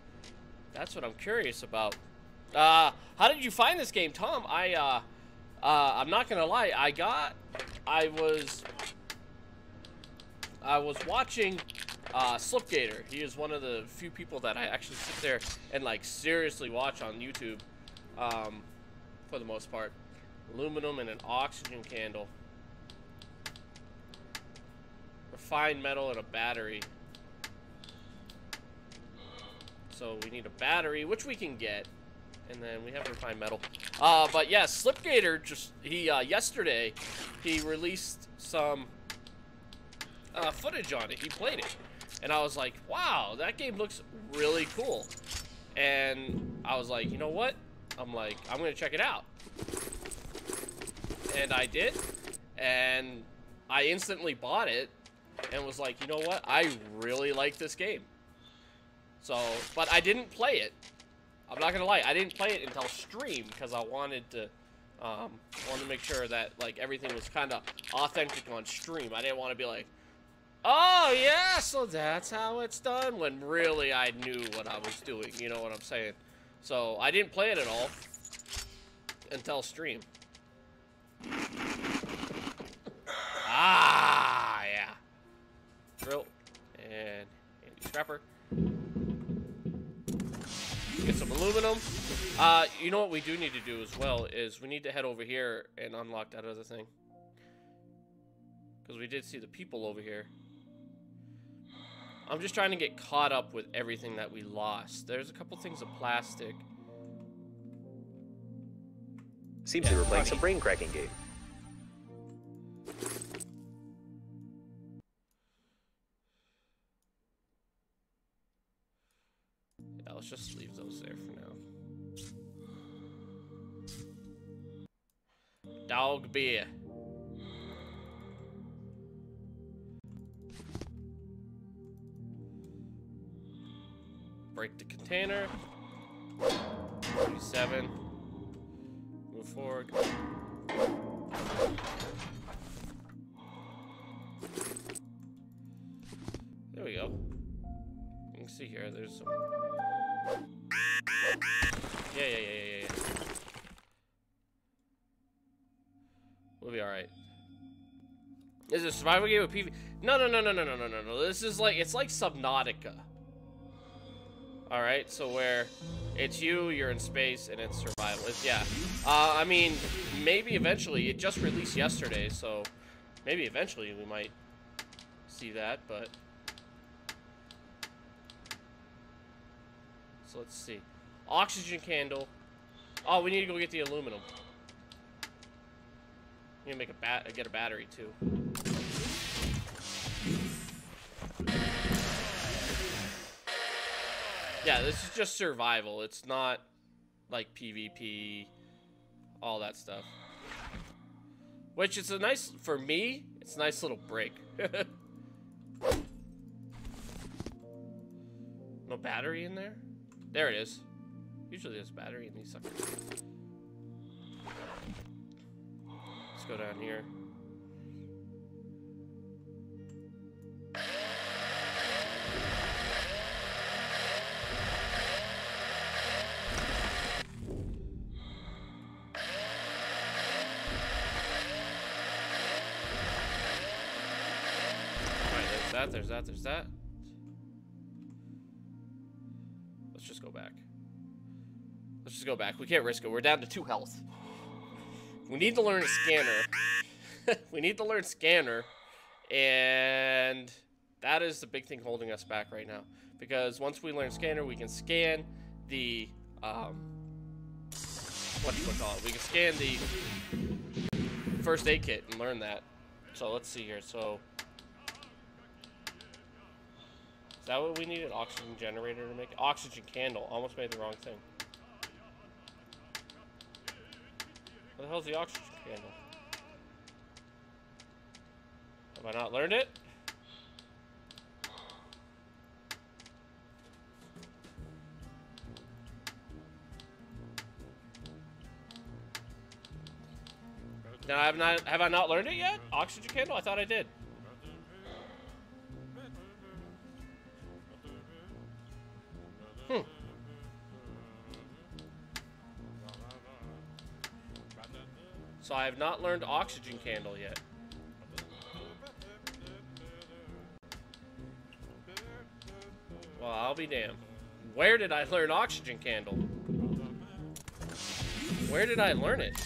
That's what I'm curious about. Uh, how did you find this game, Tom? I, uh, uh, I'm not gonna lie. I got, I was, I was watching uh, Slipgator. He is one of the few people that I actually sit there and like seriously watch on YouTube, um, for the most part. Aluminum and an oxygen candle. Refined metal and a battery. So we need a battery, which we can get. And then we have refined metal. Uh, but yeah, Slipgator just, he, uh, yesterday, he released some uh, footage on it. He played it. And I was like, wow, that game looks really cool. And I was like, you know what? I'm like, I'm to check it out. And I did. And I instantly bought it and was like, you know what? I really like this game. So, but I didn't play it. I'm not gonna lie, I didn't play it until stream because I wanted to, um, wanted to make sure that like everything was kind of authentic on stream. I didn't want to be like, oh yeah, so that's how it's done. When really I knew what I was doing. You know what I'm saying? So I didn't play it at all until stream. Ah, yeah. Drill and handy scrapper. Get some aluminum. Uh, you know what we do need to do as well is we need to head over here and unlock that other thing. Because we did see the people over here. I'm just trying to get caught up with everything that we lost. There's a couple things of plastic. Seems they were playing some brain cracking game. Yeah, let's just leave those there for now. Dog beer. Break the container. 37. Move forward. There we go. You can see here, there's some. Yeah, yeah, yeah, yeah, yeah. We'll be alright. Is it a survival game with PV? No, no, no, no, no, no, no, no. This is like, it's like Subnautica. Alright, so where it's you, you're in space, and it's survival. It's, yeah. Uh, I mean, maybe eventually. It just released yesterday, so maybe eventually we might see that, but... So let's see. Oxygen candle. Oh, we need to go get the aluminum. We need to make a bat get a battery too. Yeah, this is just survival. It's not like PvP, all that stuff. Which is a nice, for me, it's a nice little break. no battery in there? There it is. Usually there's battery in these suckers. Let's go down here. Alright, there's that, there's that, there's that. Let's just go back. Let's just go back. We can't risk it. We're down to two health. We need to learn scanner. we need to learn scanner. And that is the big thing holding us back right now. Because once we learn scanner, we can scan the um what do you call it? We can scan the first aid kit and learn that. So let's see here. So is that what we need an Oxygen generator to make? Oxygen candle. Almost made the wrong thing. What the hell's the oxygen candle? Have I not learned it? No, I have not. Have I not learned it yet? Oxygen candle? I thought I did. So I have not learned oxygen candle yet. Well, I'll be damned. Where did I learn oxygen candle? Where did I learn it?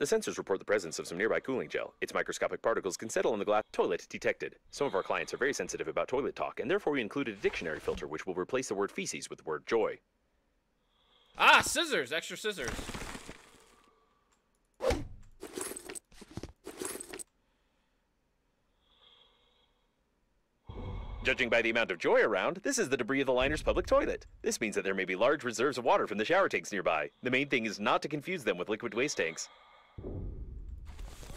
The sensors report the presence of some nearby cooling gel. Its microscopic particles can settle on the glass. Toilet detected. Some of our clients are very sensitive about toilet talk, and therefore we included a dictionary filter which will replace the word feces with the word joy. Ah, scissors! Extra scissors. Judging by the amount of joy around, this is the debris of the liner's public toilet. This means that there may be large reserves of water from the shower tanks nearby. The main thing is not to confuse them with liquid waste tanks.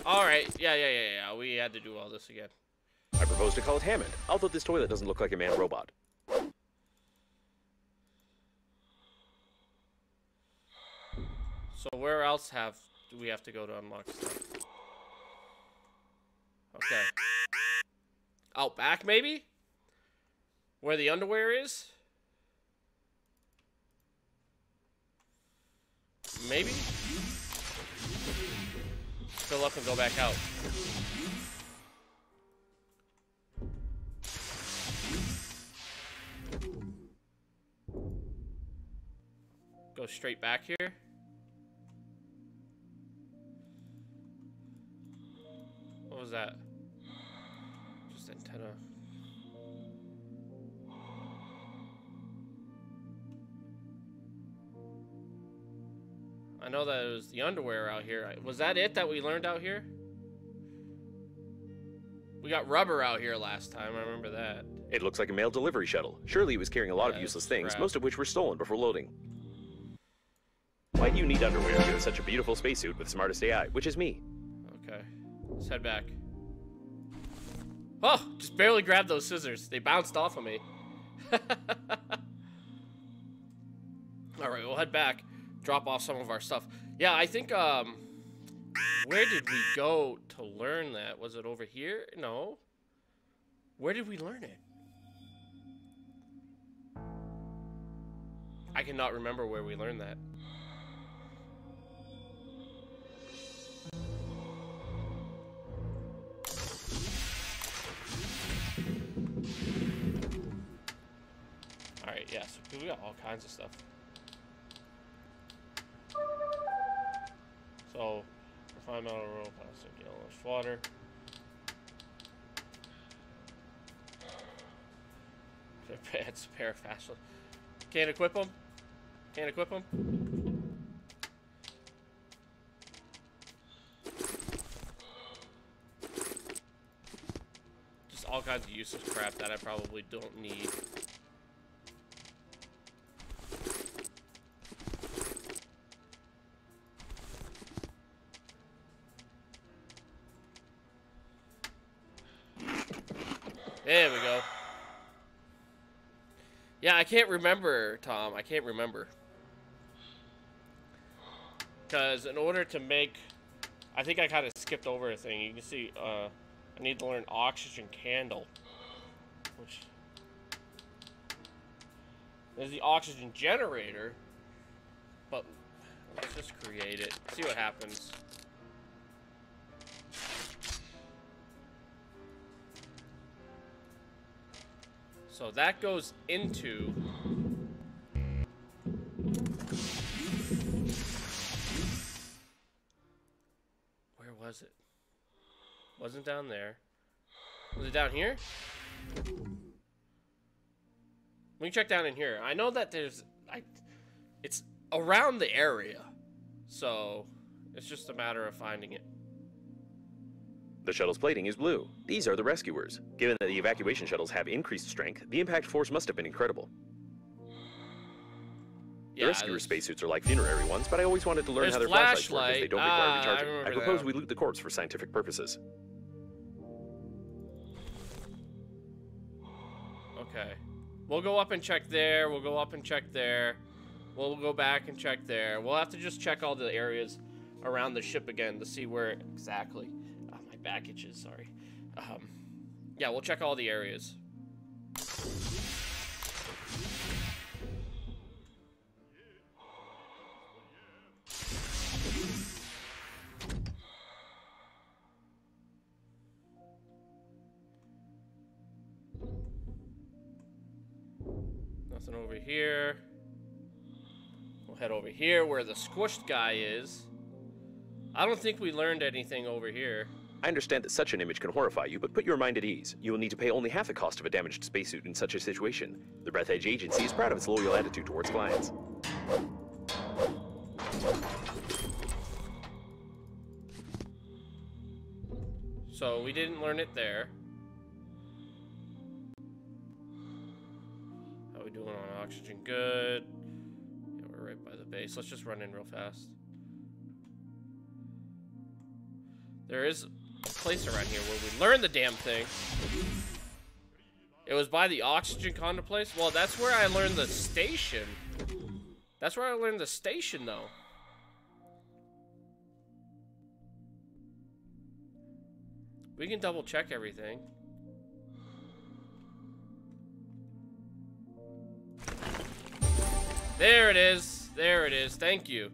Alright, yeah, yeah, yeah, yeah. We had to do all this again. I propose to call it Hammond, although this toilet doesn't look like a man robot. So where else have do we have to go to unlock stuff? Okay. Out back, maybe? Where the underwear is? Maybe? fill up and go back out. Go straight back here. What was that? Just antenna. I know that it was the underwear out here. Was that it that we learned out here? We got rubber out here last time. I remember that. It looks like a mail delivery shuttle. Surely it was carrying a lot Yeah, of useless things, crap. most of which were stolen before loading. Why do you need underwear if you have such a beautiful spacesuit with smartest AI, which is me? Okay. Let's head back. Oh, just barely grabbed those scissors. They bounced off of me. Alright, we'll head back. Drop off some of our stuff. Yeah, I think, um... Where did we go to learn that? Was it over here? No. Where did we learn it? I cannot remember where we learned that. Alright, yeah, so we got all kinds of stuff. So, refined metal roll, plastic, yellowish water. It's a pair of ones. Can't equip them? Can't equip them? Just all kinds of useless crap that I probably don't need. Can't remember, Tom. I can't remember. Because in order to make... I think I kind of skipped over a thing. You can see, uh, I need to learn oxygen candle. Which... There's the oxygen generator. But let's just create it. See what happens. So that goes into Where was it? Wasn't down there. Was it down here? Let me check down in here. I know that there's I it's around the area. So it's just a matter of finding it. The shuttle's plating is blue. These are the rescuers. Given that the evacuation shuttles have increased strength, the impact force must have been incredible. The rescuer there's- spacesuits are like funerary ones, but I always wanted to learn how their flashlights work flashlight. they don't require Ah, recharging. I, remember propose that. we loot the corpse for scientific purposes. Okay. We'll go up and check there. We'll go up and check there. We'll go back and check there. We'll have to just check all the areas around the ship again to see where exactly. Back itches, sorry. Um, yeah, we'll check all the areas. Nothing over here. We'll head over here where the squished guy is. I don't think we learned anything over here. I understand that such an image can horrify you, but put your mind at ease. You will need to pay only half the cost of a damaged spacesuit in such a situation. The Breathedge Agency is proud of its loyal attitude towards clients. So we didn't learn it there. How we doing on oxygen? Good. Yeah, we're right by the base. Let's just run in real fast. There is place around here where we learn the damn thing. It was by the oxygen condo place? Well, that's where I learned the station. That's where I learned the station, though. We can double check everything. There it is. There it is. Thank you.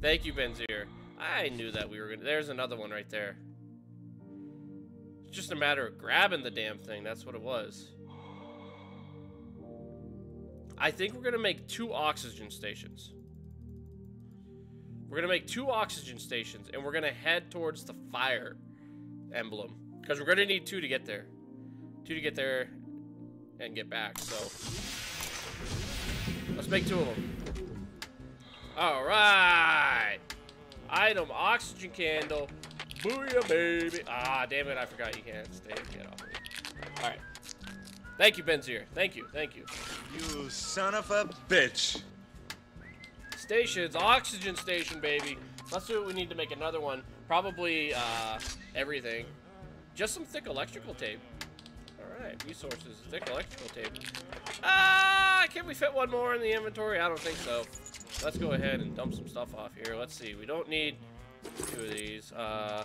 Thank you, Benzier. I knew that we were gonna. There's another one right there. Just a matter of grabbing the damn thing. That's what it was. I think we're gonna make two oxygen stations. We're gonna make two oxygen stations, and we're gonna head towards the fire emblem because we're gonna need two to get there, two to get there and get back. So let's make two of them. All right. Item oxygen candle. Booyah, baby. Ah, damn it! I forgot you can't stay. Get off. Me. All right. Thank you, Benzier. Thank you. Thank you. You son of a bitch. Stations, oxygen station, baby. Let's do it. We need to make another one. Probably uh, everything. Just some thick electrical tape. All right, resources, thick electrical tape. Ah, can we fit one more in the inventory? I don't think so. Let's go ahead and dump some stuff off here. Let's see. We don't need two of these. Uh,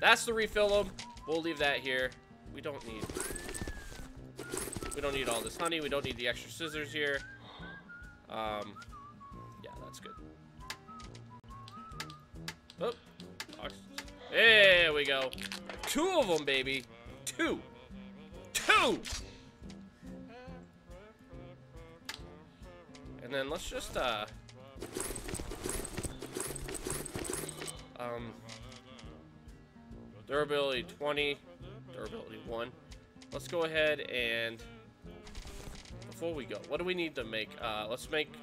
that's to refill them. We'll leave that here. We don't need. We don't need all this honey. We don't need the extra scissors here. Um, yeah, that's good. Oh, there we go. Two of them, baby. Two. Two. And then let's just uh. Um. Durability 20. Durability 1. Let's go ahead and before we go, what do we need to make? Uh, let's make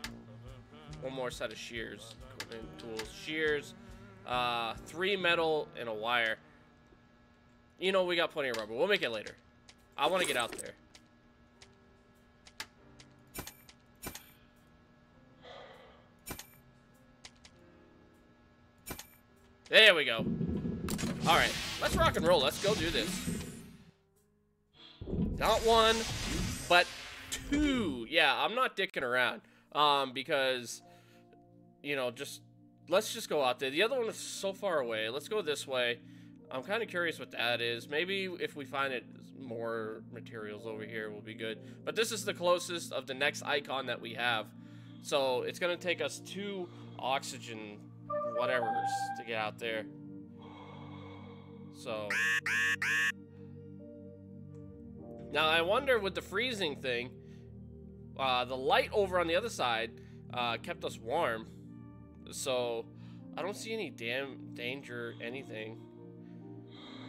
one more set of shears. Equipment, tools, shears, uh, three metal and a wire. You know, we got plenty of rubber. We'll make it later. I want to get out there. There we go. All right, let's rock and roll. Let's go do this. Not one, but two. Yeah, I'm not dicking around. Um, because, you know, just let's just go out there. The other one is so far away. Let's go this way. I'm kind of curious what that is. Maybe if we find it, more materials over here will be good. But this is the closest of the next icon that we have. So it's going to take us two oxygen whatevers to get out there. So... Now, I wonder with the freezing thing, uh, the light over on the other side uh, kept us warm. So, I don't see any damn danger, anything.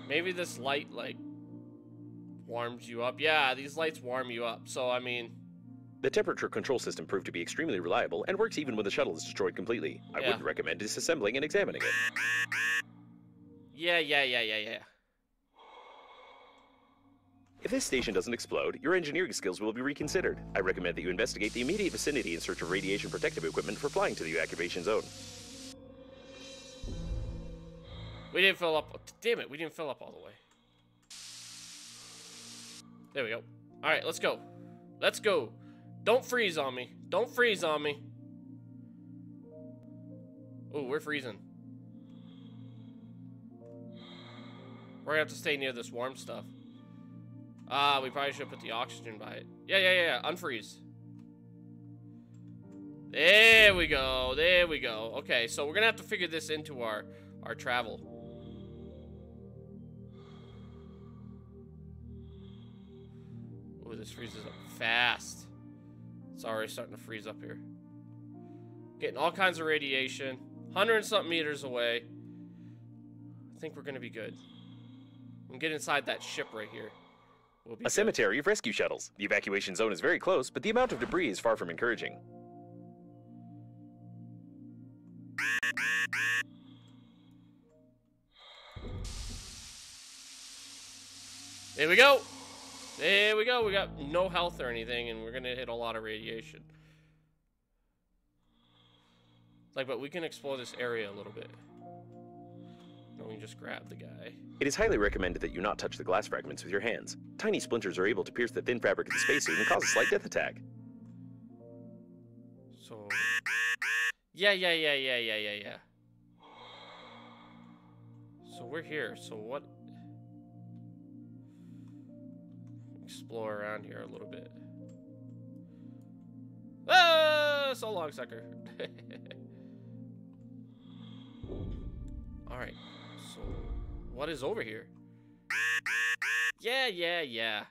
Maybe this light, like, warms you up. Yeah, these lights warm you up. So, I mean... The temperature control system proved to be extremely reliable and works even when the shuttle is destroyed completely. I Yeah. would recommend disassembling and examining it. Yeah, yeah, yeah, yeah, yeah. If this station doesn't explode, your engineering skills will be reconsidered. I recommend that you investigate the immediate vicinity in search of radiation protective equipment for flying to the evacuation zone. We didn't fill up. Damn it, we didn't fill up all the way. There we go. All right, let's go. Let's go. Don't freeze on me. Don't freeze on me. Oh, we're freezing. We're gonna have to stay near this warm stuff. Ah, we probably should put the oxygen by it. Yeah, yeah, yeah, yeah. Unfreeze. There we go. There we go. Okay, so we're gonna have to figure this into our our travel. Oh, this freezes up fast. It's already starting to freeze up here. Getting all kinds of radiation. 100 and something meters away. I think we're gonna be good. And get inside that ship right here. We'll be A good. cemetery of rescue shuttles. The evacuation zone is very close, but the amount of debris is far from encouraging. There we go. There we go. We got no health or anything, and we're gonna hit a lot of radiation. Like, but we can explore this area a little bit. We can just grab the guy. It is highly recommended that you not touch the glass fragments with your hands. Tiny splinters are able to pierce the thin fabric of the spacesuit and cause a slight death attack. So. Yeah, yeah, yeah, yeah, yeah, yeah, yeah. So we're here. So what? Explore around here a little bit. Ah, so long, sucker. All right. So, what is over here? Yeah, yeah, yeah.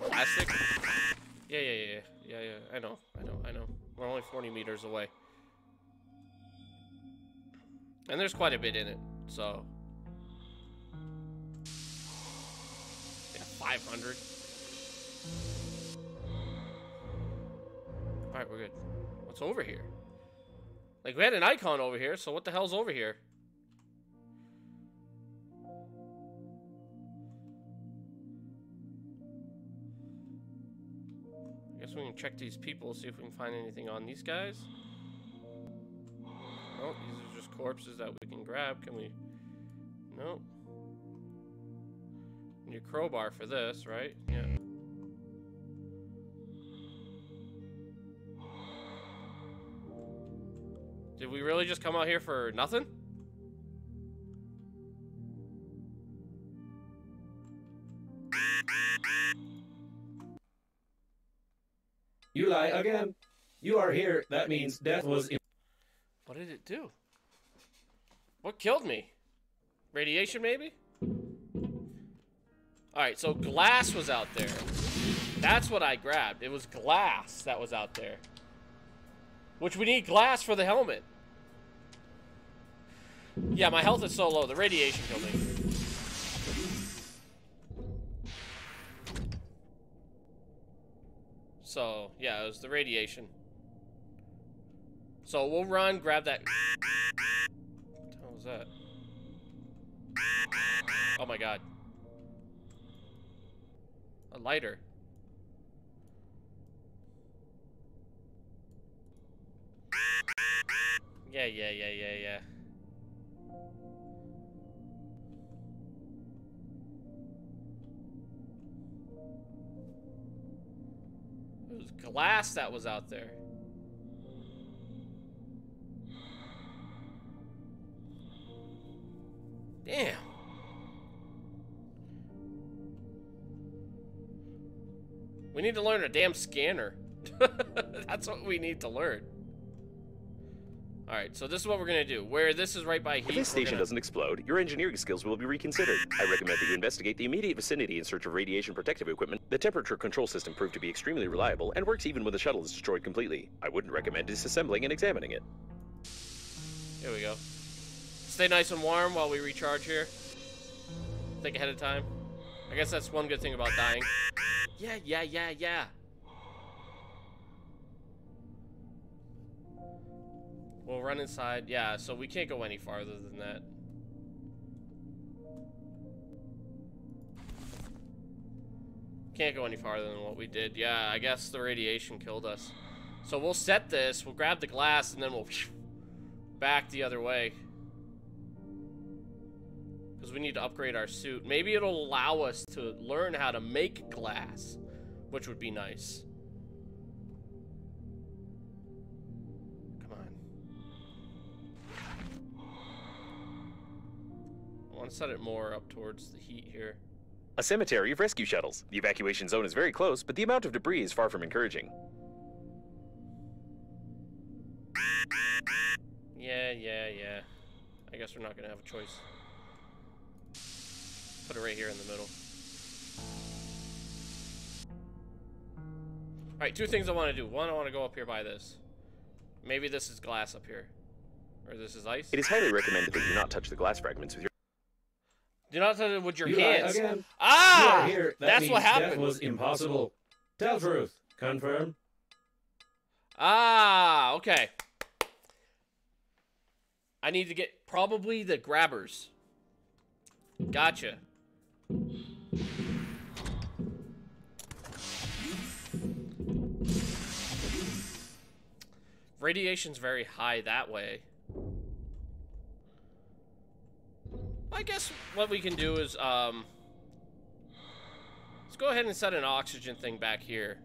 Plastic. Yeah, yeah, yeah, yeah, yeah. I know, I know, I know. We're only 40 meters away. And there's quite a bit in it, so. Yeah, 500. Alright, we're good. What's over here? Like, we had an icon over here, so what the hell's over here? I guess we can check these people, see if we can find anything on these guys. Oh, Just corpses that we can grab. Can we? Nope. Need a crowbar for this, right? Yeah. Did we really just come out here for nothing? You lie again. You are here. That means death was. What did it do? What killed me? Radiation, maybe? Alright, so glass was out there. That's what I grabbed. It was glass that was out there. Which we need glass for the helmet. Yeah, my health is so low. The radiation killed me. So, yeah, it was the radiation. So we'll run, grab that. Was that? Oh my god. A lighter. Yeah, yeah, yeah, yeah, yeah. It was glass that was out there. Damn. We need to learn a damn scanner. That's what we need to learn. Alright, so this is what we're gonna do. Where this is right by heat, If this station gonna- doesn't explode, your engineering skills will be reconsidered. I recommend that you investigate the immediate vicinity in search of radiation protective equipment. The temperature control system proved to be extremely reliable and works even when the shuttle is destroyed completely. I wouldn't recommend disassembling and examining it. Here we go. Stay nice and warm while we recharge here. Think ahead of time. I guess that's one good thing about dying. Yeah, yeah, yeah, yeah. We'll run inside. Yeah, so we can't go any farther than that. Can't go any farther than what we did. Yeah, I guess the radiation killed us. So we'll set this, we'll grab the glass, and then we'll back the other way. Because we need to upgrade our suit. Maybe it'll allow us to learn how to make glass, which would be nice. Come on. I want to set it more up towards the heat here. A cemetery of rescue shuttles. The evacuation zone is very close, but the amount of debris is far from encouraging. Yeah, yeah, yeah. I guess we're not gonna have a choice. Put it right here in the middle. Alright, two things I want to do. One, I want to go up here by this. Maybe this is glass up here. Or this is ice. It is highly recommended that you not touch the glass fragments with your Do not touch it with your You hands. again. Ah! are here. That That's what Death happened. was impossible. Tell truth. Confirm. Ah, okay. I need to get probably the grabbers. Gotcha. Radiation's very high that way. I guess what we can do is, um... Let's go ahead and set an oxygen thing back here.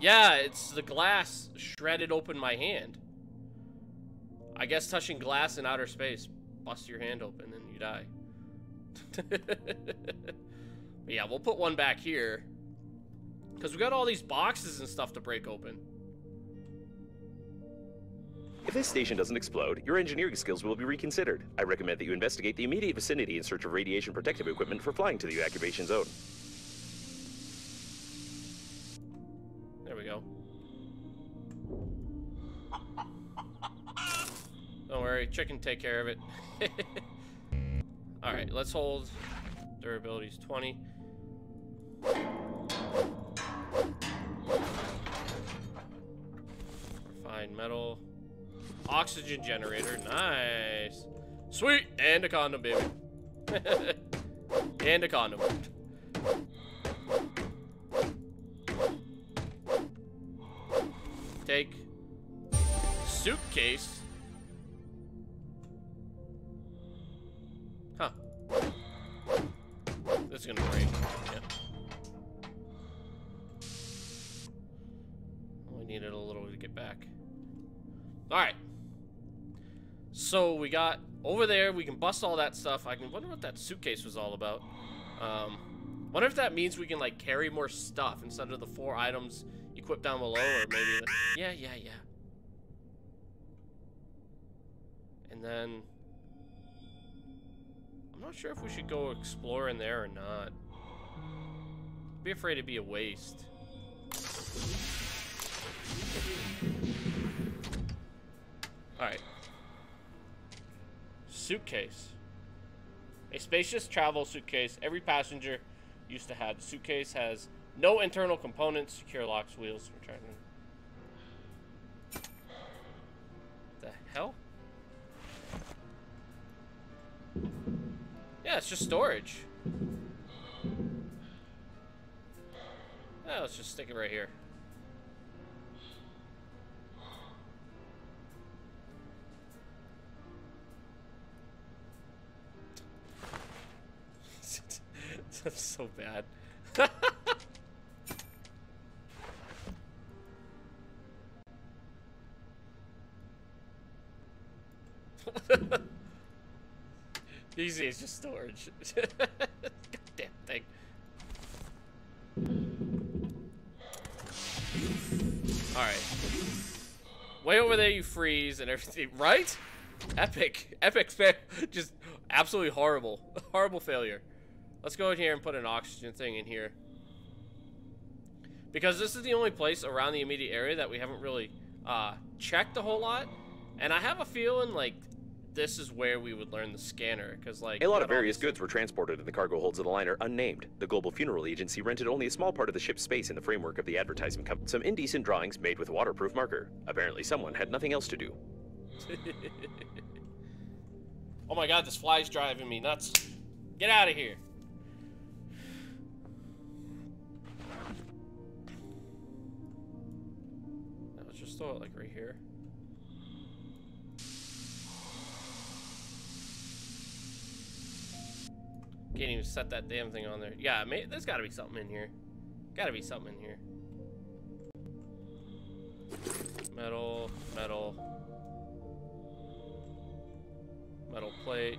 Yeah, it's the glass shredded open my hand. I guess touching glass in outer space busts your hand open and you die. yeah, we'll put one back here. Because we got all these boxes and stuff to break open. If this station doesn't explode, your engineering skills will be reconsidered. I recommend that you investigate the immediate vicinity in search of radiation protective equipment for flying to the evacuation zone. There we go. Don't worry, chicken take care of it. All right, let's hold. Durability's 20. Fine metal. Oxygen generator. Nice. Sweet. And a condom, baby. and a condom. Take suitcase. This is gonna break. Yeah. Only needed a little to get back. Alright. So we got over there, we can bust all that stuff. I can wonder what that suitcase was all about. Um, wonder if that means we can like carry more stuff instead of the four items equipped down below, or maybe. Yeah, yeah, yeah. And then I'm not sure if we should go explore in there or not. I'd be afraid it'd be a waste. Alright. Suitcase. A spacious travel suitcase every passenger used to have. The suitcase has no internal components, secure locks, wheels, return. The hell? Yeah, it's just storage. Yeah, let's just stick it right here. That's so bad. Easy, it's just storage. Goddamn thing. Alright. Way over there you freeze and everything, right? Epic. Epic fail. Just absolutely horrible. Horrible failure. Let's go in here and put an oxygen thing in here. Because this is the only place around the immediate area that we haven't really uh, checked a whole lot. And I have a feeling like this is where we would learn the scanner. Because like A lot of various goods were transported in the cargo holds of the liner unnamed. The Global Funeral Agency rented only a small part of the ship's space in the framework of the advertising company. Some indecent drawings made with waterproof marker. Apparently someone had nothing else to do. Oh my god, this fly's driving me nuts. Get out of here. Now let's just throw it like right here. Can't even set that damn thing on there. Yeah, may, there's gotta be something in here. Gotta be something in here. Metal, metal, metal plate.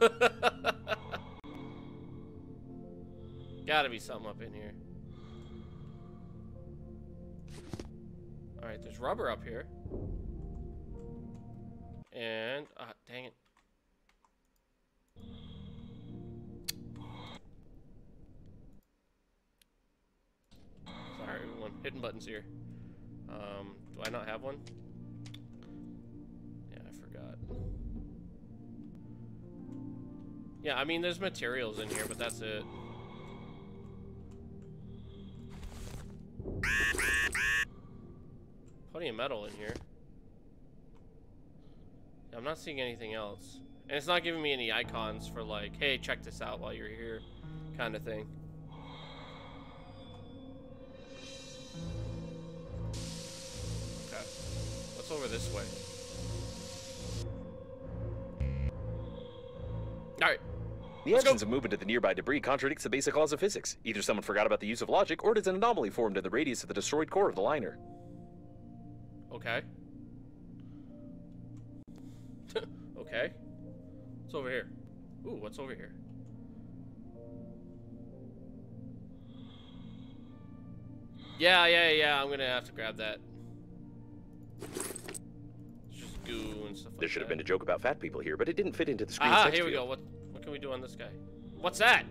Gotta be something up in here. Alright, there's rubber up here. And, ah, dang it. Sorry, everyone. Hidden buttons here. Um, do I not have one? Yeah, I forgot. Yeah, I mean, there's materials in here, but that's it. Plenty of metal in here. I'm not seeing anything else. And it's not giving me any icons for like, hey, check this out while you're here, kind of thing. Okay. What's over this way? Alright. The Let's go. absence of movement of the nearby debris contradicts the basic laws of physics. Either someone forgot about the use of logic, or it is an anomaly formed in the radius of the destroyed core of the liner. Okay. Okay. What's over here? Ooh, what's over here? Yeah, yeah, yeah, I'm gonna have to grab that. It's just goo and stuff like There should have that. been a joke about fat people here, but it didn't fit into the screen. Ah, here we go. What what can we do on this guy? What's that?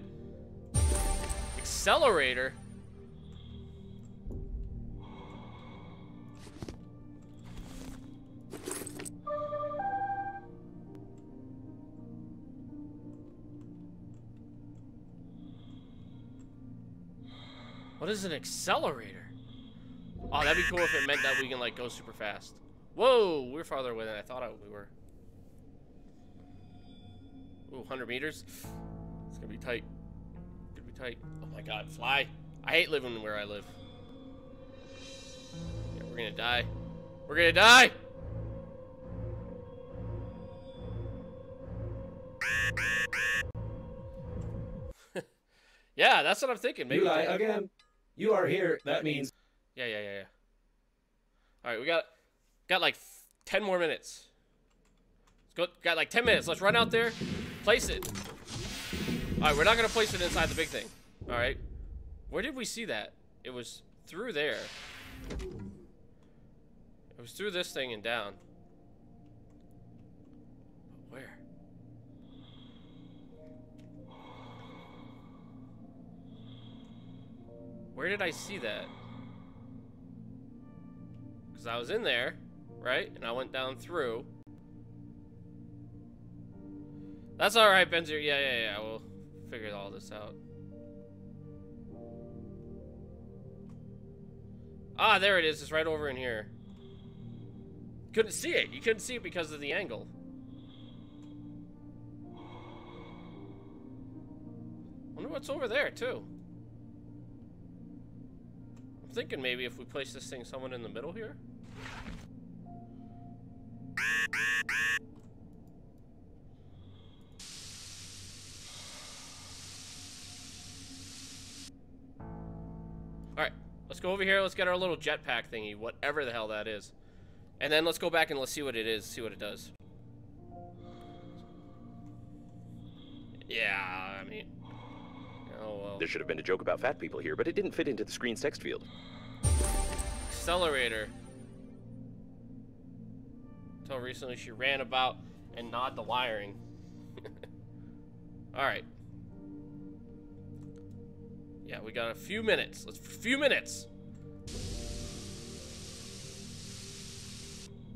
Accelerator? What is an accelerator? Oh, that'd be cool if it meant that we can like go super fast. Whoa, we're farther away than I thought we were. Ooh, 100 meters. It's gonna be tight. It's Gonna be tight. Oh my god, fly. I hate living where I live. Yeah, we're gonna die. We're gonna die! yeah, that's what I'm thinking. Maybe You lie again. You are here. That means Yeah, yeah, yeah, yeah. All right, we got got like 10 more minutes. Let's go. Got like 10 minutes. Let's run out there, place it. All right, we're not gonna place it inside the big thing. All right. Where did we see that? It was through there. It was through this thing and down. Where did I see that? Because I was in there, right? And I went down through. That's alright, Benzer. Yeah, yeah, yeah. We'll figure all this out. Ah, there it is. It's right over in here. Couldn't see it. You couldn't see it because of the angle. Wonder what's over there, too. Thinking maybe if we place this thing someone in the middle here. Alright, let's go over here. Let's get our little jetpack thingy, whatever the hell that is. And then let's go back and let's see what it is, see what it does. Yeah, I mean... Oh, well. There should have been a joke about fat people here, but it didn't fit into the screen's text field. accelerator. Until recently, she ran about and gnawed the wiring. All right. Yeah, we got a few minutes. Let's few minutes.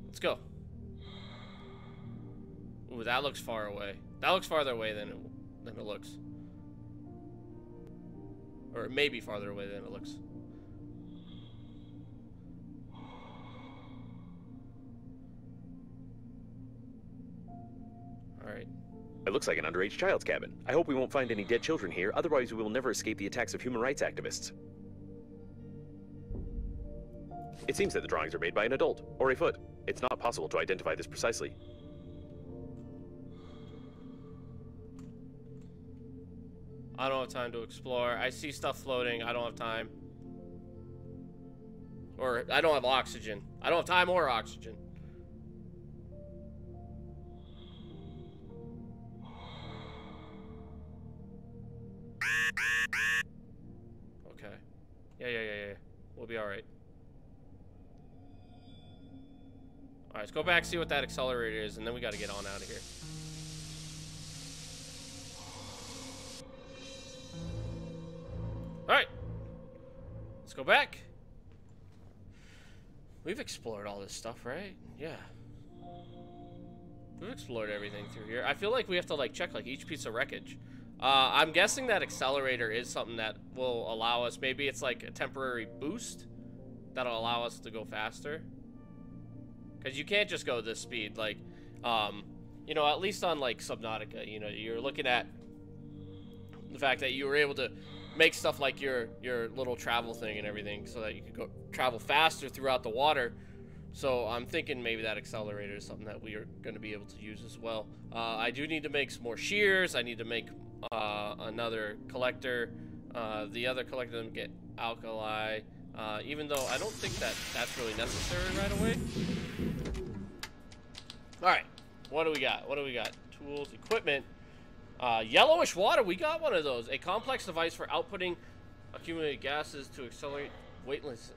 Let's go. Ooh, that looks far away. That looks farther away than it, than it looks. Or it may be farther away than it looks. Alright. It looks like an underage child's cabin. I hope we won't find any dead children here, otherwise we will never escape the attacks of human rights activists. It seems that the drawings are made by an adult, or a foot. It's not possible to identify this precisely. I don't have time to explore. I see stuff floating. I don't have time. Or I don't have oxygen. I don't have time or oxygen. Okay. Yeah, yeah, yeah, yeah. We'll be alright. Alright, let's go back see what that accelerator is, and then we gotta get on out of here. Let's go back. We've explored all this stuff, right? Yeah. We've explored everything through here. I feel like we have to like check like each piece of wreckage. Uh, I'm guessing that accelerator is something that will allow us, maybe it's like a temporary boost that'll allow us to go faster. Because you can't just go this speed. Like, um, you know, at least on like Subnautica, you know, you're looking at the fact that you were able to make stuff like your your little travel thing and everything so that you could go travel faster throughout the water. So i'm thinking maybe that accelerator is something that we are going to be able to use as well. Uh, i do need to make some more shears. I need to make uh, another collector. Uh, the other collector doesn't get alkali. Uh, even though i don't think that that's really necessary right away. All right what do we got? What do we got? Tools equipment uh, yellowish water, we got one of those. A complex device for outputting accumulated gases to accelerate weightless.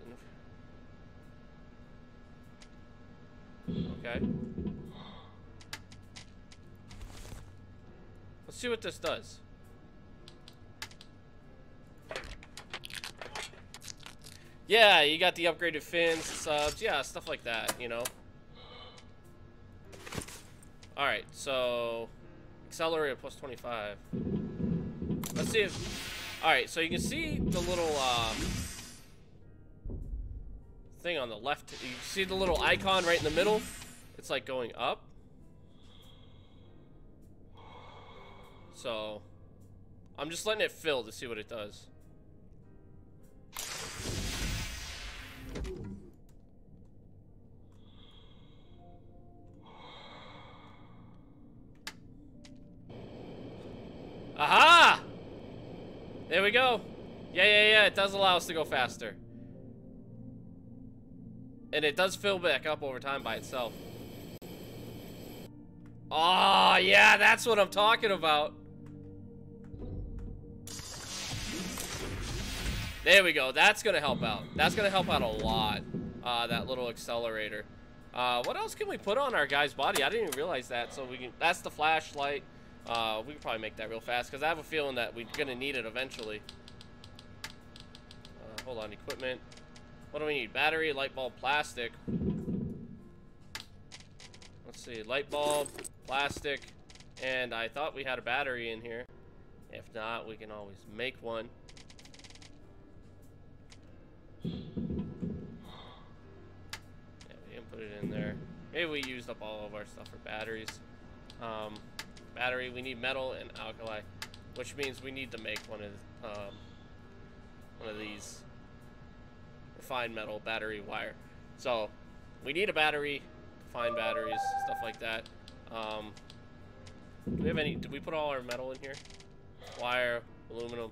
Okay. Let's see what this does. Yeah, you got the upgraded fins, subs, yeah, stuff like that, you know. Alright, so... Accelerator plus 25. Let's see if... Alright, so you can see the little, um, thing on the left. You see the little icon right in the middle? It's like going up. So, I'm just letting it fill to see what it does. Aha! There we go. Yeah, yeah, yeah, it does allow us to go faster. And it does fill back up over time by itself. Oh, yeah, that's what I'm talking about. There we go. That's going to help out. That's going to help out a lot, uh, that little accelerator. Uh, what else can we put on our guy's body? I didn't even realize that. So we can. That's the flashlight. Uh, we can probably make that real fast because I have a feeling that we're going to need it eventually. Uh, hold on, equipment. What do we need? Battery, light bulb, plastic. Let's see, light bulb, plastic, and I thought we had a battery in here. If not, we can always make one. Yeah, we didn't put it in there. Maybe we used up all of our stuff for batteries. Um, battery, we need metal and alkali, which means we need to make one of um, one of these refined metal battery wire. So we need a battery, fine batteries, stuff like that. Um, do we have any? Did we put all our metal in here? Wire, aluminum,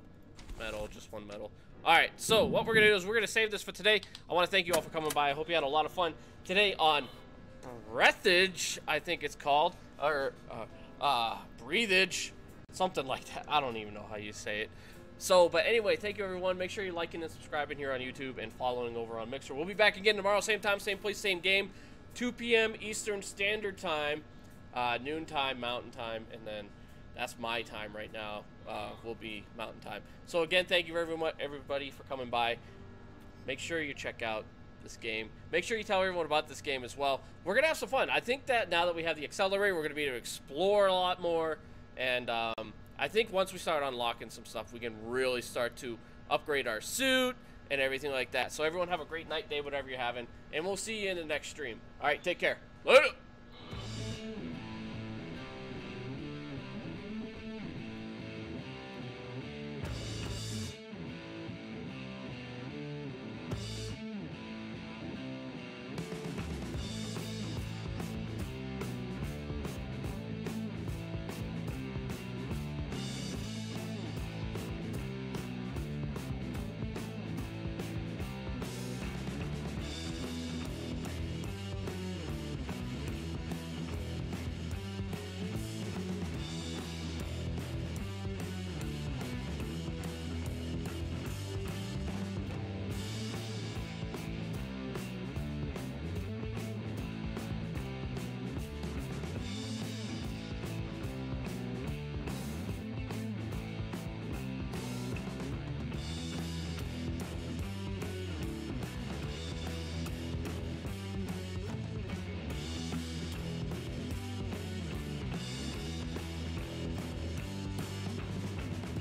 metal, just one metal. All right, so what we're gonna do is we're gonna save this for today. I want to thank you all for coming by. I hope you had a lot of fun today on Breathedge, I think it's called, or uh, uh, Breathedge, something like that. I don't even know how you say it. So, but anyway, thank you everyone. Make sure you're liking and subscribing here on YouTube and following over on Mixer. We'll be back again tomorrow, same time, same place, same game, 2 p.m. Eastern Standard Time, uh, noon time, Mountain Time, and then that's my time right now. Uh, will be Mountain Time. So again, thank you everyone, everybody for coming by. Make sure you check out this game. Make sure you tell everyone about this game as well. We're gonna have some fun. I think that now that we have the accelerator, we're gonna be able to explore a lot more. And um, I think once we start unlocking some stuff, we can really start to upgrade our suit and everything like that. So everyone have a great night, day, whatever you're having, and we'll see you in the next stream. All right, take care. Later.